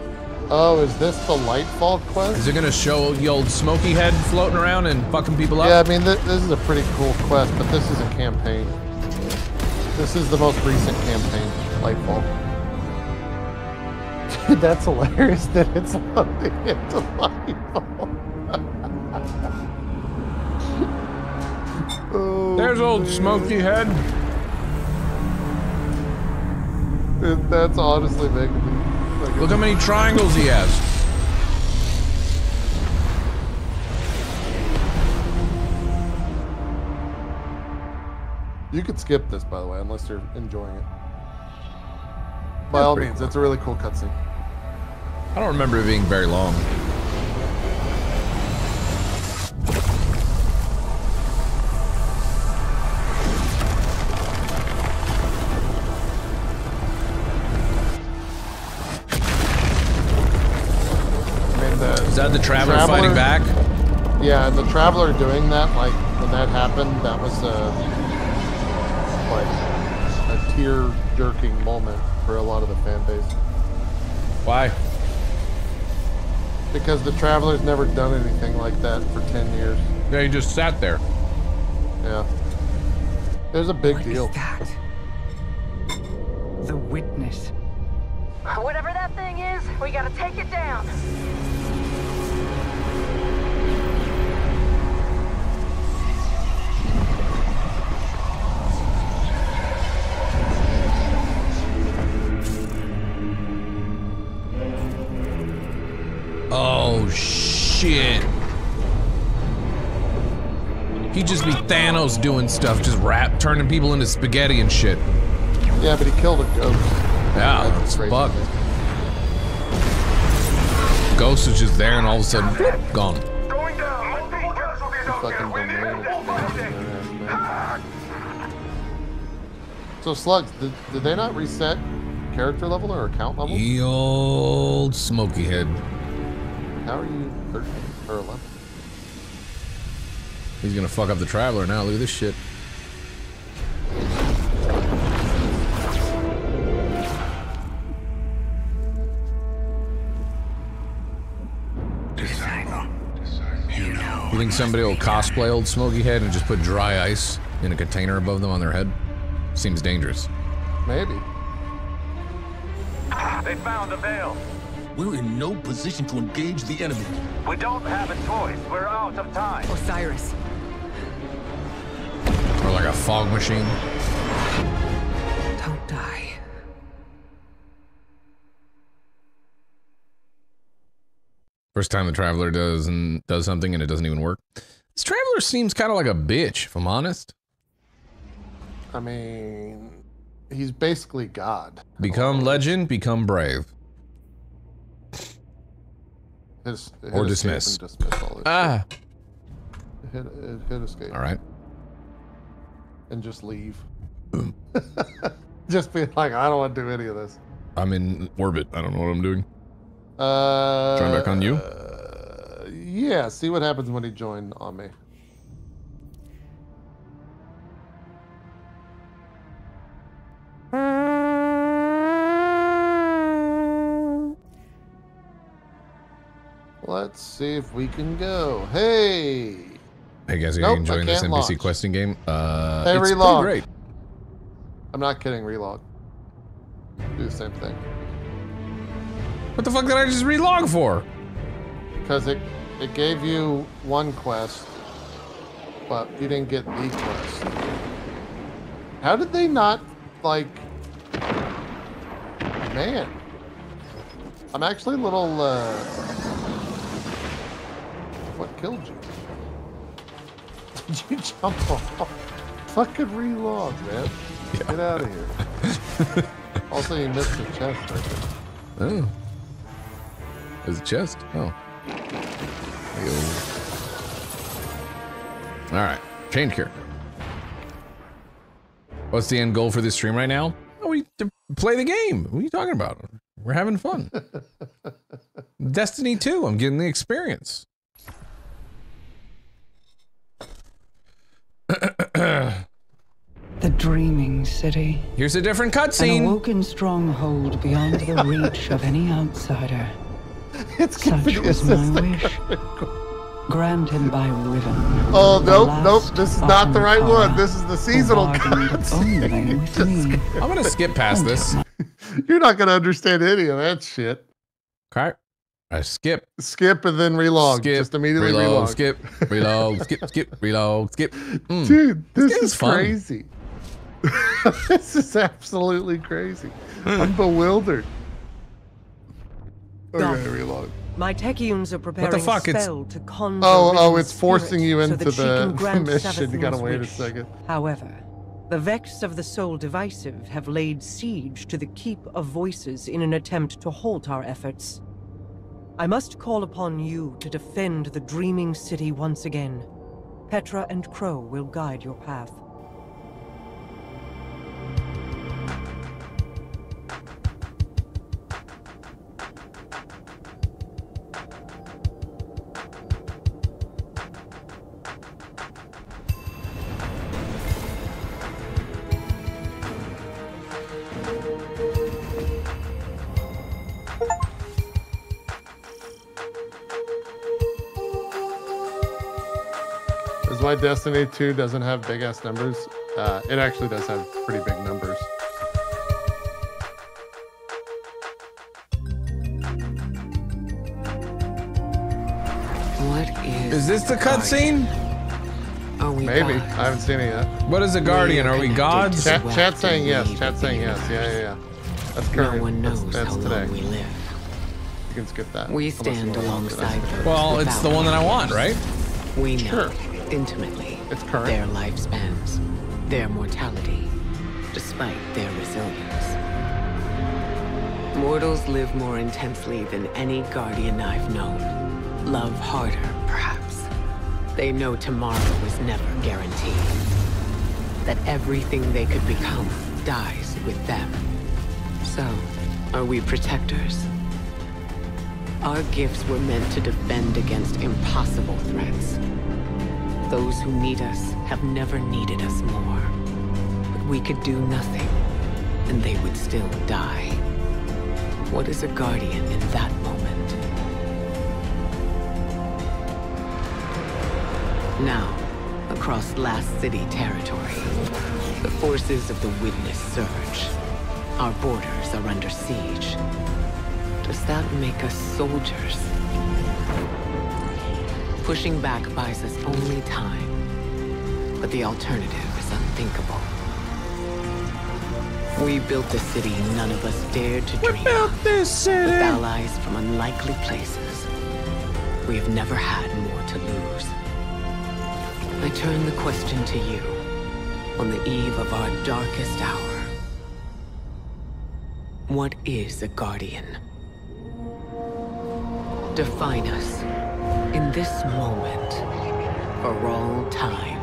Oh, is this the Lightfall quest? Is it gonna show the old smoky head floating around and fucking people up? Yeah, I mean, th- this is a pretty cool quest, but this is a campaign. This is the most recent campaign, Lightfall. Dude, that's hilarious that it's loading into Lightfall. oh, There's old smoky head. It- that's honestly making me. Like, Look how many triangles he has. You could skip this, by the way, unless you're enjoying it. By That's all means, it's a really cool cutscene. I don't remember it being very long. The, Is that the Traveler fighting back? Yeah, and the Traveler doing that, like, when that happened, that was a, like, a tear-jerking moment for a lot of the fan base. Why? Because the Traveler's never done anything like that for 10 years. Yeah, he just sat there. Yeah. It was a big deal. that The witness. Whatever that thing is, we gotta take it down. Oh shit. He'd just be Thanos doing stuff, just rap, turning people into spaghetti and shit. Yeah, but he killed a ghost. Yeah, that's fuck. Ghost was just there and all of a sudden, bloop, gone. Fucking domain expansion, man. So Slugs, did, did they not reset character level or account level? Ye old smoky head. How are you 13 or 11? He's gonna fuck up the traveler now. Look at this shit. You think somebody will cosplay old Smoky Head and just put dry ice in a container above them on their head? Seems dangerous. Maybe. They found the veil. We're in no position to engage the enemy. We don't have a choice. We're out of time. Osiris. Or like a fog machine. Don't die. First time the traveler does and does something and it doesn't even work. This traveler seems kind of like a bitch, if I'm honest. I mean, he's basically God. Become legend, become brave. His, hit Or escape dismiss. dismiss Ah. Hit, hit, hit escape. All right. And just leave. just be like, I don't want to do any of this. I'm in orbit. I don't know what I'm doing. Uh, Join back on you? uh, yeah, see what happens when he joined on me. Let's see if we can go. Hey! Hey guys, are Nope, you enjoying this NPC launch. questing game? Uh, Hey, it's relog. great. I'm not kidding, relog. Do the same thing. What the fuck did I just relog for? Because it, it gave you one quest, but you didn't get the quest. How did they not, like... Man. I'm actually a little, uh... Killed you? Did you jump off? Fucking relog, man. Get out of here. also, you missed the chest right there. Oh. There's a chest. Oh. All right. Change character. What's the end goal for this stream right now? Oh, we to play the game. What are you talking about? We're having fun. Destiny 2. I'm getting the experience. The dreaming city. Here's a different cutscene. An cutscene. awoken stronghold beyond the reach of any outsider. It's Such was my wish. Granted him by Riven. Oh, the nope, nope, this is not the right one. This is the seasonal cutscene. only with me. I'm gonna skip past this. You're not gonna understand any of that shit. Okay. I skip. Skip and then relog. Skip. Just immediately reload, relog. Skip. Reload. skip. Skip. Reload. Skip. Mm. Dude, this, game's is fun. crazy. this is absolutely crazy. I'm bewildered. Okay, Gone. relog. My Techeuns are preparing fuck? a It's- spell to conjure Oh, oh, it's forcing you so into that she the can grant mission. You gotta Savathun's wait a second. However, the Vex of the Sol Divisive have laid siege to the Keep of Voices in an attempt to halt our efforts. I must call upon you to defend the Dreaming City once again. Petra and Crow will guide your path. Is why Destiny 2 doesn't have big ass numbers. Uh, it actually does have pretty big numbers. What is. Is this the cutscene? Are we Maybe. gods? I haven't seen it yet. What is a guardian? Are we gods? Chat, chat saying yes. Chat saying yes. Yeah, yeah, yeah. That's current. one knows that's, how today. long we live. You can skip that. We stand wanna watch it. alongside Well, it's the one that I want, right? We know Sure. Intimately It's current. their lifespans, their mortality, despite their resilience. Mortals live more intensely than any guardian I've known. Love harder, perhaps. They know tomorrow is never guaranteed. That everything they could become dies with them. So, are we protectors? Our gifts were meant to defend against impossible threats. Those who need us have never needed us more. But we could do nothing, and they would still die. What is a guardian in that moment? Now, across Last City territory, the forces of the Witness surge. Our borders are under siege. Does that make us soldiers? Pushing back buys us only time, but the alternative is unthinkable. We built a city none of us dared to dream of. this city. With allies from unlikely places. We have never had more to lose. I turn the question to you on the eve of our darkest hour. What is a guardian? Define us in this moment for all time.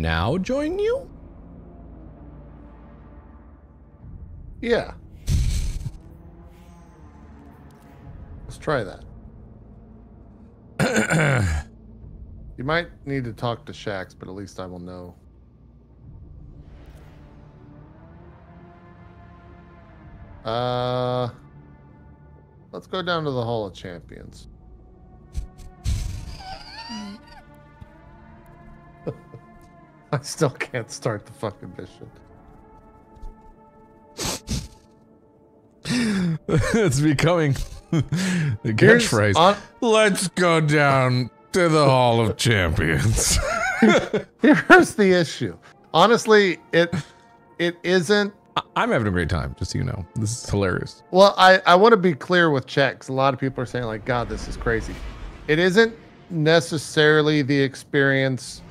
Now join you? Yeah. Let's try that. you might need to talk to Shaxx, but at least I will know. Uh, let's go down to the Hall of Champions. I still can't start the fucking mission. it's becoming the catchphrase. on- Let's go down to the Hall of Champions. Here's the issue. Honestly, it it isn't. I'm having a great time, just so you know. This is hilarious. Well, I I want to be clear with checks. A lot of people are saying like, God, this is crazy. It isn't necessarily the experience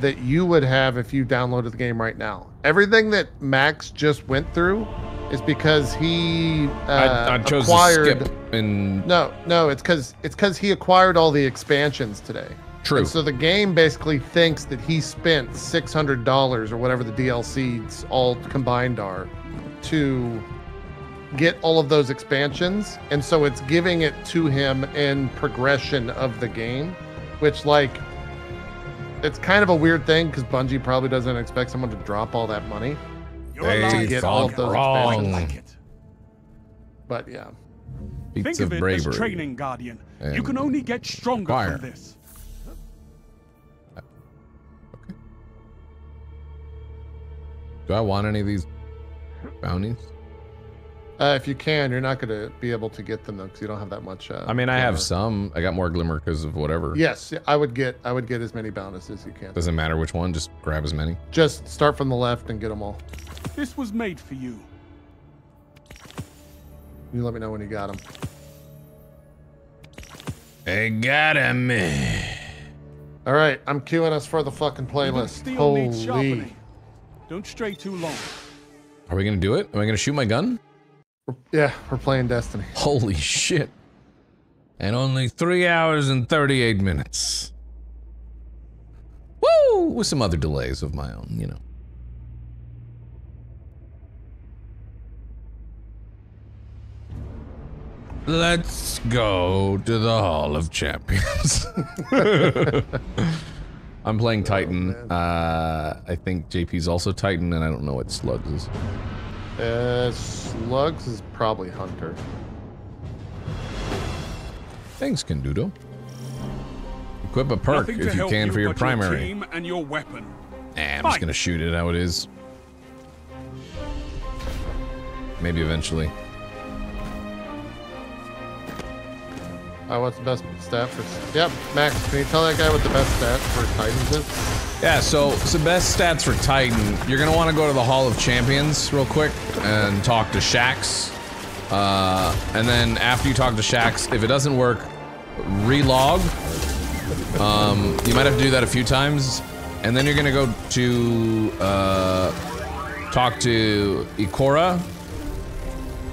that you would have if you downloaded the game right now. Everything that Max just went through is because he uh, I, I chose acquired. to skip and No, no, it's because it's because he acquired all the expansions today. True. And so the game basically thinks that he spent six hundred dollars or whatever the DLCs all combined are to get all of those expansions, and so it's giving it to him in progression of the game, which like it's kind of a weird thing because Bungie probably doesn't expect someone to drop all that money They to get all of thought those wrong. expansions. But yeah. Feats Think of of it bravery. as training, Guardian. you can only get stronger fire. from this. Do I want any of these bounties? Uh, if you can, you're not going to be able to get them though, because you don't have that much. Uh, I mean, I glimmer. have some. I got more glimmer because of whatever. Yes, I would get. I would get as many bounties as you can. Doesn't matter which one. Just grab as many. Just start from the left and get them all. This was made for you. You let me know when you got them. I got him. All right, I'm queuing us for the fucking playlist. steel needs Holy. sharpening. Don't stray too long. Are we gonna do it? Am I gonna shoot my gun? Yeah, we're playing Destiny. Holy shit. And only three hours and 38 minutes. Woo! With some other delays of my own, you know. Let's go to the Hall of Champions. I'm playing Titan. Uh, I think JP's also Titan, and I don't know what Slugs is. Uh, Slugs is probably Hunter. Thanks, Kendudo. Equip a perk Nothing if you help can for your but primary. team and your weapon. Nah, I'm just gonna shoot it how it is. Maybe eventually. Uh, what's the best stat for? Yep, Max. Can you tell that guy what the best stat for Titans is? Yeah, so so best stats for Titan. You're gonna want to go to the Hall of Champions real quick and talk to Shaxx. Uh, and then after you talk to Shaxx, if it doesn't work, relog. Um, you might have to do that a few times, and then you're gonna go to uh, talk to Ikora,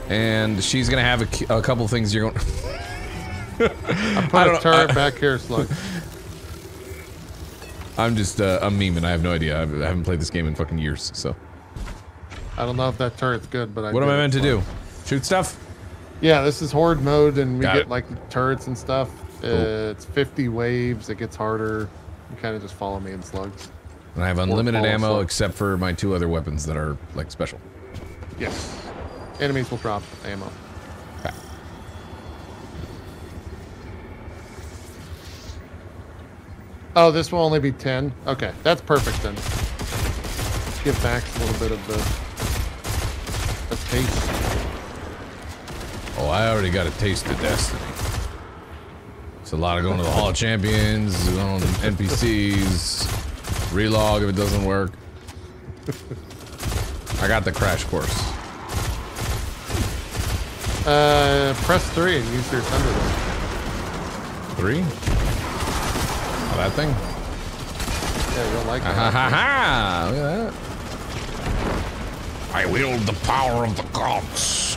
and she's gonna have a, a couple things you're going. I put a turret back here, Slug. I'm just uh, I'm memeing. I have no idea. I haven't played this game in fucking years. So I don't know if that turret's good, but I what am I meant to do? Shoot stuff? Yeah, this is horde mode, and we Got get it. like turrets and stuff. Uh, it's 50 waves. It gets harder. You kind of just follow me in slugs. And I have unlimited ammo slugs. except for my two other weapons that are like special. Yes. Enemies will drop ammo. Oh, this will only be 10? Okay, that's perfect then. Let's give Max a little bit of the, the taste. Oh, I already got a taste of destiny. It's a lot of going to the Hall of Champions, going on NPCs, relog if it doesn't work. I got the crash course. Uh, press 3 and use your Thunderbolt. Three? That thing? Yeah, you'll like Ha that. ha ha! ha! Look at that. I wield the power of the gods.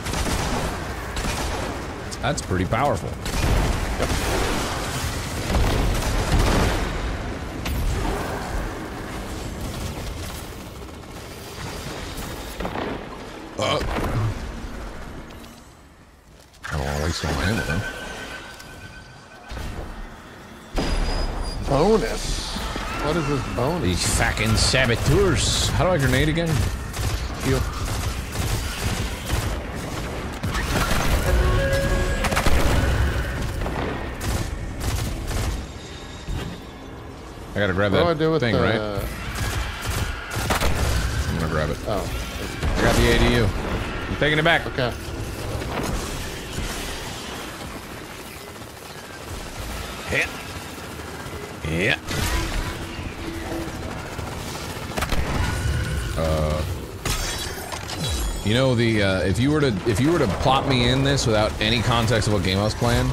That's pretty powerful. Uh. I don't want to waste all my ammo though. Bonus. What is this bonus? These fucking saboteurs. How do I grenade again? Heal. I gotta grab What that do do thing, the... right? I'm gonna grab it. Oh. I got the ADU. I'm taking it back. Okay. Hit. Yeah. Uh, you know the uh, if you were to if you were to plot me in this without any context of what game I was playing,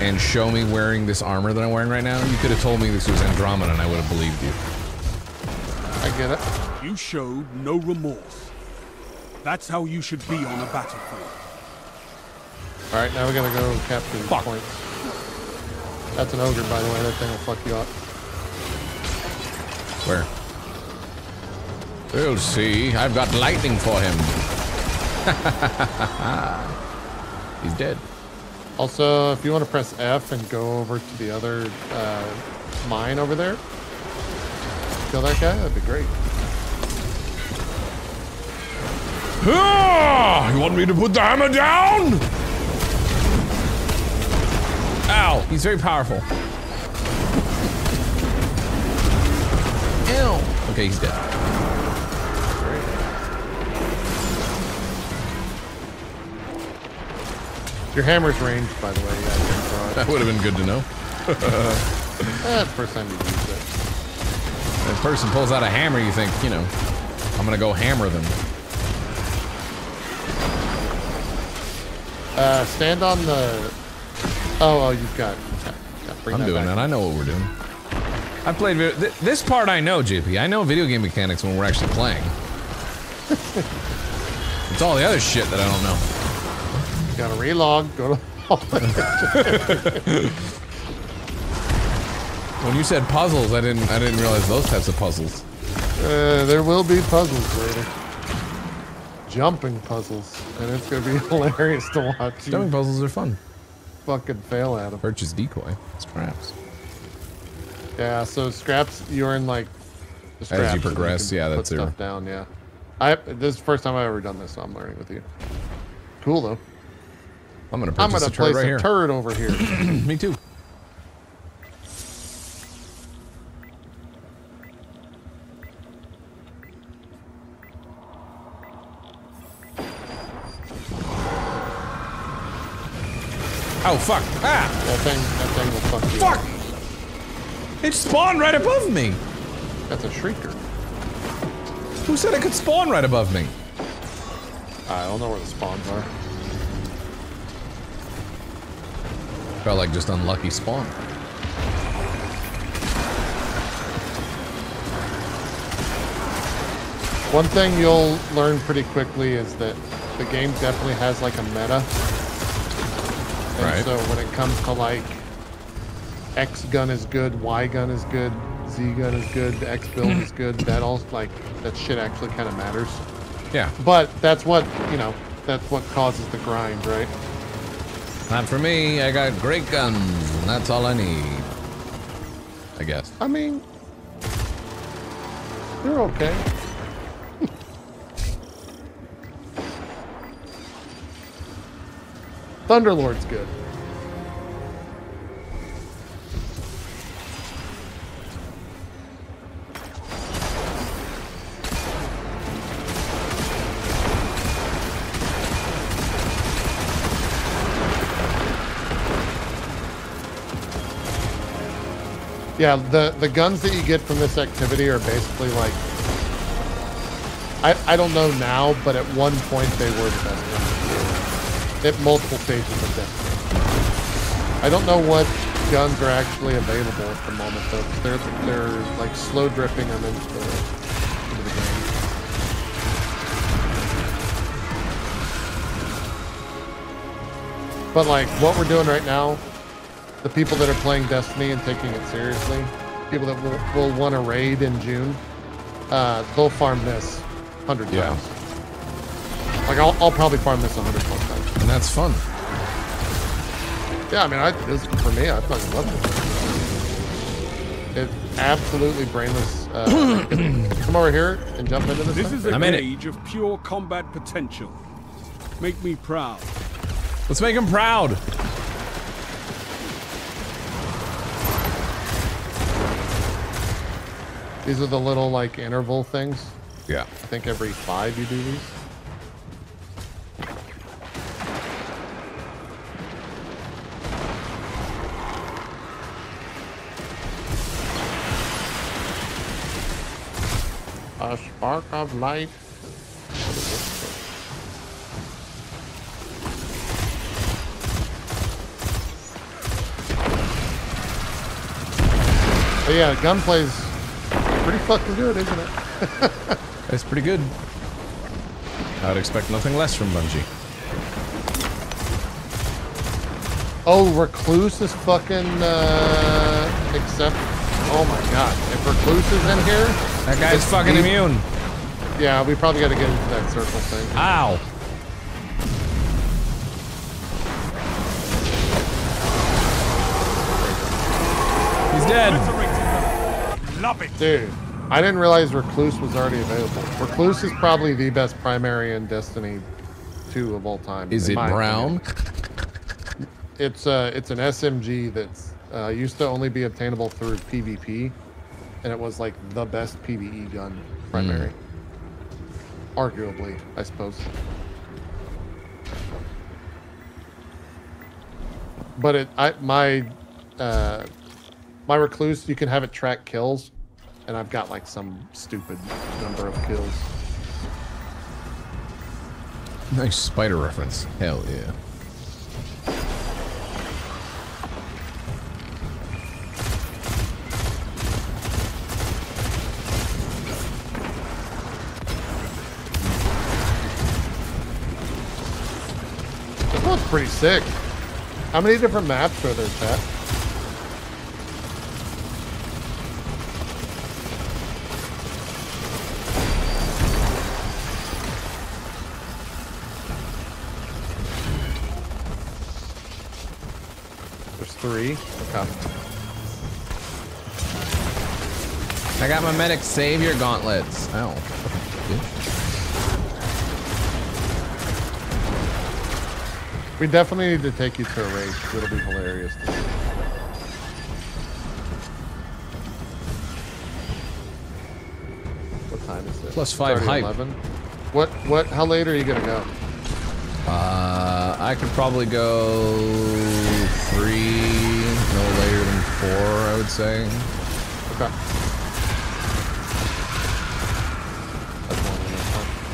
and show me wearing this armor that I'm wearing right now, you could have told me this was Andromeda, and I would have believed you. I get it. You showed no remorse. That's how you should be on a battlefield. All right, now we gotta go capture these points. That's an ogre, by the way. That thing will fuck you up. Where? We'll see. I've got lightning for him. He's dead. Also, if you want to press F and go over to the other uh, mine over there, kill that guy. That'd be great. Ah, you want me to put the hammer down? Ow, he's very powerful. Ew. Okay, he's dead. Your hammer's ranged, by the way. Yeah, you can throw it. That would have been good to know. That's the first time you used it. If a person pulls out a hammer, you think, you know, I'm gonna go hammer them. Uh, stand on the. Oh, oh, you've got. okay, yeah, bring I'm doing back. that. I know what we're doing. I played vid- th this part. I know, JP. I know video game mechanics when we're actually playing. it's all the other shit that I don't know. Gotta relog. Go to. When you said puzzles, I didn't. I didn't realize those types of puzzles. Uh, there will be puzzles later. Jumping puzzles, and it's gonna be hilarious to watch. Jumping puzzles are fun. Fucking fail at them. Purchase decoy. Scraps. Yeah, so scraps, you're in like. The As you progress, can yeah, put that's stuff your- down. Yeah, I. This is the first time I've ever done this, so I'm learning with you. Cool though. I'm gonna I'm gonna a turret place right a here. turret over here. Me too. Oh fuck! Ah! That thing, that thing will fuck you. Fuck! It spawned right above me. That's a shrieker. Who said it could spawn right above me? I don't know where the spawns are. Felt like just unlucky spawn. One thing you'll learn pretty quickly is that the game definitely has like a meta. And Right. so when it comes to like X gun is good, Y gun is good, Z gun is good, X build is good, that all like that shit actually kind of matters. Yeah. But that's what, you know, that's what causes the grind, right? Not for me. I got great guns, and that's all I need. I guess. I mean, they're okay. Thunderlord's good. Yeah, the the guns that you get from this activity are basically like I I don't know now, but at one point they were the best guns. At multiple stages of Destiny. I don't know what guns are actually available at the moment though. They're they're like slow dripping them into the into the game. But like what we're doing right now, the people that are playing Destiny and taking it seriously, people that will, will want to raid in June, uh, they'll farm this hundred Yeah. times. Like I'll, I'll probably farm this hundred times. And that's fun. Yeah, I mean, I this for me, I fucking love it. It's absolutely brainless. Uh, come over here and jump into this. This thing. is an age it. of pure combat potential. Make me proud. Let's make him proud. These are the little like interval things. Yeah. I think every five you do these. Spark of light. What is this? But yeah, gunplay's pretty fucking good, isn't it? it's pretty good. I'd expect nothing less from Bungie. Oh, Recluse is fucking, uh, except, oh my god, if Recluse is in here. That guy's it's fucking the- immune. Yeah, we probably gotta get into that circle thing. Ow. He's dead. Love it. Dude, I didn't realize Recluse was already available. Recluse is probably the best primary in Destiny 2 of all time. Is it brown? opinion. It's uh, it's an SMG that's uh, used to only be obtainable through PvP, and it was like the best PvE gun primary. Arguably, I suppose. but it I my uh my recluse you can have it track kills, and I've got like some stupid number of kills. Nice spider reference. Hell yeah. Pretty sick. How many different maps are there, chat? There's three. Okay. I got my medic savior gauntlets. Ow. We definitely need to take you to a race. It'll be hilarious. to see. What time is it? Five hype. 11? What? What? How late are you gonna go? Uh, I could probably go three, no later than four, I would say.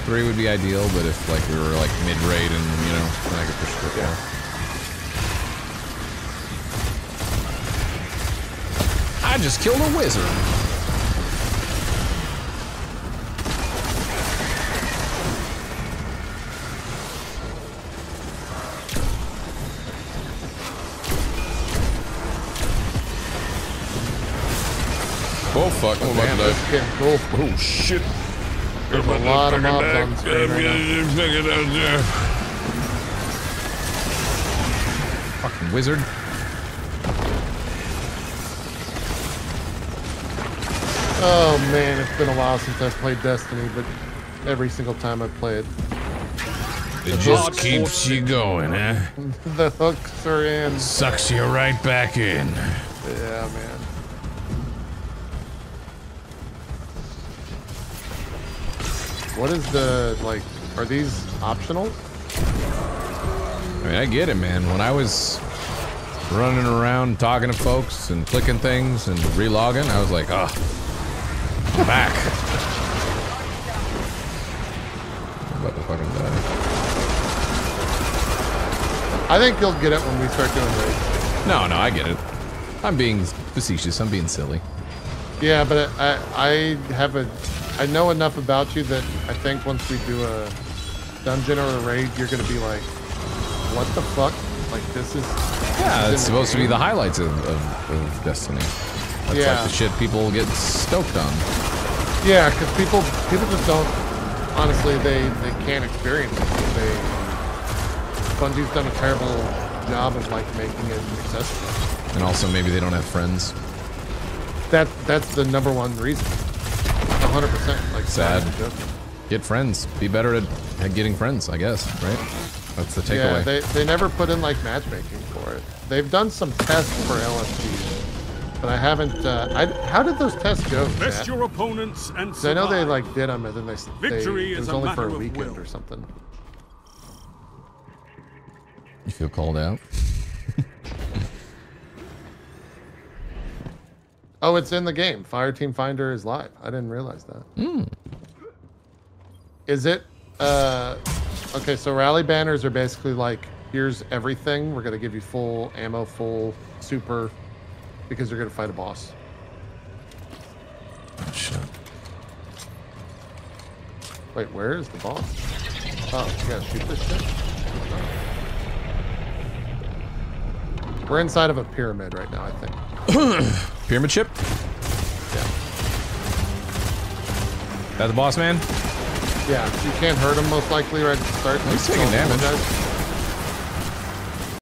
Three would be ideal, but if like we were like mid raid and you know, then I could push it to four. I just killed a wizard. Oh fuck, I'm about to die. getting. Oh, oh shit. There's a lot of mobs on the screen right now. Fucking wizard. Oh man, it's been a while since I've played Destiny, but every single time I play it, It just keeps you going, eh? the hooks are in. Sucks you right back in. Is the like? Are these optional? I mean, I get it, man. When I was running around talking to folks and clicking things and relogging, I was like, ah, I'm back. I'm about to fucking die. I think you'll get it when we start doing raids. No, no, I get it. I'm being facetious. I'm being silly. Yeah, but I I have a I know enough about you that I think once we do a dungeon or a raid, you're gonna be like, what the fuck? Like this is Yeah, it's supposed to be the highlights of, of, of Destiny. That's Yeah. like the shit people get stoked on. Yeah, because people people just don't. Honestly, they they can't experience it. They Bungie's done a terrible job of like making it accessible. And also, maybe they don't have friends. That that's the number one reason. Hundred percent. Like Sad. not even joking. Get friends. Be better at, at getting friends, I guess, right? That's the takeaway. Yeah, they they never put in like matchmaking for it. They've done some tests for LFG, but I haven't. Uh, I how did those tests go? Best your opponents and 'Cause I know they like did them, and then they s- they Victory it is was a only for a matter of weekend will. or something. You feel called out? Oh, it's in the game. Fireteam Finder is live. I didn't realize that. Hmm. Is it? Uh, okay, so rally banners are basically like, here's everything. We're gonna give you full ammo, full super, because you're gonna fight a boss. Oh, shit. Wait, where is the boss? Oh, you gotta shoot this shit. We're inside of a pyramid right now, I think. Pyramid ship? Yeah. That the boss man? Yeah, you can't hurt him most likely right at the start. He's taking kill all the damage.